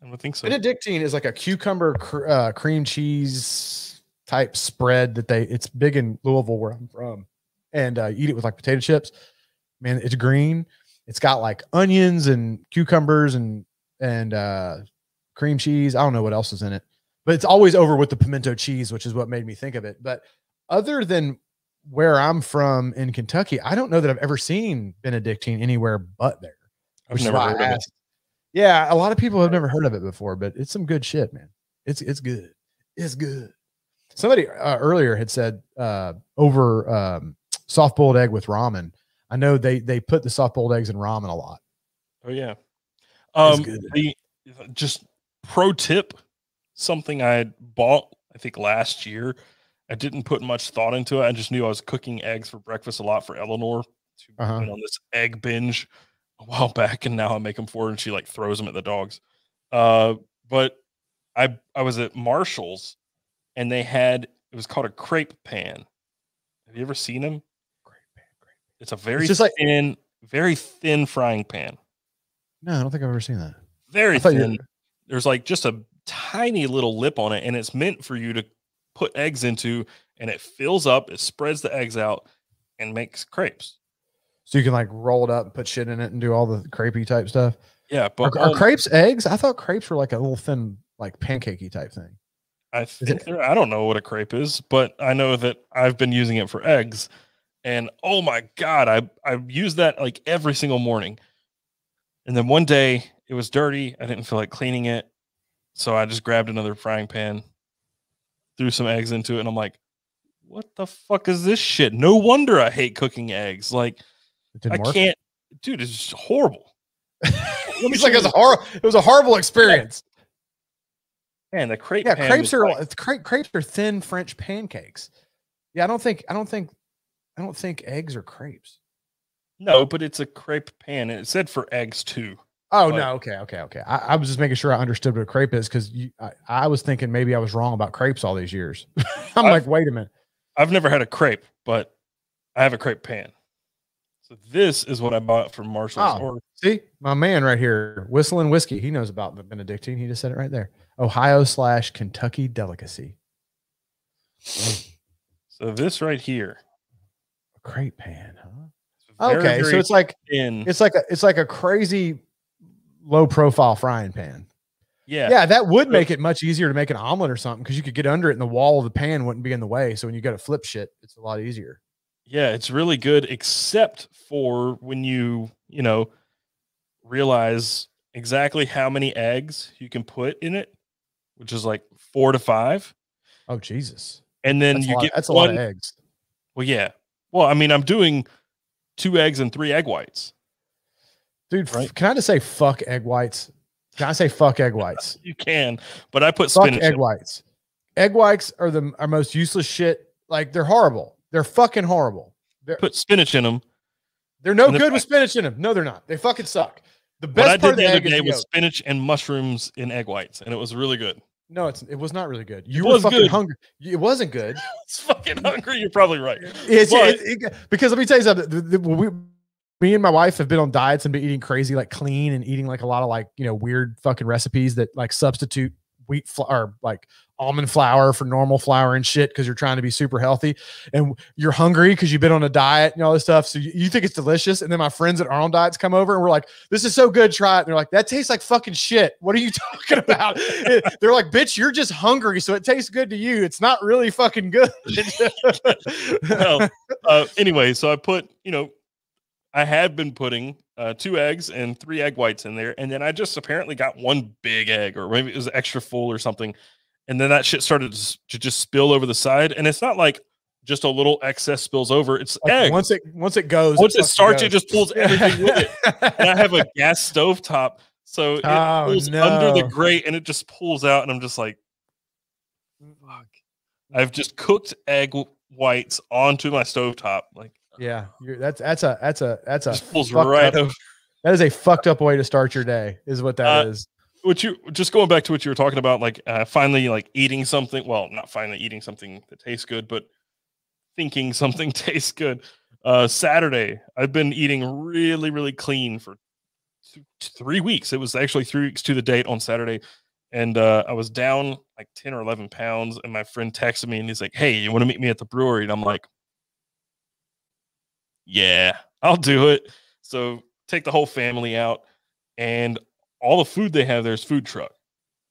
I don't think so. Benedictine is like a cucumber cr- uh, cream cheese type spread that they. It's big in Louisville where I'm from, and uh, eat it with like potato chips. Man, it's green. It's got like onions and cucumbers and and uh, cream cheese. I don't know what else is in it, but it's always over with the pimento cheese, which is what made me think of it. But other than where I'm from in Kentucky, I don't know that I've ever seen Benedictine anywhere but there. I've never heard of it. Yeah, a lot of people have never heard of it before, but it's some good shit, man. It's it's good. It's good. Somebody uh, earlier had said uh, over um, soft boiled egg with ramen. I know they they put the soft boiled eggs in ramen a lot. Oh yeah. Um, the just pro tip, something I had bought I think last year. I didn't put much thought into it. I just knew I was cooking eggs for breakfast a lot for Eleanor. She Uh-huh. went on this egg binge a while back, and now I make them for her, and she like throws them at the dogs. Uh, but I I was at Marshalls, and they had it was called a crepe pan. Have you ever seen them? It's a very just like- thin, very thin frying pan. No, I don't think I've ever seen that. very I thought you- thin. There's like just a tiny little lip on it, and it's meant for you to put eggs into, and it fills up, it spreads the eggs out, and makes crepes. So you can like roll it up and put shit in it and do all the crepey type stuff. Yeah, Are, but are um, crepes eggs? I thought crepes were like a little thin, like pancakey type thing. I think I don't know what a crepe is, but I know that I've been using it for eggs, and oh my god, I I use that like every single morning. And then one day it was dirty. I didn't feel like cleaning it, so I just grabbed another frying pan, threw some eggs into it, and I'm like, "What the fuck is this shit?" No wonder I hate cooking eggs. Like It didn't I work. can't, dude. It's horrible. He's like, it was a horrible. It was a horrible experience. Man, the crepe. Yeah, crepes are like- cra- crepes are thin French pancakes. Yeah, I don't think I don't think I don't think eggs are crepes. no, but it's a crepe pan, and it said for eggs too. Oh no, okay, okay, okay. I, I was just making sure I understood what a crepe is because I, I was thinking maybe I was wrong about crepes all these years. I'm I've- like, wait a minute. I've never had a crepe, but I have a crepe pan. So this is what I bought from Marshalls. Oh. Or See, my man right here, whistling whiskey. He knows about the Benedictine. He just said it right there. Ohio slash Kentucky delicacy. so this right here. A crepe pan, huh? very, Okay, so it's like thin. it's like a it's like a crazy low profile frying pan. yeah, Yeah, that would make it much easier to make an omelet or something because you could get under it and the wall of the pan wouldn't be in the way. So when you got to flip shit, it's a lot easier. yeah, it's really good, except for when you you know realize exactly how many eggs you can put in it, which is like four to five, Oh Jesus, and then that's, you lot, get that's a lot of eggs, Well, yeah. Well, I mean, I'm doing two eggs and three egg whites. dude. f- Right. Can I just say fuck egg whites? Can I say fuck egg whites? You can, but I put fuck spinach. egg in. whites. Egg whites are the are most useless shit. Like they're horrible. They're fucking horrible. They're Put spinach in them. they're no good with spinach in them. No, they're not. They fucking suck. The What best I part did of the the other day was yolk. spinach and mushrooms in egg whites, and it was really good. No, it's it was not really good. You was were fucking good. hungry. It wasn't good. It's fucking hungry. You're probably right. It's, But- it- it- because let me tell you something. the- the- we, me and my wife have been on diets and been eating crazy, like clean and eating like a lot of like you know weird fucking recipes that like substitute wheat flour, like almond flour for normal flour and shit because you're trying to be super healthy and you're hungry because you've been on a diet and all this stuff. So you, you think it's delicious, and then my friends that are on diets come over and we're like, "This is so good, try it." And they're like, "That tastes like fucking shit. What are you talking about?" they're like, "Bitch, you're just hungry, so it tastes good to you. It's not really fucking good." well, uh, anyway, so I put, you know, I had been putting uh, two eggs and three egg whites in there, and then I just apparently got one big egg, or maybe it was extra full or something, and then that shit started to just spill over the side, and it's not like just a little excess spills over; it's Like, egg. once it once it goes, Once it starts, it just pulls everything with it. And I have a gas stove top, so it Oh, pulls under the grate, and it just pulls out, and I'm just like, fuck. I've just cooked egg whites onto my stovetop, like yeah, you're, that's that's a that's a that's a just pulls right up- that is a fucked up way to start your day. Is what that Uh, is. What you just going back to what you were talking about, like uh, finally like eating something. Well, not finally eating something that tastes good, but thinking something tastes good. Uh, Saturday, I've been eating really, really clean for th- three weeks. It was actually three weeks to the date on Saturday, and uh, I was down like ten or eleven pounds. And my friend texted me and he's like, "Hey, you want to meet me at the brewery?" And I'm like, "Yeah, I'll do it." So take the whole family out, and all the food they have there is food truck.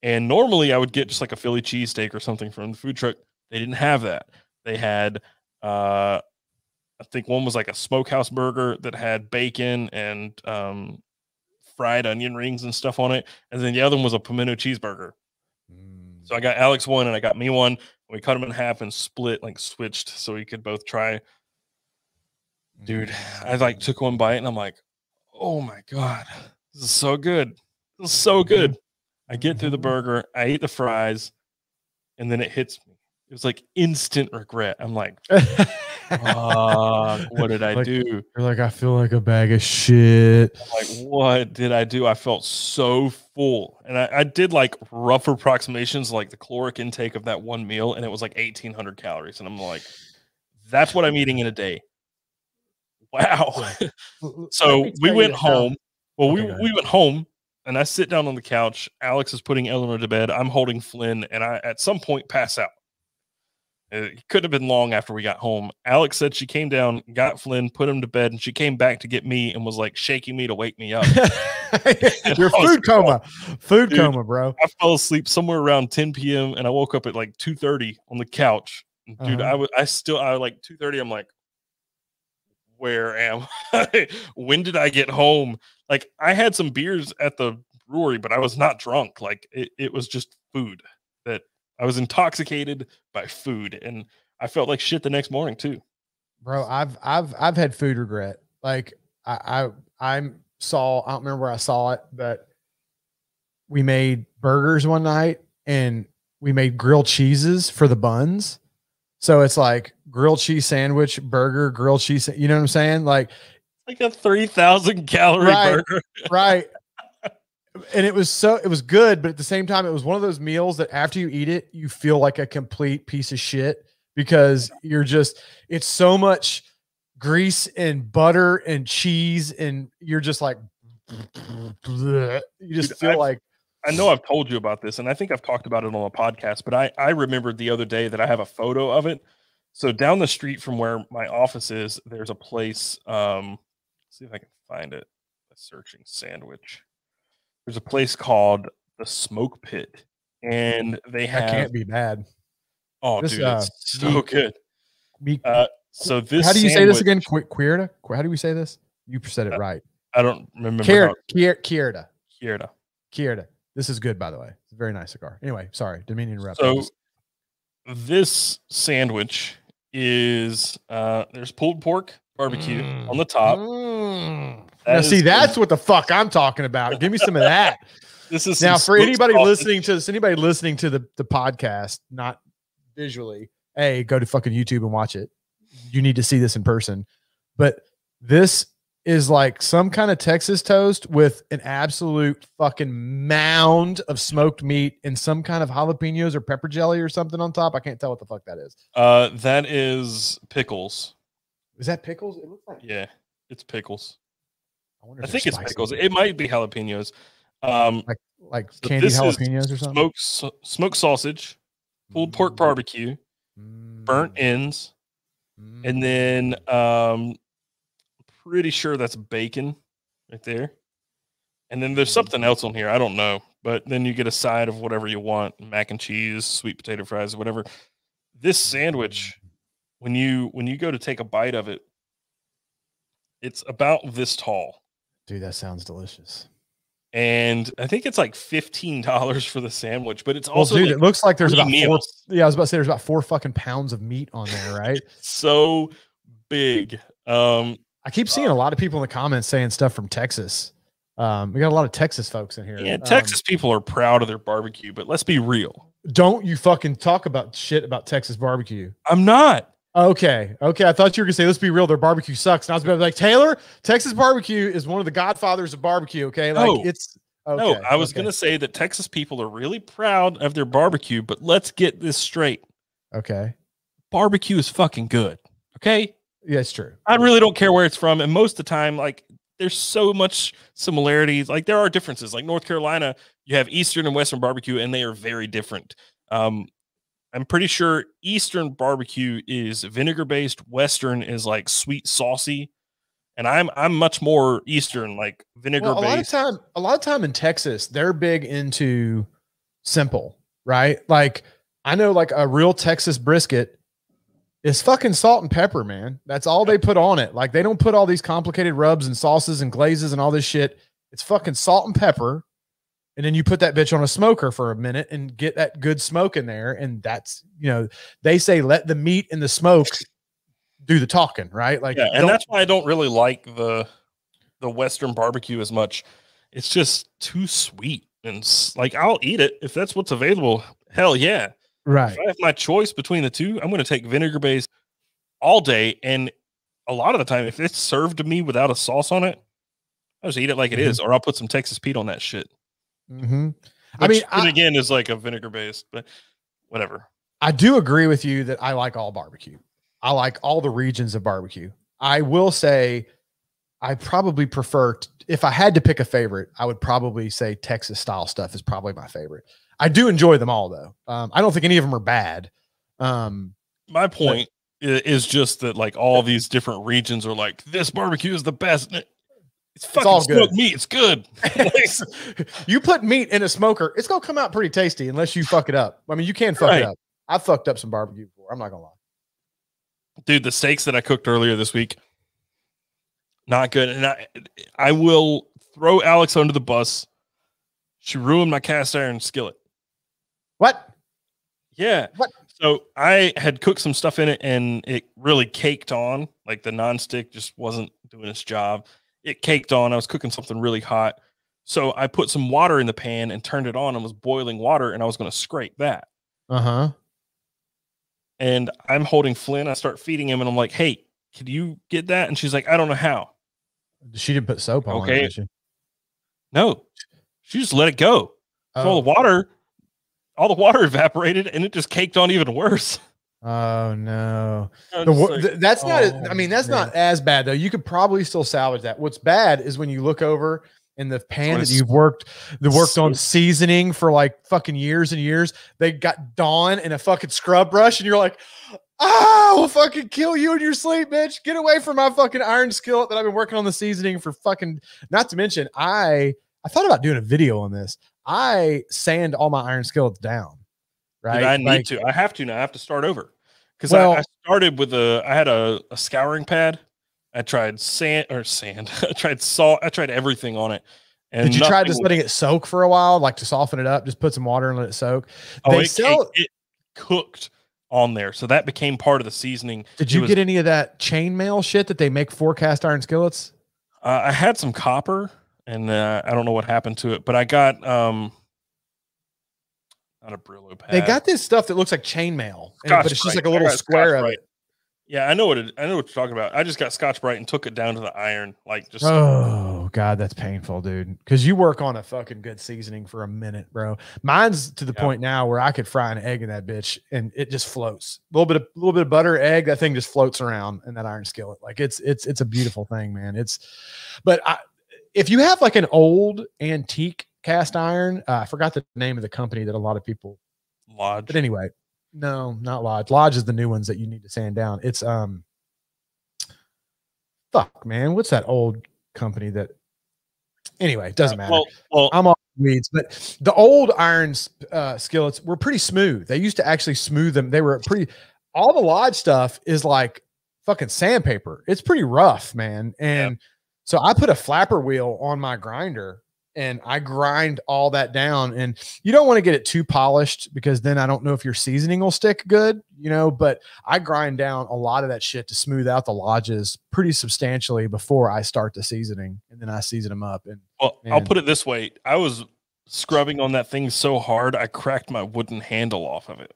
And normally I would get just like a Philly cheesesteak or something from the food truck. They didn't have that. They had uh I think one was like a smokehouse burger that had bacon and um fried onion rings and stuff on it. And then the other one was a pimento cheeseburger. Mm. So I got Alex one and I got me one. We cut them in half and split, like switched so we could both try. Dude, I like took one bite and I'm like, oh my God, this is so good. So good. I get through the Mhm. burger, I eat the fries, and then it hits me. It was like instant regret. I'm like, what did I Like- do? You're like, I feel like a bag of shit. I'm like, what did I do? I felt so full. And I, I did like rough approximations, like the caloric intake of that one meal, and it was like 1800 calories. And I'm like, that's what I'm eating in a day. Wow. so we went home. Well, we, Okay, we went home and I sit down on the couch. Alex is putting Eleanor to bed. I'm holding Flynn, and I at some point pass out. It couldn't have been long after we got home. Alex said she came down, got Flynn, put him to bed, and she came back to get me and was like shaking me to wake me up. Your food coma, food Dude. coma, bro. I fell asleep somewhere around 10 p.m. and I woke up at like 2:30 on the couch. Dude, Uh-huh. I was I still I like 2:30. I'm like, where am I? when did I get home? Like I had some beers at the brewery, but I was not drunk. Like it, it was just food that I was intoxicated by food, and I felt like shit the next morning too. bro i've i've i've had food regret like i i i saw i don't remember where i saw it but we made burgers one night and we made grilled cheeses for the buns so it's like grilled cheese sandwich burger grilled cheese you know what i'm saying like Like a 3,000 calorie Right. burger. right and it was so it was good but at the same time it was one of those meals that after you eat it you feel like a complete piece of shit because you're just it's so much grease and butter and cheese and you're just like you just Dude, feel I've- like I know I've told you about this, and I think I've talked about it on a podcast, but I, I remembered the other day that I have a photo of it. So down the street from where my office is, there's a place. Um, let's see if I can find it. A searching sandwich. There's a place called the Smoke Pit, and they that have. can't be bad oh, this, dude, uh, it's so good. Me- Uh, so this. how do you say this again Que- queerda Qu- how do we say this you said it Uh, right I don't remember. Kier- how Kier- Kierda Kierda. Kierda this is good by the way it's a very nice cigar anyway sorry didn't mean to interrupt So this sandwich is uh there's pulled pork barbecue Mm. on the top. Mm. That Now, is see, good. that's what the fuck I'm talking about. Give me some of that. This is now, for anybody sausage. listening to this, anybody listening to the, the podcast, not visually, hey, go to fucking YouTube and watch it. You need to see this in person. But this is like some kind of Texas toast with an absolute fucking mound of smoked meat and some kind of jalapenos or pepper jelly or something on top. I can't tell what the fuck that is. Uh that is pickles. Is that pickles? It looks like. Yeah, it's pickles. I, wonder I think it's pickles. It might be jalapenos. Um like so candied jalapenos or something. smoked smoked sausage, pulled pork Mm. barbecue, burnt Mm. ends, Mm. and then um pretty sure that's bacon right there. And then there's something else on here. I don't know. But then you get a side of whatever you want, mac and cheese, sweet potato fries, whatever. This sandwich, when you when you go to take a bite of it, it's about this tall. dude, that sounds delicious. And I think it's like $15 for the sandwich, but it's Well, also dude, like it looks like there's about four. Yeah, I was about to say there's about four fucking pounds of meat on there, right? so big. Um I keep seeing a lot of people in the comments saying stuff from Texas. Um, we got a lot of Texas folks in here. yeah, Um, Texas people are proud of their barbecue, but let's be real. don't you fucking talk about shit about Texas barbecue. I'm not. Okay, okay. I thought you were gonna say, let's be real, their barbecue sucks. And I was gonna be like, Taylor, Texas barbecue is one of the godfathers of barbecue. Okay, like No. it's okay, no, I was okay, going to say that Texas people are really proud of their barbecue, but let's get this straight. Okay, Barbecue is fucking good. Okay. Yeah, it's true. I really don't care where it's from. And most of the time, like, there's so much similarities. Like, there are differences. Like, North Carolina, you have Eastern and Western barbecue, and they are very different. Um, I'm pretty sure Eastern barbecue is vinegar based, Western is like sweet, saucy. And I'm I'm much more Eastern, like vinegar Well, a lot of based. time, a lot of time in Texas, they're big into simple, right? Like I know, like a real Texas brisket is fucking salt and pepper, man. That's all they put on it. Like they don't put all these complicated rubs and sauces and glazes and all this shit. It's fucking salt and pepper, and then you put that bitch on a smoker for a minute and get that good smoke in there. And that's you know they say let the meat and the smoke do the talking, right? Like yeah, and that's why I don't really like the the Western barbecue as much. It's just too sweet, and like I'll eat it if that's what's available. Hell yeah! Right. If I have my choice between the two, I'm going to take vinegar based all day. And a lot of the time, if it's served to me without a sauce on it, I'll just eat it like it Mhm. is, or I'll put some Texas Pete on that shit. hmm I mean, I- again is like a vinegar based, but whatever. I do agree with you that I like all barbecue. I like all the regions of barbecue. I will say I probably prefer t- if I had to pick a favorite, I would probably say Texas style stuff is probably my favorite. I do enjoy them all though. Um, I don't think any of them are bad. Um, My point i- is just that like all these different regions are like this barbecue is the best. It's fucking all good. smoked meat. It's good. you put meat in a smoker, it's gonna come out pretty tasty unless you fuck it up. I mean, you can fuck Right. it up. I've fucked up some barbecue before. I'm not gonna lie. dude the steaks that i cooked earlier this week not good and i i will throw alex under the bus she ruined my cast iron skillet What? yeah What? so i had cooked some stuff in it and it really caked on like the nonstick just wasn't doing its job it caked on i was cooking something really hot so i put some water in the pan and turned it on and was boiling water and i was going to scrape that Uh huh. and I'm holding Flynn. I start feeding him, and I'm like, "Hey, can you get that?" And she's like, "I don't know how." She didn't put soap on. Okay. it? No, she just let it go. Oh. the water, all the water evaporated, and it just caked on even worse. Oh no. The, like, th- that's not. oh, I mean, that's not as bad though. You could probably still salvage that. What's bad is when you look over in the pan that you've worked, the worked on seasoning for like fucking years and years. They got Dawn in a fucking scrub brush, and you're like, ah, we'll fucking kill you in your sleep, bitch. Get away from my fucking iron skillet that I've been working on the seasoning for fucking. Not to mention, I I thought about doing a video on this. I sand all my iron skillets down. Dude, Right. I need Like, to. I have to now. I have to start over because Well- I, I started with a. I had a, a scouring pad. I tried sand or sand. I tried salt. I tried everything on it. And Did you try just letting it soak for a while, like to soften it up? Just put some water and let it soak. Oh, they it, sell- caked- it cooked on there, so that became part of the seasoning. Did you was- get any of that chainmail shit that they make for cast iron skillets? Uh, I had some copper, and uh, I don't know what happened to it, but I got um, not a Brillo pad. They got this stuff that looks like chainmail, but it's just like a little square Scotch of it. Yeah, I know what it, I know what you're talking about. I just got Scotch-Brite and took it down to the iron, like just Oh god, that's painful, dude. Because you work on a fucking good seasoning for a minute, bro. Mine's to the Yeah. point now where I could fry an egg in that bitch and it just floats. A little bit of little bit of butter, egg, that thing just floats around in that iron skillet. Like it's it's it's a beautiful thing, man. It's but I if you have like an old antique cast iron, uh, I forgot the name of the company that a lot of people lodge. but anyway, no, not Lodge. Lodge is the new ones that you need to sand down. It's um fuck man, what's that old company that anyway, it doesn't matter. Well, well, I'm off weeds, but the old irons uh skillets were pretty smooth. They used to actually smooth them. They were pretty all the lodge stuff is like fucking sandpaper. It's pretty rough, man. And so I put a flapper wheel on my grinder and I grind all that down. And you don't want to get it too polished because then I don't know if your seasoning will stick good, you know. But I grind down a lot of that shit to smooth out the lodges pretty substantially before I start the seasoning, and then I season them up. And well, I'll put it this way: I was scrubbing on that thing so hard, I cracked my wooden handle off of it.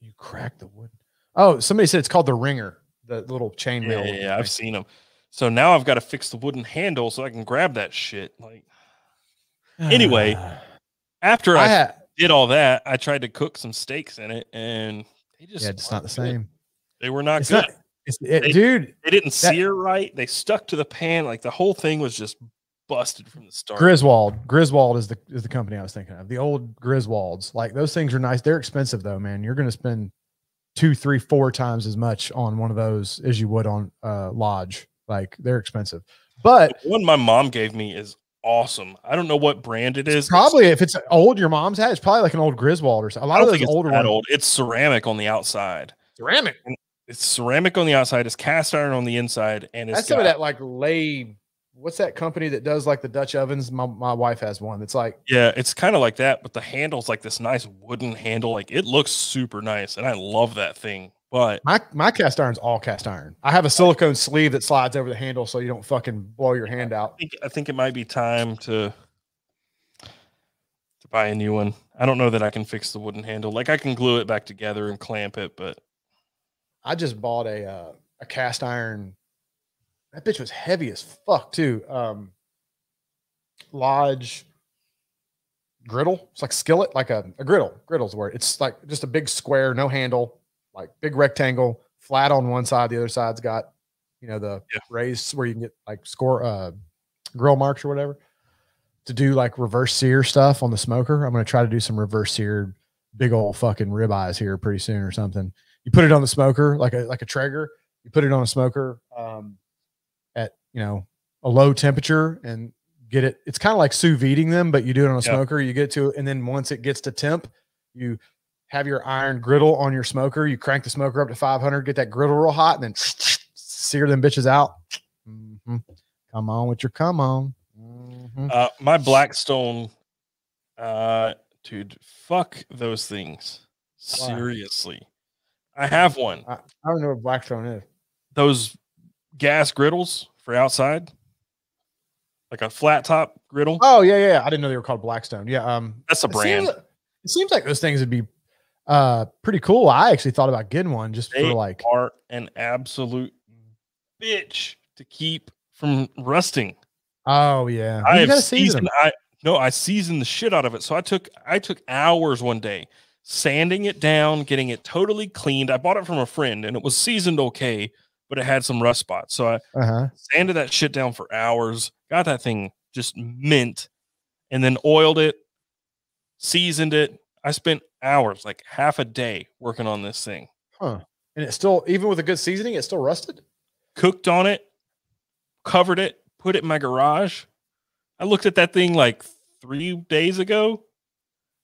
you cracked the wood. Oh, somebody said it's called the ringer, the little chain Yeah, yeah, yeah, I've seen them. So now I've got to fix the wooden handle so I can grab that shit. Like Anyway, after I I, had did all that, I tried to cook some steaks in it, and they just yeah, it's not the good. same. They were not It's good. not, it, They- dude. they didn't that- sear right. They stuck to the pan. Like the whole thing was just busted from the start. Griswold. Griswold is the is the company I was thinking of. The old Griswolds. Like those things are nice. They're expensive though, man. You're gonna spend two, three, four times as much on one of those as you would on uh Lodge. Like they're expensive. But The one my mom gave me is awesome. I don't know what brand it is. probably if it's old your mom's had, it's probably like an old Griswold or something. A I lot don't of think those it's older that ones. old. It's ceramic on the outside. Ceramic. It's ceramic on the outside. It's cast iron on the inside, and it's That's some of that like lay. What's that company that does like the Dutch ovens? My, my wife has one. It's like Yeah, it's kind of like that, but the handle's like this nice wooden handle. Like it looks super nice, and I love that thing. But my my cast iron's all cast iron. I have a silicone sleeve that slides over the handle so you don't fucking blow your hand I out. think I think it might be time to to buy a new one. I don't know that I can fix the wooden handle. Like I can glue it back together and clamp it, but I just bought a uh, a cast iron. That bitch was heavy as fuck too. Um, Lodge griddle. It's like skillet, like a, a griddle. Griddle's the word. It's like just a big square, no handle, like big rectangle, flat on one side. The other side's got you know, the Yeah. raised where you can get like score uh grill marks or whatever to do like reverse sear stuff on the smoker. I'm gonna try to do some reverse seared big old fucking ribeyes here pretty soon or something. You put it on the smoker like a like a Traeger. You put it on a smoker um, at you know a low temperature and get it. It's kind of like sous videing them, but you do it on a Yeah. smoker. You get to it, and then once it gets to temp, you have your iron griddle on your smoker. You crank the smoker up to 500, get that griddle real hot, and then sear them bitches out. Mhm. Come on with your come on. Mhm. Uh, my Blackstone, uh, dude, fuck those things. Why? Seriously, I have one. I, I don't know what Blackstone is. Those gas griddles for outside, like a flat top griddle. Oh yeah, yeah. I didn't know they were called Blackstone. Yeah, um, That's a it brand. seems, it seems like those things would be uh pretty cool. I actually thought about getting one just They for like are an absolute bitch to keep from rusting. oh yeah. I have season seasoned. I no, I seasoned the shit out of it. So I took I took hours one day sanding it down, getting it totally cleaned. I bought it from a friend and it was seasoned okay, but it had some rust spots. So I Uh-huh. sanded that shit down for hours, got that thing just mint, and then oiled it, seasoned it. I spent hours, like half a day, working on this thing. Huh. And it's still even with a good seasoning, it's still rusted. Cooked on it, covered it, put it in my garage. I looked at that thing like three days ago.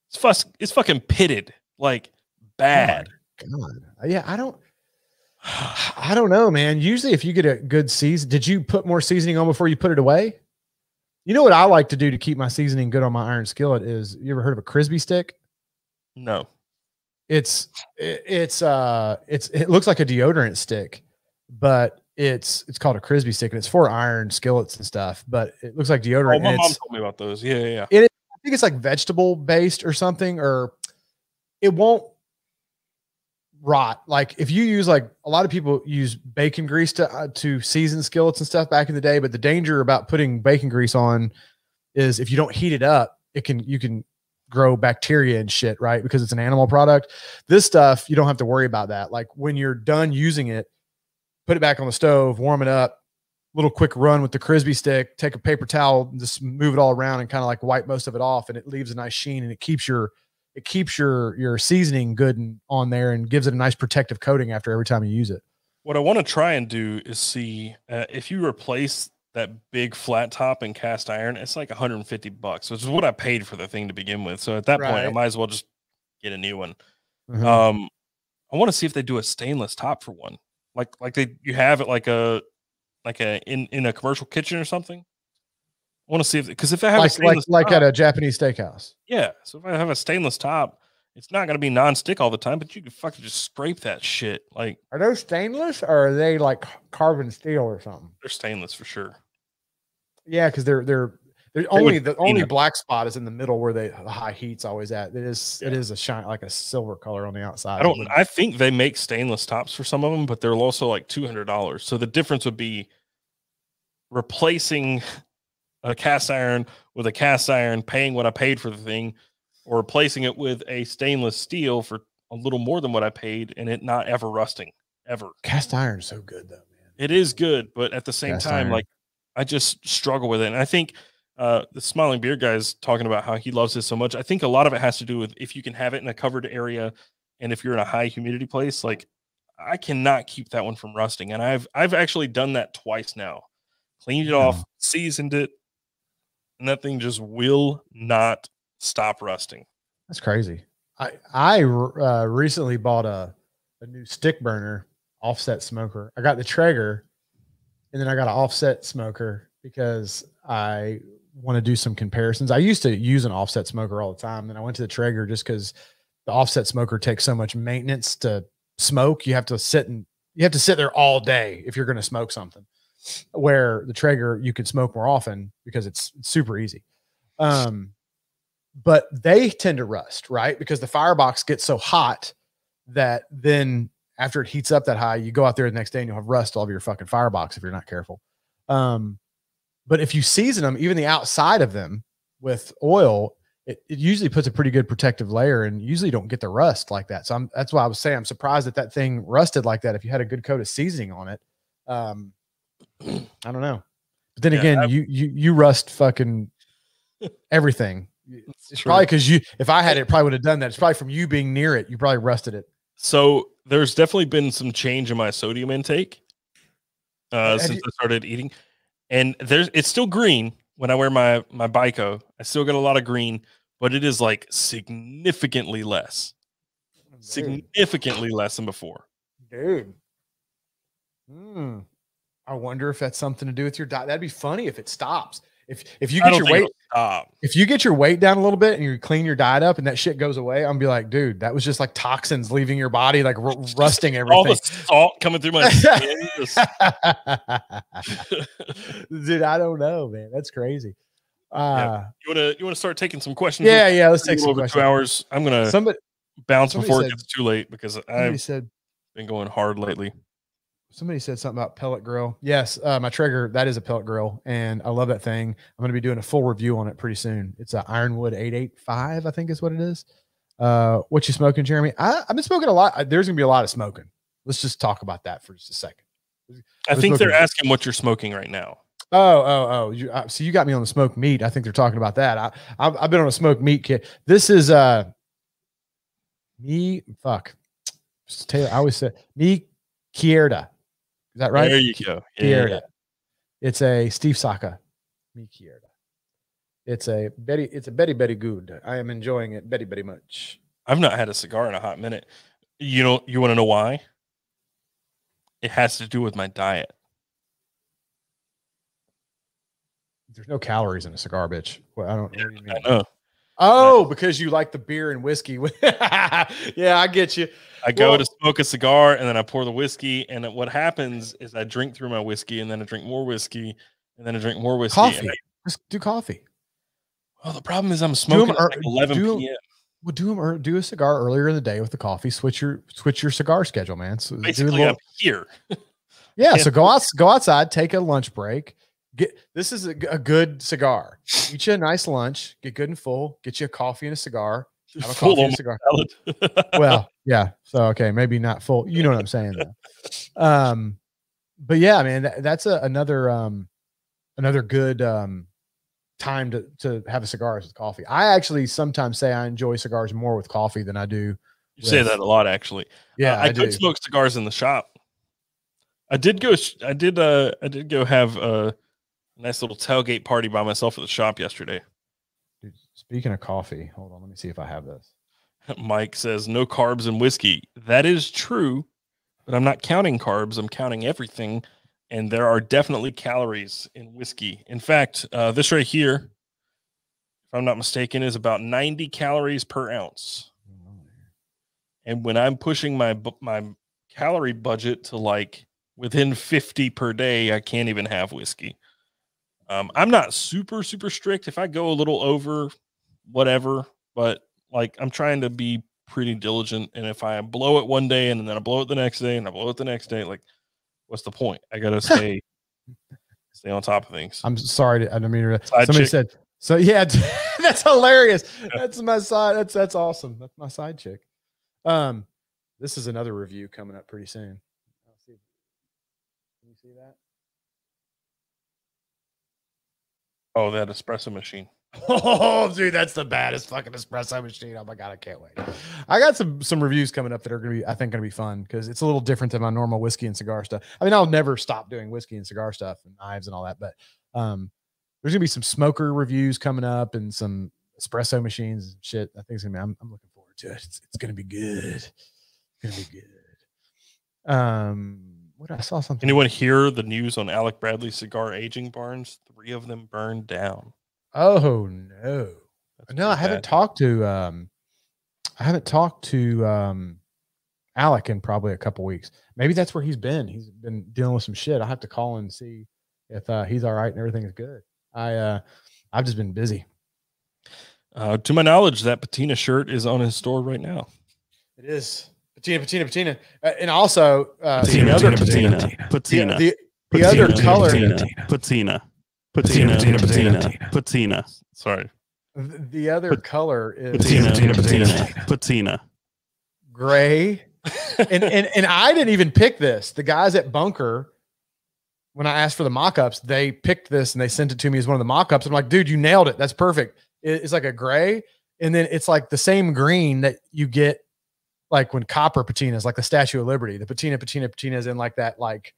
It's fuss, it's fucking pitted, like bad. God. Uh, Yeah, I don't I don't know, man. Usually if you get a good season, did you put more seasoning on before you put it away? You know what I like to do to keep my seasoning good on my iron skillet is you ever heard of a Crisbee stick? No, it's it's uh it's it looks like a deodorant stick but it's it's called a Crispy stick and it's for iron skillets and stuff but it looks like deodorant oh, my mom told me about those. Yeah, yeah, yeah. i think it's like vegetable based or something or it won't rot like if you use like a lot of people use bacon grease to uh, to season skillets and stuff back in the day but the danger about putting bacon grease on is if you don't heat it up it can you can grow bacteria and shit right? Because it's an animal product. This stuff you don't have to worry about that. Like when you're done using it put it back on the stove warm it up little quick run with the crispy stick, take a paper towel, just move it all around and kind of like wipe most of it off, and it leaves a nice sheen and it keeps your it keeps your your seasoning good and on there and gives it a nice protective coating after every time you use it. What I want to try and do is see uh, if you replace that big flat top and cast iron, it's like 150 bucks, which is what I paid for the thing to begin with. So at that point, I might as well just get a new one. Mhm. Um, I want to see if they do a stainless top for one, like like they you have it like a like a in in a commercial kitchen or something. I want to see if because if I have like stainless like top, at a Japanese steakhouse. yeah, so if I have a stainless top, it's not going to be non-stick all the time, but you can fucking just scrape that shit like Are those stainless or are they like carbon steel or something? they're stainless for sure. Yeah, because they're they're they're only the only it. black spot is in the middle where they the high heat's always at. It is it Yeah. is a shine like a silver color on the outside. I don't. I think they make stainless tops for some of them, but they're also like two hundred dollars. So the difference would be replacing a cast iron with a cast iron, paying what I paid for the thing, or replacing it with a stainless steel for a little more than what I paid, and it not ever rusting ever. Cast iron's so good though, man. It is good, but at the same Cast time, iron. like I just struggle with it. And I think uh, the smiling beer guy is talking about how he loves this so much. I think a lot of it has to do with if you can have it in a covered area, and if you're in a high humidity place, like I cannot keep that one from rusting. And I've I've actually done that twice now. Cleaned it Yeah. off, seasoned it, and that thing just will not stop rusting. That's crazy. I I uh, recently bought a a new stick burner offset smoker. I got the Traeger, and then I got an offset smoker because I want to do some comparisons. I used to use an offset smoker all the time, then I went to the Traeger just because the offset smoker takes so much maintenance to smoke. You have to sit and you have to sit there all day if you're going to smoke something. Where the Traeger you can smoke more often because it's, it's super easy. Um, but they tend to rust, right? Because the firebox gets so hot that then after it heats up that high, you go out there the next day and you'll have rust all over your fucking firebox if you're not careful. Um, but if you season them, even the outside of them with oil, it, it usually puts a pretty good protective layer and usually don't get the rust like that. So I'm, that's why I was saying I'm surprised that that thing rusted like that. If you had a good coat of seasoning on it, um, I don't know. But then Yeah, again, I've- you you you rust fucking everything. It's It's probably because you. If I had it, probably would have done that. It's probably from you being near it. You probably rusted it. So there's definitely been some change in my sodium intake uh, since you- I started eating, and there's it's still green when I wear my my Bico. I still get a lot of green, but it is like significantly less, significantly less than before. dude. Hmm. I wonder if that's something to do with your diet. That'd be funny if it stops. If if you get your weight, if you get your weight down a little bit and you clean your diet up and that shit goes away, I'm gonna be like, dude, that was just like toxins leaving your body, like ru- rusting everything. All the salt coming through my skin. just- dude, I don't know, man. That's crazy. Uh, you want to you want to start taking some questions? yeah, yeah. Let's take little some over two questions. hours. I'm gonna Somebody, bounce somebody before said- it gets too late because I've said been going hard lately. Somebody said something about pellet grill. Yes, uh, my Traeger that is a pellet grill, and I love that thing. I'm going to be doing a full review on it pretty soon. It's a Ironwood 885, I think is what it is. Uh, what you smoking, Jeremy? I, I've been smoking a lot. There's going to be a lot of smoking. Let's just talk about that for just a second. I think they're asking what you're smoking right now. Oh, oh, oh! You, uh, so you got me on the smoked meat. I think they're talking about that. I, I've, I've been on a smoked meat kit. This is uh, me. Fuck. Taylor, I always say Mi Querida. Is that right? There you go. Querida. It's a Steve Saka. Mi Querida. It's a Betty. it's a Betty Betty good. I am enjoying it Betty Betty much. I've not had a cigar in a hot minute. You know, you want to know why? It has to do with my diet. There's no calories in a cigar, bitch. Well, I don't. What do you mean? I know. Oh, because you like the beer and whiskey. yeah, I get you. I go Well- to smoke a cigar and then I pour the whiskey. And what happens is I drink through my whiskey and then I drink more whiskey and then I drink more whiskey. Coffee. I- Just do coffee. well, the problem is I'm smoking at like 11 do p.m. Well, do them or do a cigar earlier in the day with the coffee. Switch your switch your cigar schedule, man. So Basically, little- I'm here. yeah. yeah. So go out, go outside, take a lunch break. Get this is a good cigar. Eat you a nice lunch. Get good and full. Get you a coffee and a cigar. Have a Full coffee and a cigar. well, yeah. So okay, maybe not full. You know what I'm saying though. Um, but yeah, man, that, that's a, another um another good um time to to have a cigar with coffee. I actually sometimes say I enjoy cigars more with coffee than I do. you say that a lot, actually. Yeah, Uh, I, I, do. could smoke cigars in the shop. I did go. I did. Uh, I did go have a nice little tailgate party by myself at the shop yesterday. Dude, speaking of coffee, hold on, let me see if I have this. Mike says no carbs and whiskey. That is true, but I'm not counting carbs. I'm counting everything, and there are definitely calories in whiskey. In fact, uh, this right here, if I'm not mistaken, is about 90 calories per ounce. And when I'm pushing my my calorie budget to like within 50 per day, I can't even have whiskey. Um, I'm not super super strict. If I go a little over, whatever. But like I'm trying to be pretty diligent. And if I blow it one day and then I blow it the next day and I blow it the next day, like what's the point? I gotta stay stay on top of things. I'm sorry, to, I don't mean to. Side Somebody chick. said so. Yeah, that's hilarious. That's my side. That's that's awesome. That's my side chick. Um, this is another review coming up pretty soon. I'll see. Can you see that? Oh, that espresso machine. Oh, dude, that's the baddest fucking espresso machine. Oh my god, I can't wait. I got some some reviews coming up that are gonna be, I think, gonna be fun because it's a little different than my normal whiskey and cigar stuff. I mean, I'll never stop doing whiskey and cigar stuff and knives and all that, but um, there's gonna be some smoker reviews coming up and some espresso machines and shit. I think it's gonna be. I'm, I'm looking forward to it. It's, it's gonna be good. It's gonna be good. Um, what I saw something. Anyone hear the news on Alec Bradley's cigar aging barns? Three of them burned down. Oh no. That's No, I haven't bad. talked to um I haven't talked to um Alec in probably a couple weeks. Maybe that's where he's been. He's been dealing with some shit. I have to call and see if uh, he's all right and everything is good. I uh I've just been busy. Uh, to my knowledge, that patina shirt is on his store right now. It is patina, patina, patina, uh, and also uh, Patina, the other patina, the, patina, patina, the, the other patina, color, patina, patina, patina, patina, patina, patina, Sorry. the other Pat- color is patina, patina, patina. gray, and and and I didn't even pick this. The guys at Bunker when I asked for the mock-ups, they picked this and they sent it to me as one of the mock-ups. I'm like, dude, you nailed it. That's perfect. It- It's like a gray, and then it's like the same green that you get like when copper patinas, like the Statue of Liberty. The patina, patina, patina is in like that like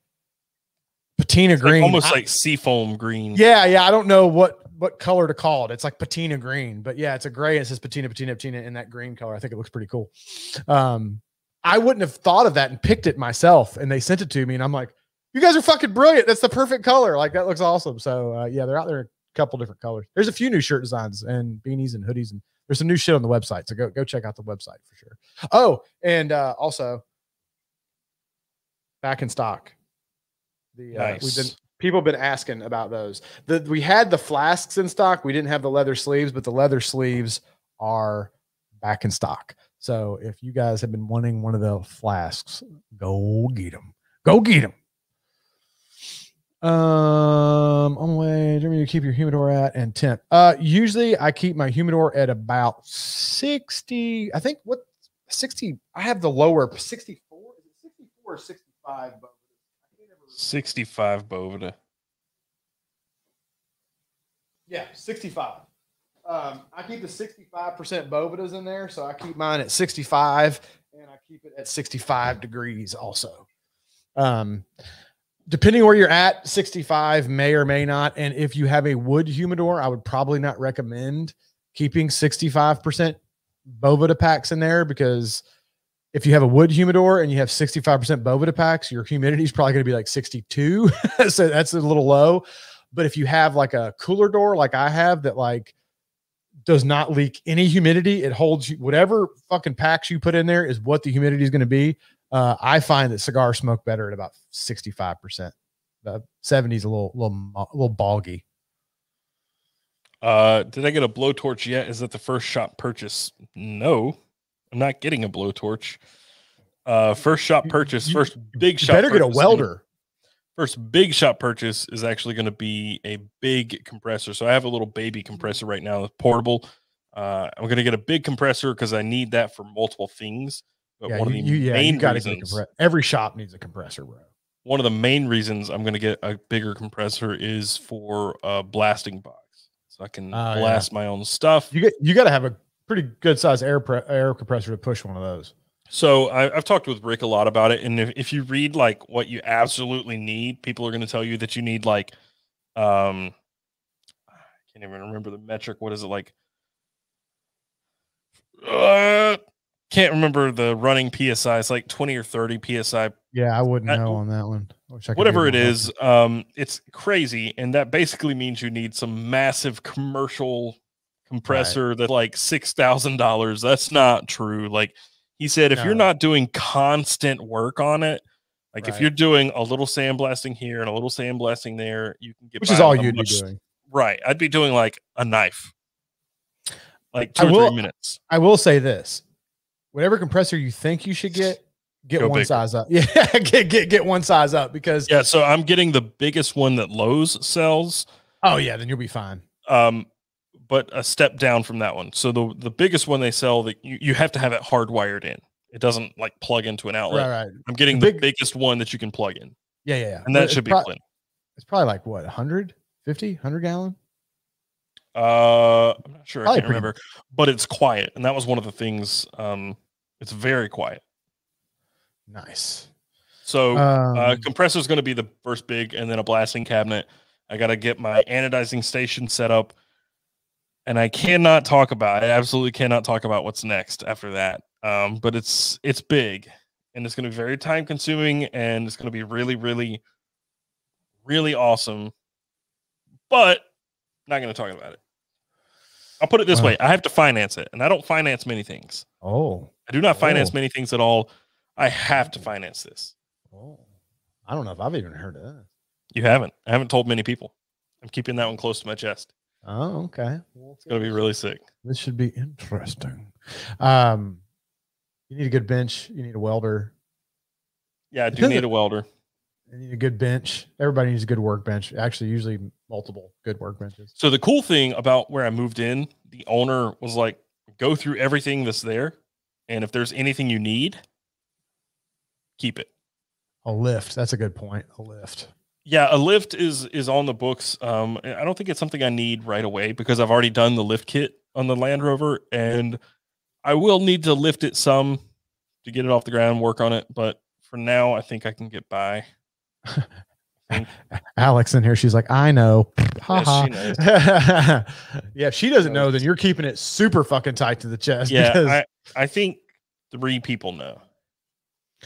patina It's like green. almost I- like seafoam green. yeah, yeah. I don't know what what color to call it. It's like patina green, but yeah, it's a gray. It says patina, patina, patina in that green color. I think it looks pretty cool. Um, I wouldn't have thought of that and picked it myself, and they sent it to me, and I'm like, "You guys are fucking brilliant. That's the perfect color. Like that looks awesome." So uh, yeah, they're out there a couple different colors. There's a few new shirt designs and beanies and hoodies, and there's some new shit on the website. So go go check out the website for sure. Oh, and uh, also back in stock. The uh, we've been Nice. people have been asking about those. The we had the flasks in stock. We didn't have the leather sleeves, but the leather sleeves are back in stock. So if you guys have been wanting one of the flasks, go get them. Go get them. Um, on the way, do you keep your humidor at and temp? Uh, usually I keep my humidor at about 60. I think what 60, I have the lower 64. Is it 64 or 65? But I can't remember. 65 Boveda. Yeah, 65. Um, I keep the 65% Bovedas in there, so I keep mine at 65 and I keep it at 65 degrees also. Um, depending where you're at, 65 may or may not. And if you have a wood humidor, I would probably not recommend keeping 65% Boveda packs in there because if you have a wood humidor and you have 65% Boveda packs, your humidity is probably going to be like 62. so that's a little low. But if you have like a cooler door, like I have, that like does not leak any humidity, it holds you, whatever fucking packs you put in there is what the humidity is going to be. Uh, I find that cigars smoke better at about 65%. The 70 is a little, little, a little boggy. Uh, did I get a blowtorch yet? Is that the first shop purchase? No, I'm not getting a blowtorch. Uh, first shop purchase, you- first big You shop. better get a welder. First big shop purchase is actually going to be a big compressor. So I have a little baby compressor right now, portable. Uh, I'm going to get a big compressor because I need that for multiple things. But Yeah, one you, of the you, yeah, main you got to get a reasons. Every shop needs a compressor, bro. one of the main reasons I'm going to get a bigger compressor is for a blasting box, so I can yeah. blast my own stuff. You get, you got to have a pretty good size air pre- air compressor to push one of those. So I, I've talked with Rick a lot about it, and if, if you read like what you absolutely need, people are going to tell you that you need like, um, I can't even remember the metric. What is it like? Uh, can't remember the running psi. It's like twenty or thirty psi Yeah, I wouldn't Uh, know on that one. I I whatever it is um it's crazy and that basically means you need some massive commercial compressor that like six thousand dollars. That's not true. Like he said if you're not doing constant work on it like if you're doing a little sandblasting here and a little sandblasting there you can get which is all you'd be doing. right. I'd be doing like a knife. Like I two or will- three minutes. I will say this: whatever compressor you think you should get, get Go one bigger. size up. Yeah, get get get one size up because yeah so i'm getting the biggest one that lowes sells oh yeah, then you'll be fine. um but a step down from that one so the the biggest one they sell that you, you have to have it hardwired in it doesn't like plug into an outlet Right, right. i'm getting The the, big- biggest one that you can plug in Yeah, yeah, yeah. and that it's should be plenty It's probably like what 150, 100 gallon. uh i'm not sure i can't pretty- remember but it's quiet and that was one of the things um it's very quiet Nice. so uh, Um, compressor is going to be the first big, and then a blasting cabinet. I got to get my anodizing station set up, and I cannot talk about. I absolutely cannot talk about what's next after that. Um, but it's it's big, and it's going to be very time consuming, and it's going to be really, really, really awesome. But not going to talk about it. I'll put it this Wow. way: I have to finance it, and I don't finance many things. oh, I do not finance Oh. many things at all. I have to finance this. oh, I don't know if I've even heard of that. You haven't. I haven't told many people. I'm keeping that one close to my chest. Oh, okay. It's gonna be really sick. This should be interesting. Um, you need a good bench. You need a welder. Yeah, I do Because need a welder. You need a good bench. Everybody needs a good workbench. Actually, usually multiple good workbenches. So the cool thing about where I moved in, the owner was like, go through everything that's there, and if there's anything you need, keep it. A lift. That's a good point. A lift. yeah, a lift is is on the books. Um, I don't think it's something I need right away because I've already done the lift kit on the Land Rover, and I will need to lift it some to get it off the ground, work on it. But for now, I think I can get by. Alex in here, she's like, I know. Ha Yes, she yeah, if she doesn't know, then you're keeping it super fucking tight to the chest. Yeah, because I, I think three people know.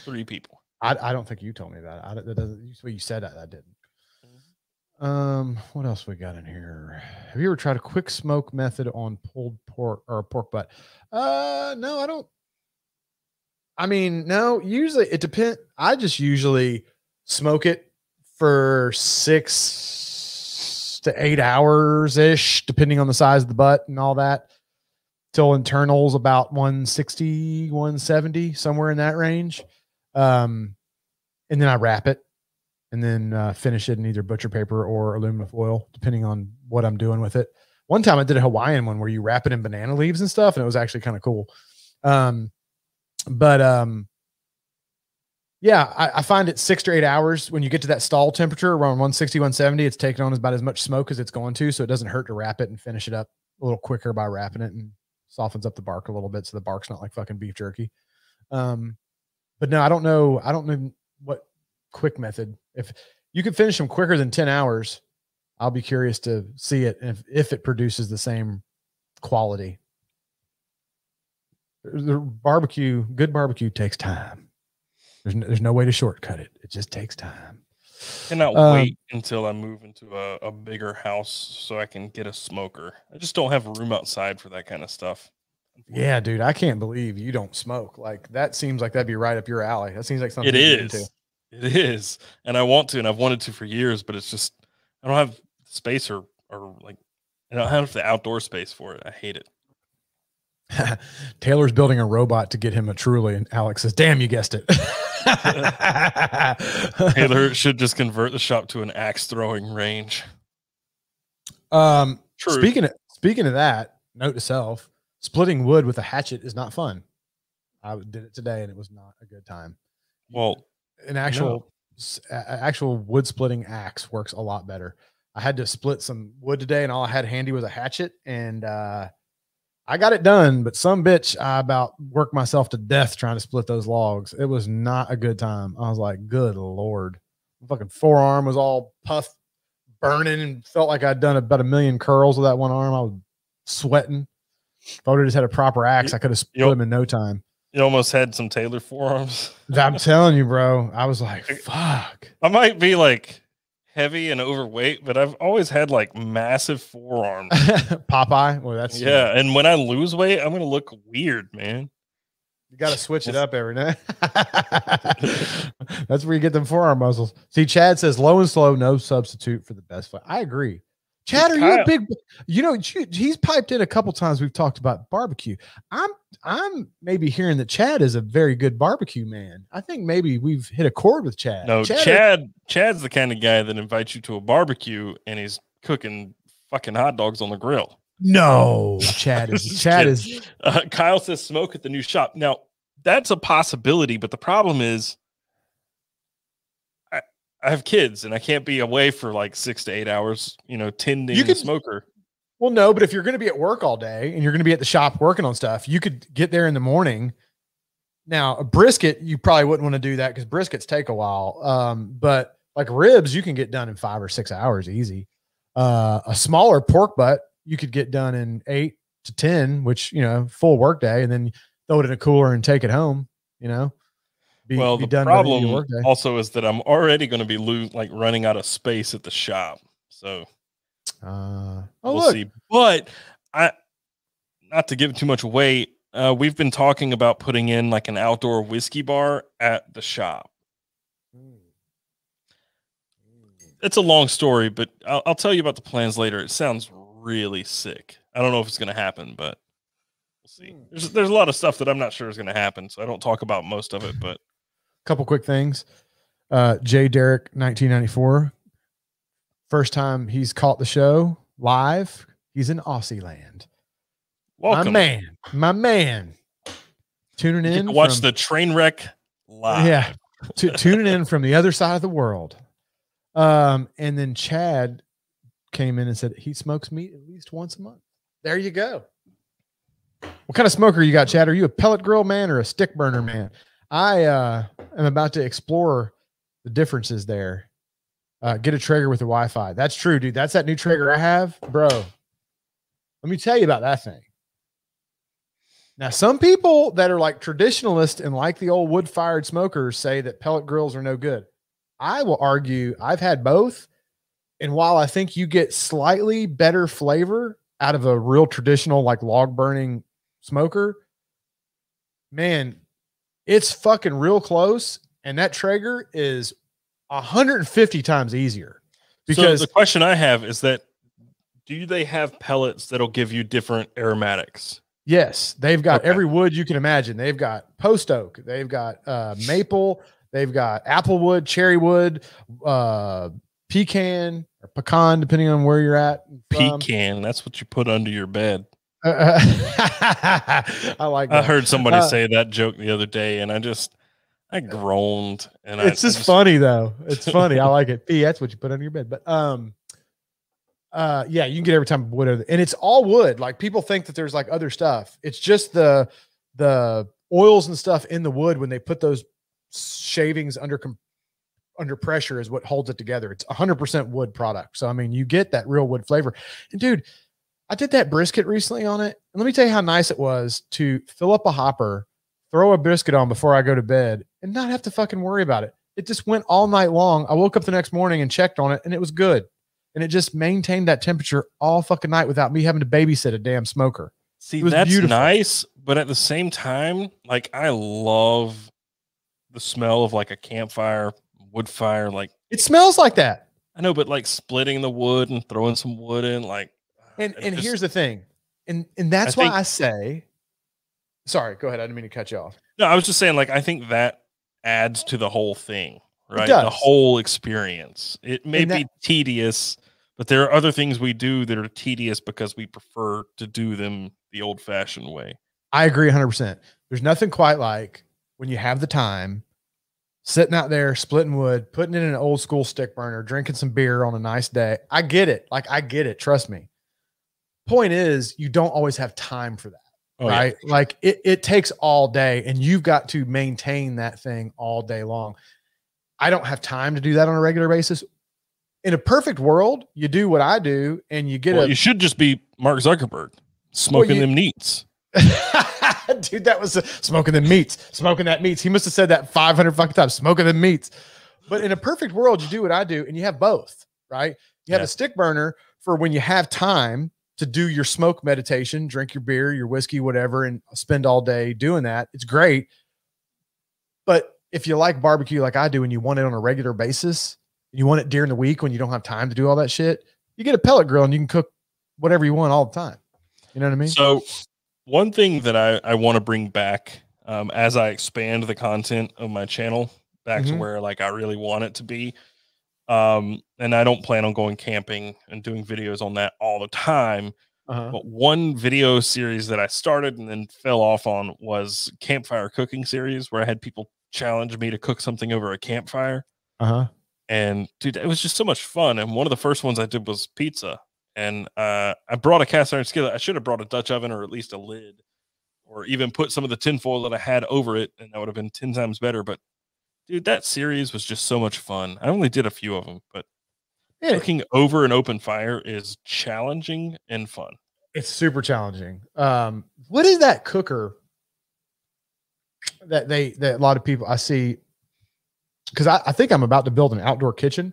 Three people. I, I don't think you told me that. I, that doesn't, well, you said that. I didn't. Um, what else we got in here? Have you ever tried a quick smoke method on pulled pork or pork butt? Uh, no, I don't. I mean, no. Usually, it depends. I just usually smoke it for six to eight hours ish, depending on the size of the butt and all that. Till internals about 160, 170, somewhere in that range. Um, and then I wrap it and then uh, finish it in either butcher paper or aluminum foil, depending on what I'm doing with it. One time I did a Hawaiian one where you wrap it in banana leaves and stuff, and it was actually kind of cool. Um, but um, yeah, I, I find it six to eight hours when you get to that stall temperature around 160, 170, it's taking on about as much smoke as it's going to. So it doesn't hurt to wrap it and finish it up a little quicker by wrapping it and softens up the bark a little bit so the bark's not like fucking beef jerky. Um, but no, I don't know. I don't know what quick method. If you could finish them quicker than 10 hours, I'll be curious to see it if, if it produces the same quality. The barbecue, good barbecue takes time. There's no, there's no way to shortcut it. It just takes time. Cannot Um, wait until I move into a, a bigger house so I can get a smoker. I just don't have room outside for that kind of stuff. Yeah, dude, I can't believe you don't smoke. Like that seems like that'd be right up your alley. That seems like something It is. It is. And I want to, and I've wanted to for years, but it's just I don't have space or or like I don't have the outdoor space for it. I hate it. Taylor's building a robot to get him a truly, and Alex says, "Damn, you guessed it." Taylor should just convert the shop to an axe throwing range. um, True. speaking of speaking of that, note to self: splitting wood with a hatchet is not fun. I did it today, and it was not a good time. well, An actual a- actual wood splitting axe works a lot better. I had to split some wood today, and all I had handy was a hatchet, and uh, I got it done. But some bitch, I about worked myself to death trying to split those logs. It was not a good time. I was like, "Good lord!" My fucking forearm was all puffed, burning, and felt like I'd done about a million curls with that one arm. I was sweating. If I would have just had a proper axe, I could have split them in no time. you almost had some Taylor forearms. I'm telling you, bro. I was like, "Fuck." I might be like heavy and overweight, but I've always had like massive forearms. Popeye. Well, that's yeah, and when I lose weight, I'm gonna look weird, man. You got to switch it up every night. that's where you get them forearm muscles. See, Chad says low and slow, no substitute for the best fight. I agree. Chad, are you a big? You know, he's piped in a couple times. We've talked about barbecue. I'm, I'm maybe hearing that Chad is a very good barbecue man. I think maybe we've hit a chord with Chad. No, Chad, Chad, Chad's the kind of guy that invites you to a barbecue and he's cooking fucking hot dogs on the grill. no, Chad is Chad is Uh, Kyle says smoke at the new shop. Now, that's a possibility, but the problem is I, I have kids and I can't be away for like six to eight hours, you know, tending You the could- smoker. Well, no, but if you're going to be at work all day and you're going to be at the shop working on stuff, you could get there in the morning. Now, a brisket, you probably wouldn't want to do that because briskets take a while. Um, but like ribs, you can get done in five or six hours easy. Uh, a smaller pork butt, you could get done in eight to 10, which, you know, full work day, and then throw it in a cooler and take it home, you know? Be, well, be the done by the problem your work day. also is that I'm already going to be lo- like running out of space at the shop. So Uh, oh, we'll look. see. But I, not to give too much away, uh, we've been talking about putting in like an outdoor whiskey bar at the shop. It's a long story, but I'll, I'll tell you about the plans later. It sounds really sick. I don't know if it's going to happen, but we'll see. Hmm. There's there's a lot of stuff that I'm not sure is going to happen, so I don't talk about most of it. But a couple quick things. Uh, Jay Derrick, 1994. First time he's caught the show live. He's in Aussie land. welcome. My man, my man. Tuning in. watch from- the train wreck live. yeah, tu- tuning in from the other side of the world. Um, and then Chad came in and said he smokes meat at least once a month. There you go. What kind of smoker you got, Chad? Are you a pellet grill man or a stick burner man? I uh, am about to explore the differences there. Uh, get a Traeger with the Wi-Fi. That's true, dude. That's that new Traeger I have, bro. Let me tell you about that thing. Now, some people that are like traditionalists and like the old wood-fired smokers say that pellet grills are no good. I will argue I've had both, and while I think you get slightly better flavor out of a real traditional like log burning smoker, man, it's fucking real close. And that Traeger is 150 times easier because so the question I have is that do they have pellets that'll give you different aromatics? yes, they've got Okay. every wood you can imagine. They've got post oak, they've got uh, maple, they've got apple wood, cherry wood, uh, pecan or pecan, depending on where you're at. from. Pecan, that's what you put under your bed. Uh, I like I heard somebody Uh, say that joke the other day, and I just I groaned. And I, it's I just, funny though. It's funny. I like it. P, that's what you put under your bed. But um, uh, yeah, you can get every time wood, other- and it's all wood. Like people think that there's like other stuff. It's just the the oils and stuff in the wood when they put those shavings under com- under pressure is what holds it together. It's 100% wood product. So I mean, you get that real wood flavor. And dude, I did that brisket recently on it. And let me tell you how nice it was to fill up a hopper, throw a biscuit on before I go to bed, and not have to fucking worry about it. It just went all night long. I woke up the next morning and checked on it, and it was good. And it just maintained that temperature all fucking night without me having to babysit a damn smoker. See, that's beautiful. nice, but at the same time, like I love the smell of like a campfire, wood fire. Like It smells like that. I know, but like splitting the wood and throwing some wood in, like. And it and just- here's the thing, and and that's I why I say, sorry, go ahead. I didn't mean to cut you off. no, I was just saying, like I think that adds to the whole thing, right? The whole experience. It may that- be tedious, but there are other things we do that are tedious because we prefer to do them the old-fashioned way. I agree 100%. There's nothing quite like when you have the time sitting out there splitting wood, putting it in an old school stick burner, drinking some beer on a nice day. I get it. Like I get it, trust me. Point is, you don't always have time for that, Oh, yeah. right? Like it it takes all day and you've got to maintain that thing all day long. I don't have time to do that on a regular basis. In a perfect world, you do what I do and you get Well, a you should just be Mark Zuckerberg smoking you- them neats. Dude, that was uh, smoking the meats, smoking that meats. He must have said that 500 fucking times, smoking the meats. But in a perfect world, you do what I do and you have both, right? You have Yeah. a stick burner for when you have time to do your smoke meditation, drink your beer, your whiskey, whatever, and spend all day doing that. It's great. But if you like barbecue like I do and you want it on a regular basis, you want it during the week when you don't have time to do all that shit, you get a pellet grill and you can cook whatever you want all the time. You know what I mean? So, one thing that I, I want to bring back um, as I expand the content of my channel back to Mhm. where like I really want it to be, um, and I don't plan on going camping and doing videos on that all the time. uh-huh. But one video series that I started and then fell off on was campfire cooking series, where I had people challenge me to cook something over a campfire. Uh-huh. and dude, it was just so much fun. And one of the first ones I did was pizza, and uh, I brought a cast iron skillet. I should have brought a Dutch oven or at least a lid, or even put some of the tinfoil that I had over it, and that would have been ten times better. But dude, that series was just so much fun. I only did a few of them, but Yeah, cooking over an open fire is challenging and fun. it's super challenging. Um, what is that cooker that they that a lot of people I see? Because I, I think I'm about to build an outdoor kitchen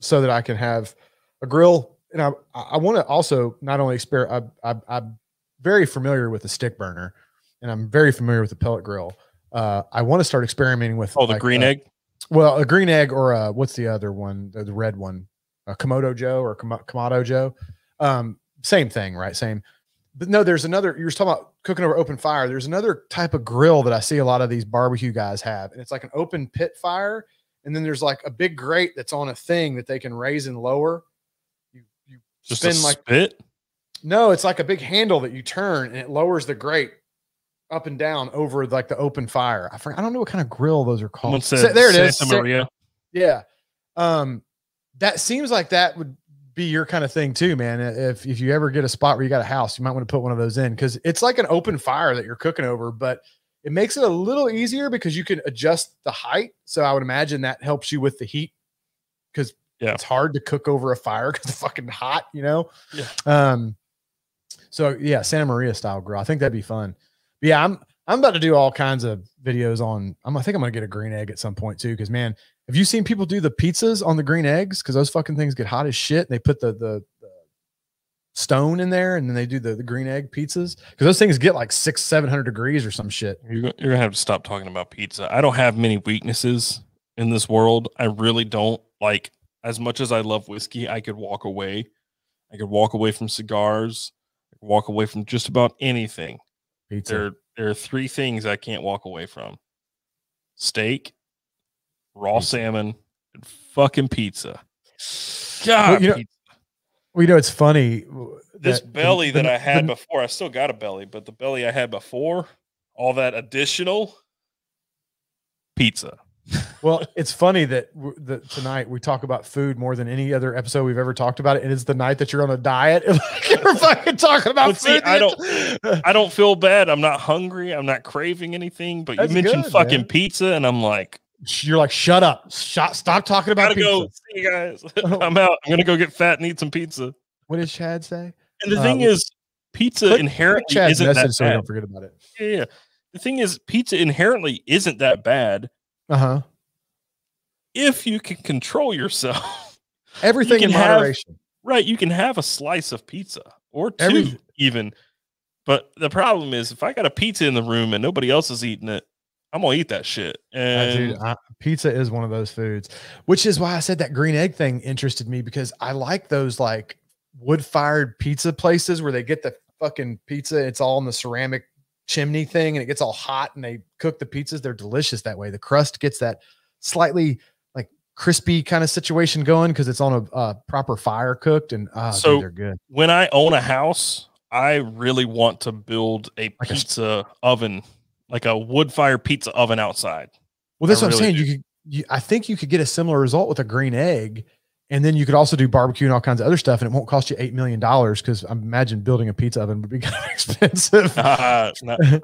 so that I can have a grill, and I I want to also not only experiment. I, I, I'm very familiar with the stick burner, and I'm very familiar with the pellet grill. Uh, I want to start experimenting with Oh, the green uh, egg. Well, a green egg or a, what's the other one? The, the red one, a Komodo Joe or Kamado Joe. Um, same thing, right? Same. But no, there's another. You were talking about cooking over open fire. There's another type of grill that I see a lot of these barbecue guys have, and it's like an open pit fire, and then there's like a big grate that's on a thing that they can raise and lower. You you Just spin like spit. no, it's like a big handle that you turn and it lowers the grate up and down over like the open fire. I forgot, I don't know what kind of grill those are called. Said there it is. Santa Sa- Maria. yeah. Um, that seems like that would be your kind of thing too, man. If if you ever get a spot where you got a house, you might want to put one of those in because it's like an open fire that you're cooking over, but it makes it a little easier because you can adjust the height. So I would imagine that helps you with the heat because Yeah. it's hard to cook over a fire because it's fucking hot, you know. Yeah. Um. So yeah, Santa Maria style grill. I think that'd be fun. But yeah, I'm I'm about to do all kinds of videos on. I'm, I think I'm gonna get a green egg at some point too. Because man, have you seen people do the pizzas on the green eggs? Because those fucking things get hot as shit. They put the the, the stone in there, and then they do the, the green egg pizzas. Because those things get like six seven hundred degrees or some shit. You're, you're gonna have to stop talking about pizza. I don't have many weaknesses in this world. I really don't. Like as much as I love whiskey, I could walk away. I could walk away from cigars. Walk away from just about anything. Pizza. There, there are three things I can't walk away from: steak, raw Pizza. salmon, and fucking pizza. God, you know, pizza. well, you know, it's funny. this that belly the- that I had the- before, I still got a belly, but the belly I had before, all that additional pizza. Well, it's funny that, that tonight we talk about food more than any other episode we've ever talked about it. And it's the night that you're on a diet. you're fucking talking about But see, food. I don't. I don't feel bad. I'm not hungry. I'm not craving anything. But That's you mentioned good, fucking man. pizza, and I'm like, You're like, shut up. Shut, stop talking about pizza. go. See you guys. I'm out. I'm gonna go get fat and eat some pizza. What did Chad say? And the Uh, thing is, pizza Click- inherently isn't that so bad. don't forget about it. Yeah, yeah. The thing is, pizza inherently isn't that bad Uh huh. if you can control yourself. Everything in can have- moderation. Right, you can have a slice of pizza or two Every- even. But the problem is if I got a pizza in the room and nobody else is eating it, I'm gonna eat that shit. And dude, I, pizza is one of those foods, which is why I said that green egg thing interested me because I like those like wood fired pizza places where they get the fucking pizza. It's all in the ceramic chimney thing and it gets all hot and they cook the pizzas. They're delicious that way. The crust gets that slightly like crispy kind of situation going because it's on a uh, proper fire cooked and uh, So- they're good. when I own a house, I really want to build a Like a pizza oven, like a wood fire pizza oven outside. Well, that's I what I'm really saying. You could, you, I think you could get a similar result with a green egg, and then you could also do barbecue and all kinds of other stuff, and it won't cost you eight million dollars because I imagine building a pizza oven would be kind of expensive. Uh,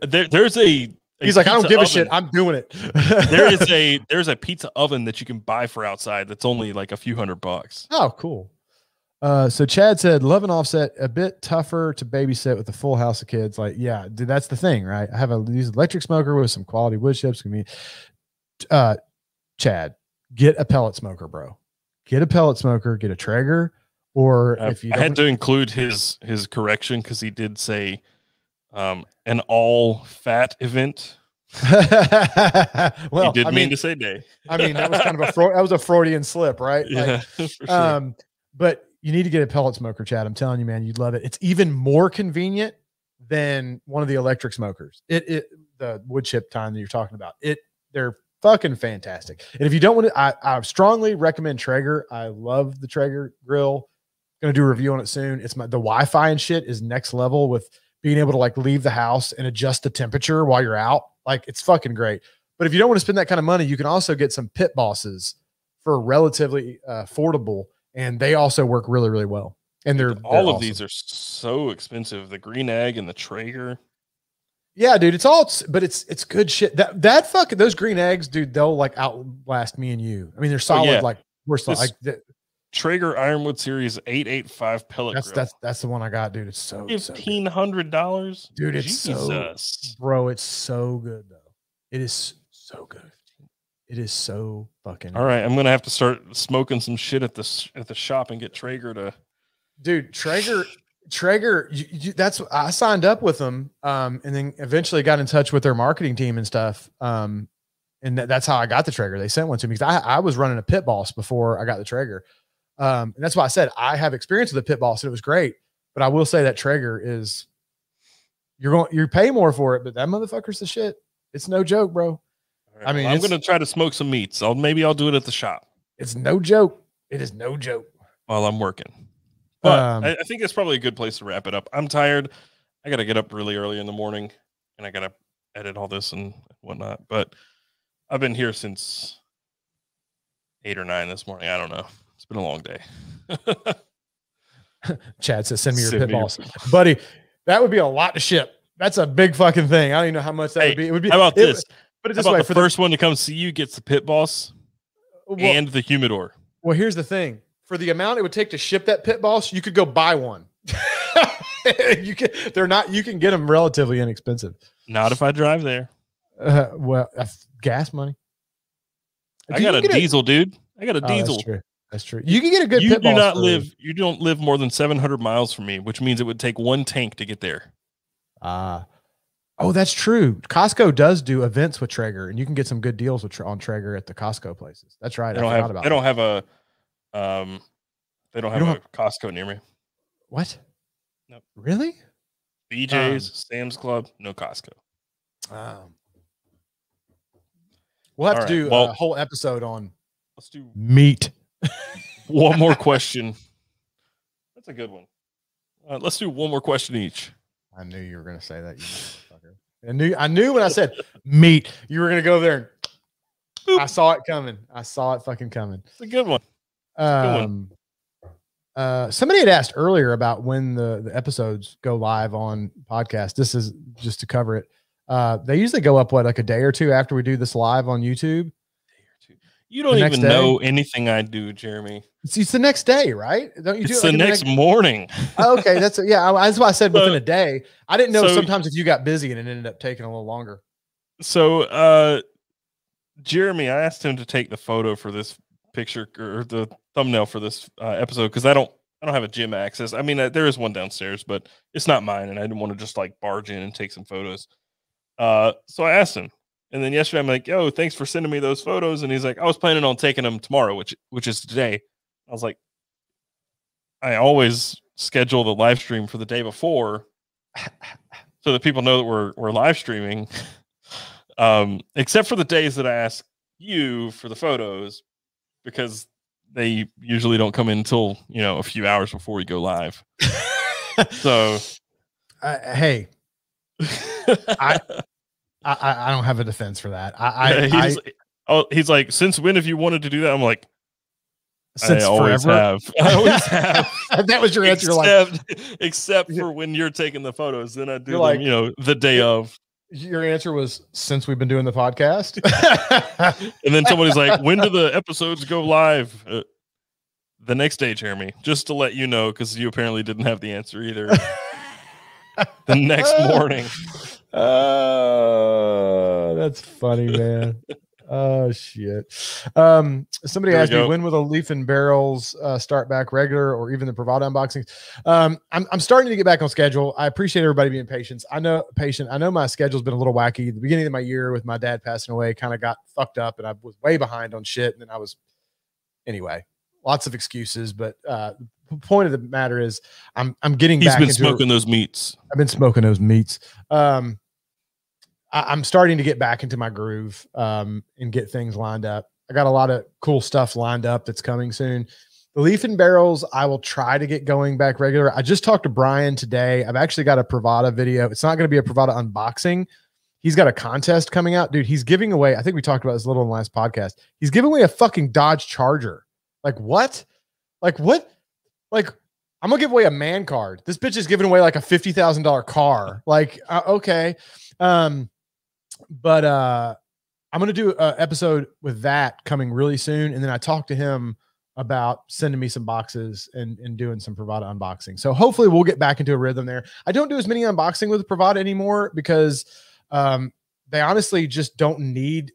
there, there's a, a He's like, I don't give a shit. I'm doing it. there is a there's a pizza oven that you can buy for outside that's only like a few hundred bucks. oh, cool. Uh, so Chad said, "Love and Offset a bit tougher to babysit with a full house of kids." Like, yeah, dude, that's the thing, right? I have a use electric smoker with some quality wood chips. Can be, uh, Chad, get a pellet smoker, bro. Get a pellet smoker. Get a Traeger, or I, if you I had to include his his correction because he did say um, an all fat event. well, he did I mean mean, to say day. I mean, that was kind of a that was a Freudian slip, right? Like, Yeah, sure. um, but you need to get a pellet smoker, Chad. I'm telling you, man, you'd love it. It's even more convenient than one of the electric smokers. It, it the wood chip time that you're talking about. It they're fucking fantastic. And if you don't want to, I, I strongly recommend Traeger. I love the Traeger grill. Gonna do a review on it soon. It's my the Wi-Fi and shit is next level with being able to like leave the house and adjust the temperature while you're out. Like it's fucking great. But if you don't want to spend that kind of money, you can also get some pit bosses for relatively uh, affordable, and they also work really, really well. And they're all they're of awesome. these are so expensive. The green egg and the Traeger. Yeah, dude, it's all, but it's it's good shit. That that fucking those green eggs, dude, they'll like outlast me and you. I mean, they're oh, solid. Oh, yeah. Like we're solid. Like th- Traeger Ironwood Series 885 pellet that's grill. that's that's the one I got, dude. It's so, so. Fifteen hundred dollars, Dude, it's so- bro. It's so good though. It is so good. It is so fucking. All right, I'm gonna have to start smoking some shit at the at the shop and get Traeger to. dude traeger traeger you, you, that's i signed up with them um and then eventually got in touch with their marketing team and stuff um and that, that's how i got the traeger. They sent one to me because I, I was running a pit boss before i got the traeger. Um and that's why i said i have experience with the pit boss and it was great but i will say that traeger is you're going you pay more for it but that motherfucker's the shit. It's no joke bro. Right, I mean, well, I'm gonna try to smoke some meats. I'll maybe I'll do it at the shop. It's no joke. It is no joke. While I'm working. But Um, I, I think it's probably a good place to wrap it up. I'm tired. I got to get up really early in the morning, and I got to edit all this and whatnot. But I've been here since eight or nine this morning. I don't know. It's been a long day. Chad says, "Send me your Send pit me your balls, buddy." That would be a lot to ship. That's a big fucking thing. I don't even know how much that Hey, would be. It would be. How about it- this? Put it How this about the first one to come see you gets the pit boss the well, and the humidor. well, here's the thing: for the amount it would take to ship that pit boss, you could go buy one. you can. They're not. You can get them relatively inexpensive. Not if I drive there. Uh, well, that's gas money. I got a diesel, dude. I got a Oh, that's diesel. true. That's true. You can get a good. You pit do boss not live. You don't live more than 700 miles from me, which means it would take one tank to get there. Ah. oh, that's true. Costco does do events with Traeger, and you can get some good deals with on Traeger at the Costco places. That's right. They I don't have. about They that. don't have a. Um, they don't have don't a Costco near me. What? Nope. Really? BJ's, Um, Sam's Club, no Costco. Um, we'll have All to right, do well- a whole episode on Let's do meat. one more question. That's a good one. Uh, let's do one more question each. I knew you were going to say that. You motherfucker. I knew. I knew when I said meat, you were going to go there. And I saw it coming. I saw it fucking coming. It's a good one. Um, uh, somebody had asked earlier about when the, the episodes go live on podcast. This is just to cover it. Uh, they usually go up what like a day or two after we do this live on YouTube. You don't even day? know anything I do, Jeremy. It's, it's the next day, right? Don't you It's do it the like in next morning. Oh, okay, that's yeah. I, that's why I said within So- a day. I didn't know so- sometimes if you got busy and it ended up taking a little longer. So, uh, Jeremy, I asked him to take the photo for this picture or the thumbnail for this uh, episode because I don't, I don't have a gym access. I mean, uh, there is one downstairs, but it's not mine, and I didn't want to just like barge in and take some photos. Uh, so I asked him, and then yesterday I'm like, "Yo, thanks for sending me those photos," and he's like, "I was planning on taking them tomorrow, which which is today." I was like, "I always schedule the live stream for the day before." so that people know that we're we're live streaming. um, except for the days that I ask you for the photos, because they usually don't come in until you know a few hours before we go live. So Uh, hey, I, I I don't have a defense for that. I I, Yeah, I he's, oh, he's like, since when have you wanted to do that? I'm like, since I always forever. have. I always have. that was your answer. You're like except, except for when you're taking the photos, then I do them, like- you know, the day of. Your answer was since we've been doing the podcast. And then somebody's like, when do the episodes go live? Uh, the next day, Jeremy, just to let you know, because you apparently didn't have the answer either. the next morning. Oh, that's funny, man. Oh shit. Um, somebody Here we asked me when will the leaf and barrels uh, start back regular or even the Privada unboxings. Um, I'm I'm starting to get back on schedule. I appreciate everybody being patient. I know patient. I know my schedule's been a little wacky. The beginning of my year with my dad passing away kind of got fucked up, and I was way behind on shit. And then I was anyway. Lots of excuses, but uh, the point of the matter is, I'm I'm getting He's back been smoking those meats. I've been smoking those meats. Um, I, I'm starting to get back into my groove um, and get things lined up. I got a lot of cool stuff lined up that's coming soon. The leaf and barrels, I will try to get going back regular. I just talked to Brian today. I've actually got a Privada video. It's not going to be a Privada unboxing. He's got a contest coming out, dude. He's giving away. I think we talked about this a little in the last podcast. He's giving away a fucking Dodge Charger. Like what? Like what? Like I'm gonna give away a man card. This bitch is giving away like a fifty thousand dollar car. Like, uh, okay, um, but uh, I'm gonna do an episode with that coming really soon, and then I talked to him about sending me some boxes and and doing some Privada unboxing. So hopefully we'll get back into a rhythm there. I don't do as many unboxing with Privada anymore because um, they honestly just don't need.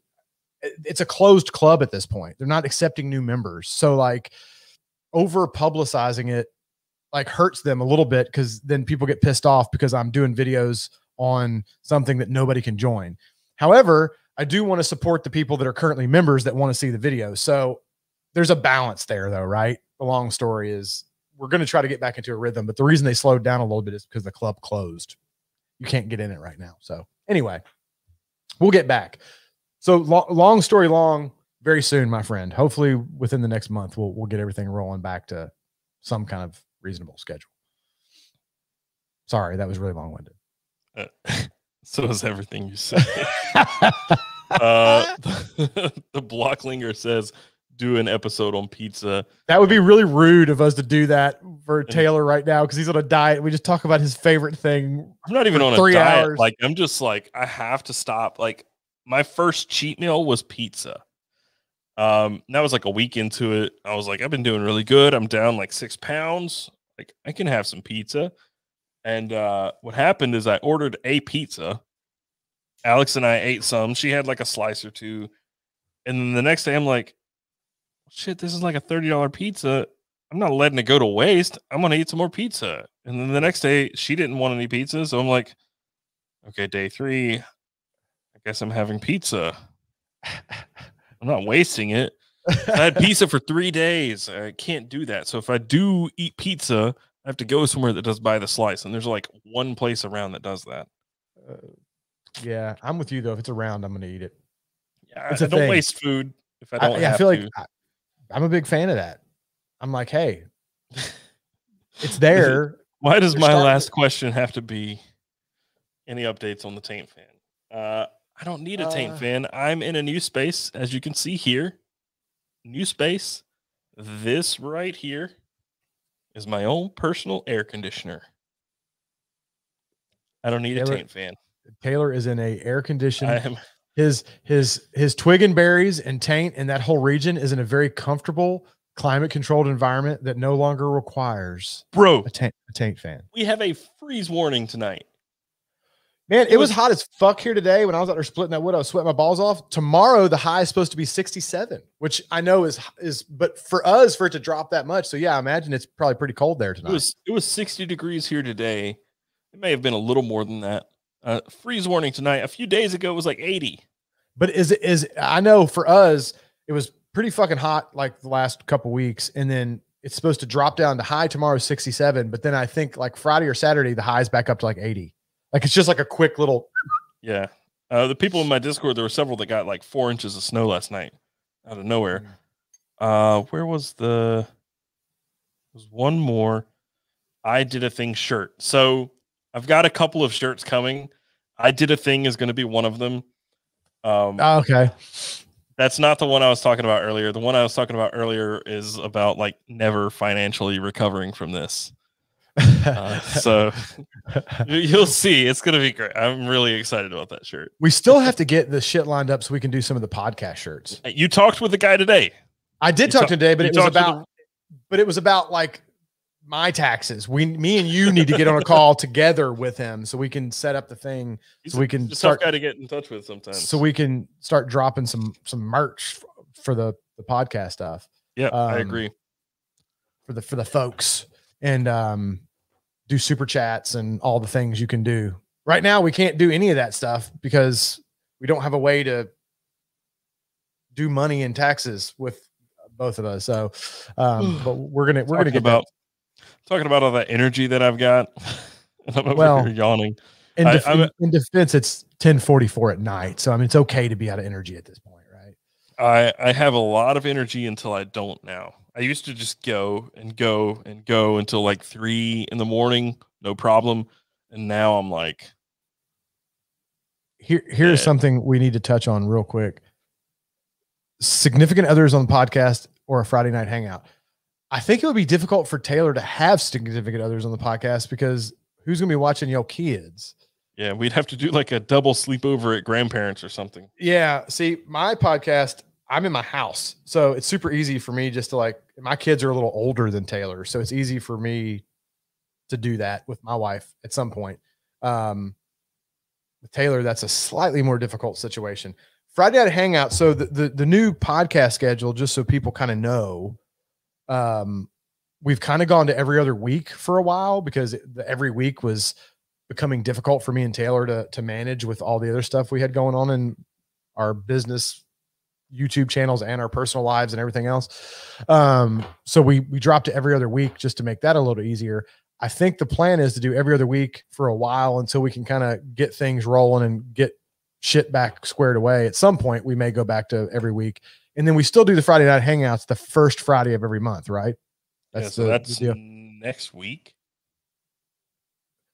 It's a closed club at this point. They're not accepting new members, so like over publicizing it like hurts them a little bit because then people get pissed off because I'm doing videos on something that nobody can join. However, I do want to support the people that are currently members that want to see the video. So there's a balance there, though, right? The long story is we're going to try to get back into a rhythm, but the reason they slowed down a little bit is because the club closed. You can't get in it right now. So anyway, we'll get back. So lo- long story long, very soon, my friend. Hopefully within the next month, we'll we'll get everything rolling back to some kind of reasonable schedule. Sorry, that was really long winded. Uh, so is everything you say. uh, the blocklinger says, do an episode on pizza. That would be really rude of us to do that for Taylor right now because he's on a diet. We just talk about his favorite thing. I'm not even For on a diet. hours. Like I'm just like I have to stop. Like my first cheat meal was pizza. Um, that was like a week into it. I was like, I've been doing really good. I'm down like six pounds. Like I can have some pizza. And uh, what happened is I ordered a pizza. Alex and I ate some. She had like a slice or two. And then the next day, I'm like, shit, this is like a $30 pizza. I'm not letting it go to waste. I'm going to eat some more pizza. And then the next day, she didn't want any pizza. So I'm like, okay, day three, I guess I'm having pizza. I'm not wasting it. I had pizza for three days. I can't do that. So if I do eat pizza, I have to go somewhere that does buy the slice. And there's like one place around that does that. Uh, yeah, I'm with you though. If it's around, I'm going to eat it. Yeah, It's I a don't waste food if I I, don't yeah, I feel like to. I, I'm a big fan of that. I'm like, hey, it's there. Why does my last to- question have to be any updates on the Taint fan? Uh, I don't need a Taint Uh, fan. I'm in a new space, as you can see here. New space. This right here is my own personal air conditioner. I don't need a Taint fan. Taylor is in a air conditioned. I am his his his twig and berries and taint and that whole region is in a very comfortable climate controlled environment that no longer requires bro. a taint, a taint fan. We have a freeze warning tonight. Man, it, It was, was- hot as fuck here today when I was out there splitting that wood. I was sweating my balls off. Tomorrow the high is supposed to be 67, which I know is is but for us for it to drop that much. So yeah, I imagine it's probably pretty cold there tonight. It was it was 60 degrees here today. It may have been a little more than that. Uh, freeze warning tonight. A few days ago it was like 80. But is it is I know for us it was pretty fucking hot like the last couple weeks, and then it's supposed to drop down to high tomorrow 67. But then I think like Friday or Saturday the high is back up to like 80. Like it's just like a quick little. Yeah. Uh, the people in my Discord, there were several that got like four inches of snow last night out of nowhere. Uh, where was the? Was one more. I did a thing shirt. So I've got a couple of shirts coming. I did a thing is going to be one of them. Um, Oh, okay. that's not the one I was talking about earlier. The one I was talking about earlier is about like never financially recovering from this. Uh, so you- you'll see, it's going to be great. I'm really excited about that shirt. we still have to get the shit lined up so we can do some of the podcast shirts. You talked with the guy today. I did You talk talk- today, but it was to the- about but it was about like my taxes. We me and you need to get on a call together with him so we can set up the thing He's So we can start- tough guy to get in touch with sometimes. so we can start dropping some some merch f- for the the podcast stuff yeah, I um, agree. for the for the folks and um do super chats and all the things you can do. Right now we can't do any of that stuff because we don't have a way to do money and taxes with both of us. So um but we're going to we're going to Talking get about talking about all that energy that I've got. I'm over Well, here yawning. in, def- I'm- in, defense it's 1044 at night. So I mean it's okay to be out of energy at this point, right? I I have a lot of energy until I don't now. I used to just go and go and go until like three in the morning, no problem. And now I'm like, Here, here's something we need to touch on real quick. Significant others on the podcast or a Friday night hangout. I think it would be difficult for Taylor to have significant others on the podcast because who's going to be watching your kids? yeah, we'd have to do like a double sleepover at grandparents or something. Yeah. See, my podcast, I'm in my house. So it's super easy for me just to like, my kids are a little older than Taylor. So it's easy for me to do that with my wife at some point. Um, with Taylor, that's a slightly more difficult situation. Friday night hangout. So the, the, the new podcast schedule, just so people kind of know, um, we've kind of gone to every other week for a while because every week was becoming difficult for me and Taylor to to manage with all the other stuff we had going on in our business YouTube channels and our personal lives and everything else. Um, so we we dropped to every other week just to make that a little easier. I think the plan is to do every other week for a while until we can kind of get things rolling and get shit back squared away. At some point, we may go back to every week, and then we still do the Friday night hangouts the first Friday of every month, right? yeah, so the- the that's deal. next week.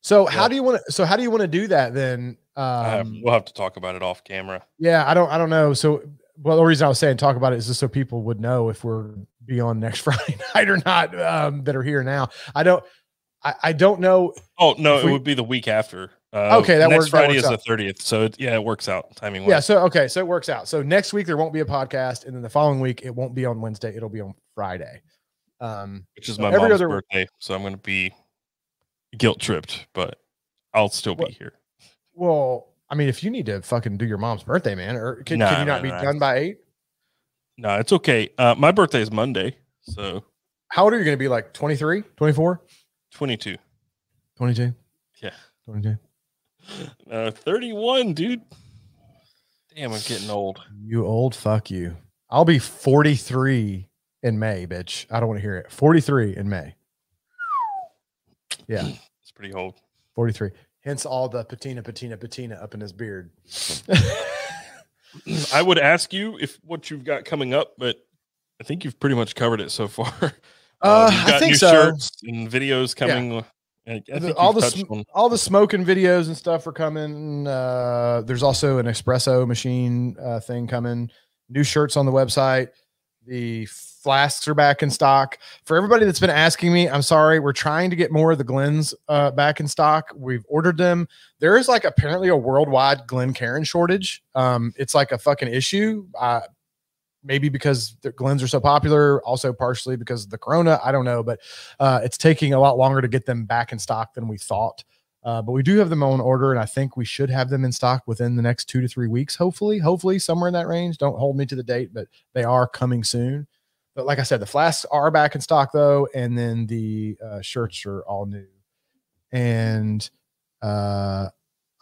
So how do you want to? So how do you want to do that then? Um, we'll have to talk about it off camera. yeah, I don't, I don't know. So well, the reason I was saying talk about it is just so people would know if we're be on next Friday night or not um, that are here now. I don't, I, I don't know. Oh no, it we- would be the week after. Uh, Okay, that next works- that Friday works is the thirtieth, so it, yeah, it works out timing. Yeah. So, okay. So it works out. So next week there won't be a podcast. And then the following week, it won't be on Wednesday. It'll be on Friday. Um, which is so my every mom's other- birthday, so I'm going to be guilt tripped, but I'll still be What- here. well, I mean, if you need to fucking do your mom's birthday, man, or can, Nah, can you not nah, be nah. done by eight? No, it's okay. Uh, my birthday is Monday, so How old are you going to be? Like 23, 24, 22. 22? Yeah. 22. Uh, 31, dude. Damn, I'm getting old. You old fuck you. I'll be 43 in May, bitch. I don't want to hear it. 43 in May. Yeah, It's pretty old. 43. Hence all the patina, patina, patina up in his beard. I would ask you if what you've got coming up, but I think you've pretty much covered it so far. Uh, you've I think new so. shirts and videos coming. I, I all the sm- all the smoking videos and stuff are coming. Uh, there's also an espresso machine uh, thing coming. New shirts on the website. The flasks are back in stock. For everybody that's been asking me, I'm sorry. We're trying to get more of the Glens uh, back in stock. We've ordered them. There is like apparently a worldwide Glencairn shortage. Um, it's like a fucking issue. Uh, maybe because the Glens are so popular, also partially because of the Corona. I don't know, but uh, it's taking a lot longer to get them back in stock than we thought. Uh, but we do have them on order, and I think we should have them in stock within the next two to three weeks. Hopefully, hopefully somewhere in that range. Don't hold me to the date, but they are coming soon. But like I said, the flasks are back in stock though, and then the uh, shirts are all new. And uh,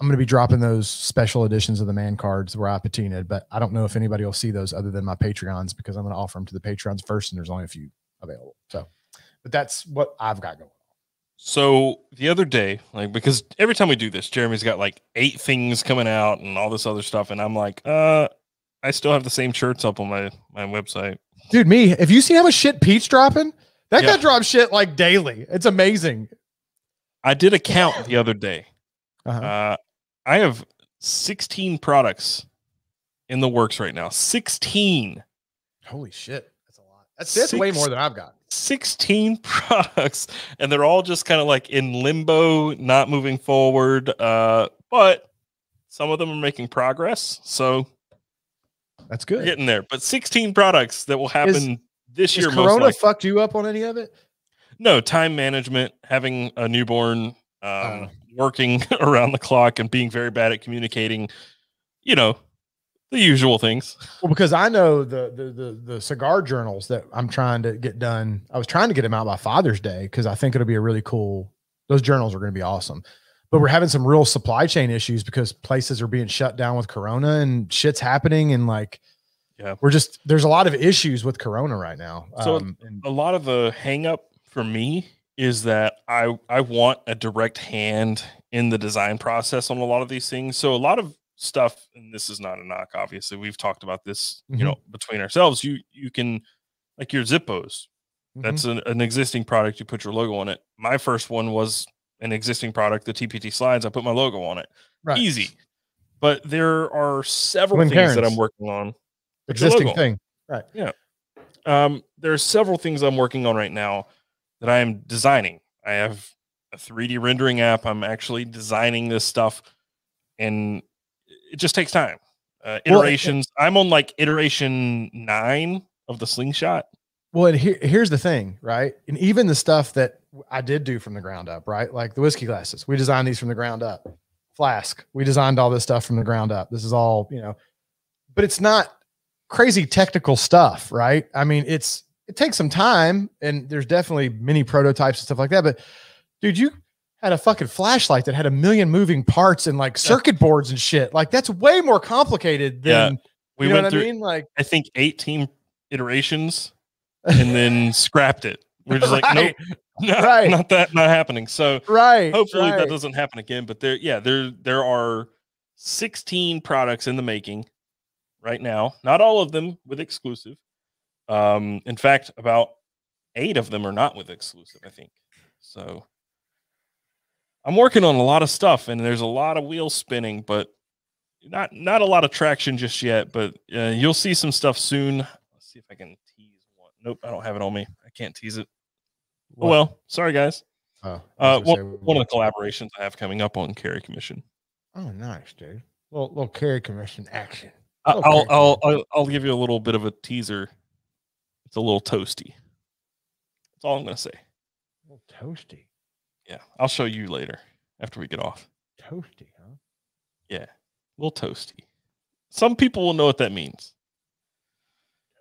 I'm going to be dropping those special editions of the man cards where I patinaed, but I don't know if anybody will see those other than my Patreons because I'm going to offer them to the Patreons first, and there's only a few available. So, but that's what I've got going. On. So the other day, like because every time we do this, Jeremy's got like eight things coming out and all this other stuff, and I'm like, uh, I still have the same shirts up on my my website. Dude, me, have you seen how much shit Pete's dropping? That guy Yeah. drops shit like daily. It's amazing. I did a count the other day. Uh-huh. Uh, I have 16 products in the works right now. 16. Holy shit. That's a lot. That's, that's way more than I've got. 16 products and they're all just kind of like in limbo not moving forward uh but some of them are making progress so That's good. getting there but 16 products that will happen this Has year Corona fucked you up on any of it? no time management having a newborn um Oh. Working around the clock and being very bad at communicating you know the usual things Well, because I know the, the the the cigar journals that I'm trying to get done. I was trying to get them out by Father's Day because I think it'll be a really cool. Those journals are going to be awesome. But we're having some real supply chain issues because places are being shut down with Corona and shit's happening and like, Yeah. we're just there's a lot of issues with Corona right now. So- um, a lot of the hang up for me is that I I want a direct hand in the design process on a lot of these things. So a lot of stuff, and this is not a knock, obviously. We've talked about this, Mhm. you know, between ourselves. You you can like your Zippos. Mhm. That's an, an existing product. You put your logo on it. My first one was an existing product, the TPT slides. I put my logo on it. Right. Easy. But there are several things that I'm working on. Existing thing. on. Yeah. Um, there are several things I'm working on right now that I am designing. I have a 3D rendering app. I'm actually designing this stuff, and it just takes time. Uh, Well, it- iterations. I'm on like iteration nine of the slingshot. Well, and here, here's the thing, right? And even the stuff that I did do from the ground up, right? Like the whiskey glasses, we designed these from the ground up. Flask, we designed all this stuff from the ground up. This is all, you know, but it's not crazy technical stuff, right? I mean, it's it takes some time, and there's definitely many prototypes and stuff like that. But dude, you had a fucking flashlight that had a million moving parts and like circuit boards and shit. Like that's way more complicated Yeah, than We you know went what through, I mean? Like I think, 18 iterations, and then scrapped it. We're just like, nope, Right. not, Right. not that, not happening. So right. hopefully right. that doesn't happen again but there yeah there there are 16 products in the making right now not all of them with exclusive um in fact about eight of them are not with exclusive i think so i'm working on a lot of stuff and there's a lot of wheels spinning but not not a lot of traction just yet, but uh, you'll see some stuff soon. Let's see if I can tease one. Nope, I don't have it on me. I can't tease it. Oh, well, sorry guys. Oh, Uh, one, one of the collaborations I have coming up on Carry Commission. Oh, nice, dude. Little little carry commission action. Oh, I'll, Carry I'll Commission. I'll I'll give you a little bit of a teaser. It's a little toasty. That's all I'm gonna say. A little toasty. Yeah, I'll show you later after we get off. Toasty, huh? Yeah, a little toasty. Some people will know what that means.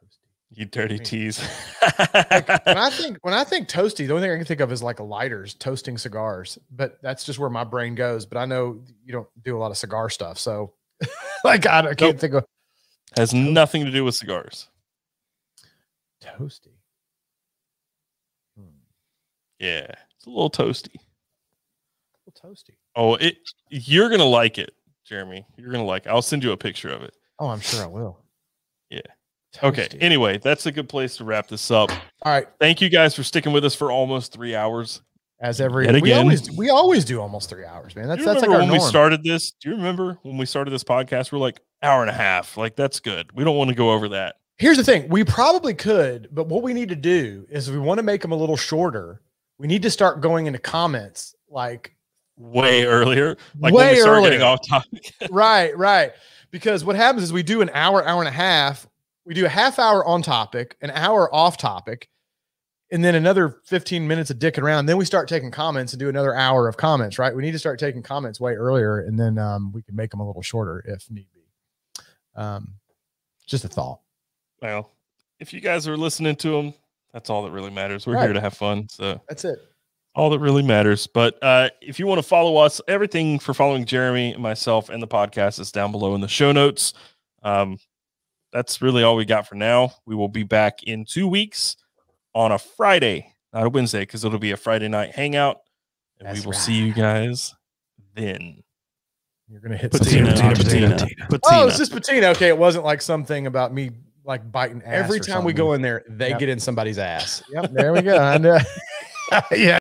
Toasty. You dirty mean? tease. when I think when I think toasty, the only thing I can think of is like lighters, toasting cigars. But that's just where my brain goes. But I know you don't do a lot of cigar stuff, so like I, don't- I can't Nope. think of Has nothing to do with cigars. Toasty. Hmm. Yeah, it's a little toasty. A Little toasty. Oh, it you're gonna like it, Jeremy. You're gonna like. It. I'll send you a picture of it. Oh, I'm sure I will. Yeah. Okay. Anyway, that's a good place to wrap this up. All right. Thank you guys for sticking with us for almost three hours. As every Yet we always we always do almost three hours, man. That's that's like when norm. we started this? Do you remember when we started this podcast? We're like hour and a half. Like that's good. We don't want to go over that. Here's the thing: we probably could, but what we need to do is we want to make them a little shorter. We need to start going into comments, like Way earlier. Like when we start getting off topic. right, right. Because what happens is we do an hour, hour and a half. We do a half hour on topic, an hour off topic, and then another 15 minutes of dicking around. Then we start taking comments and do another hour of comments, right? We need to start taking comments way earlier, and then um, we can make them a little shorter if need be. Um, just a thought. Well, if you guys are listening to them, that's all that really matters. We're Right. here to have fun. So That's it. all that really matters. But uh, if you want to follow us, everything for following Jeremy, myself, and the podcast is down below in the show notes. Um, that's really all we got for now. We will be back in two weeks on a Friday, not a Wednesday, because it'll be a Friday night hangout. And That's we will see you guys then. You're gonna hit Patina, something. patina, patina, patina. Oh, it's just patina. Okay, it wasn't like something about me like biting ass. Every time we go in there, they Yep. get in somebody's ass. Yep, there we go. Uh, yeah,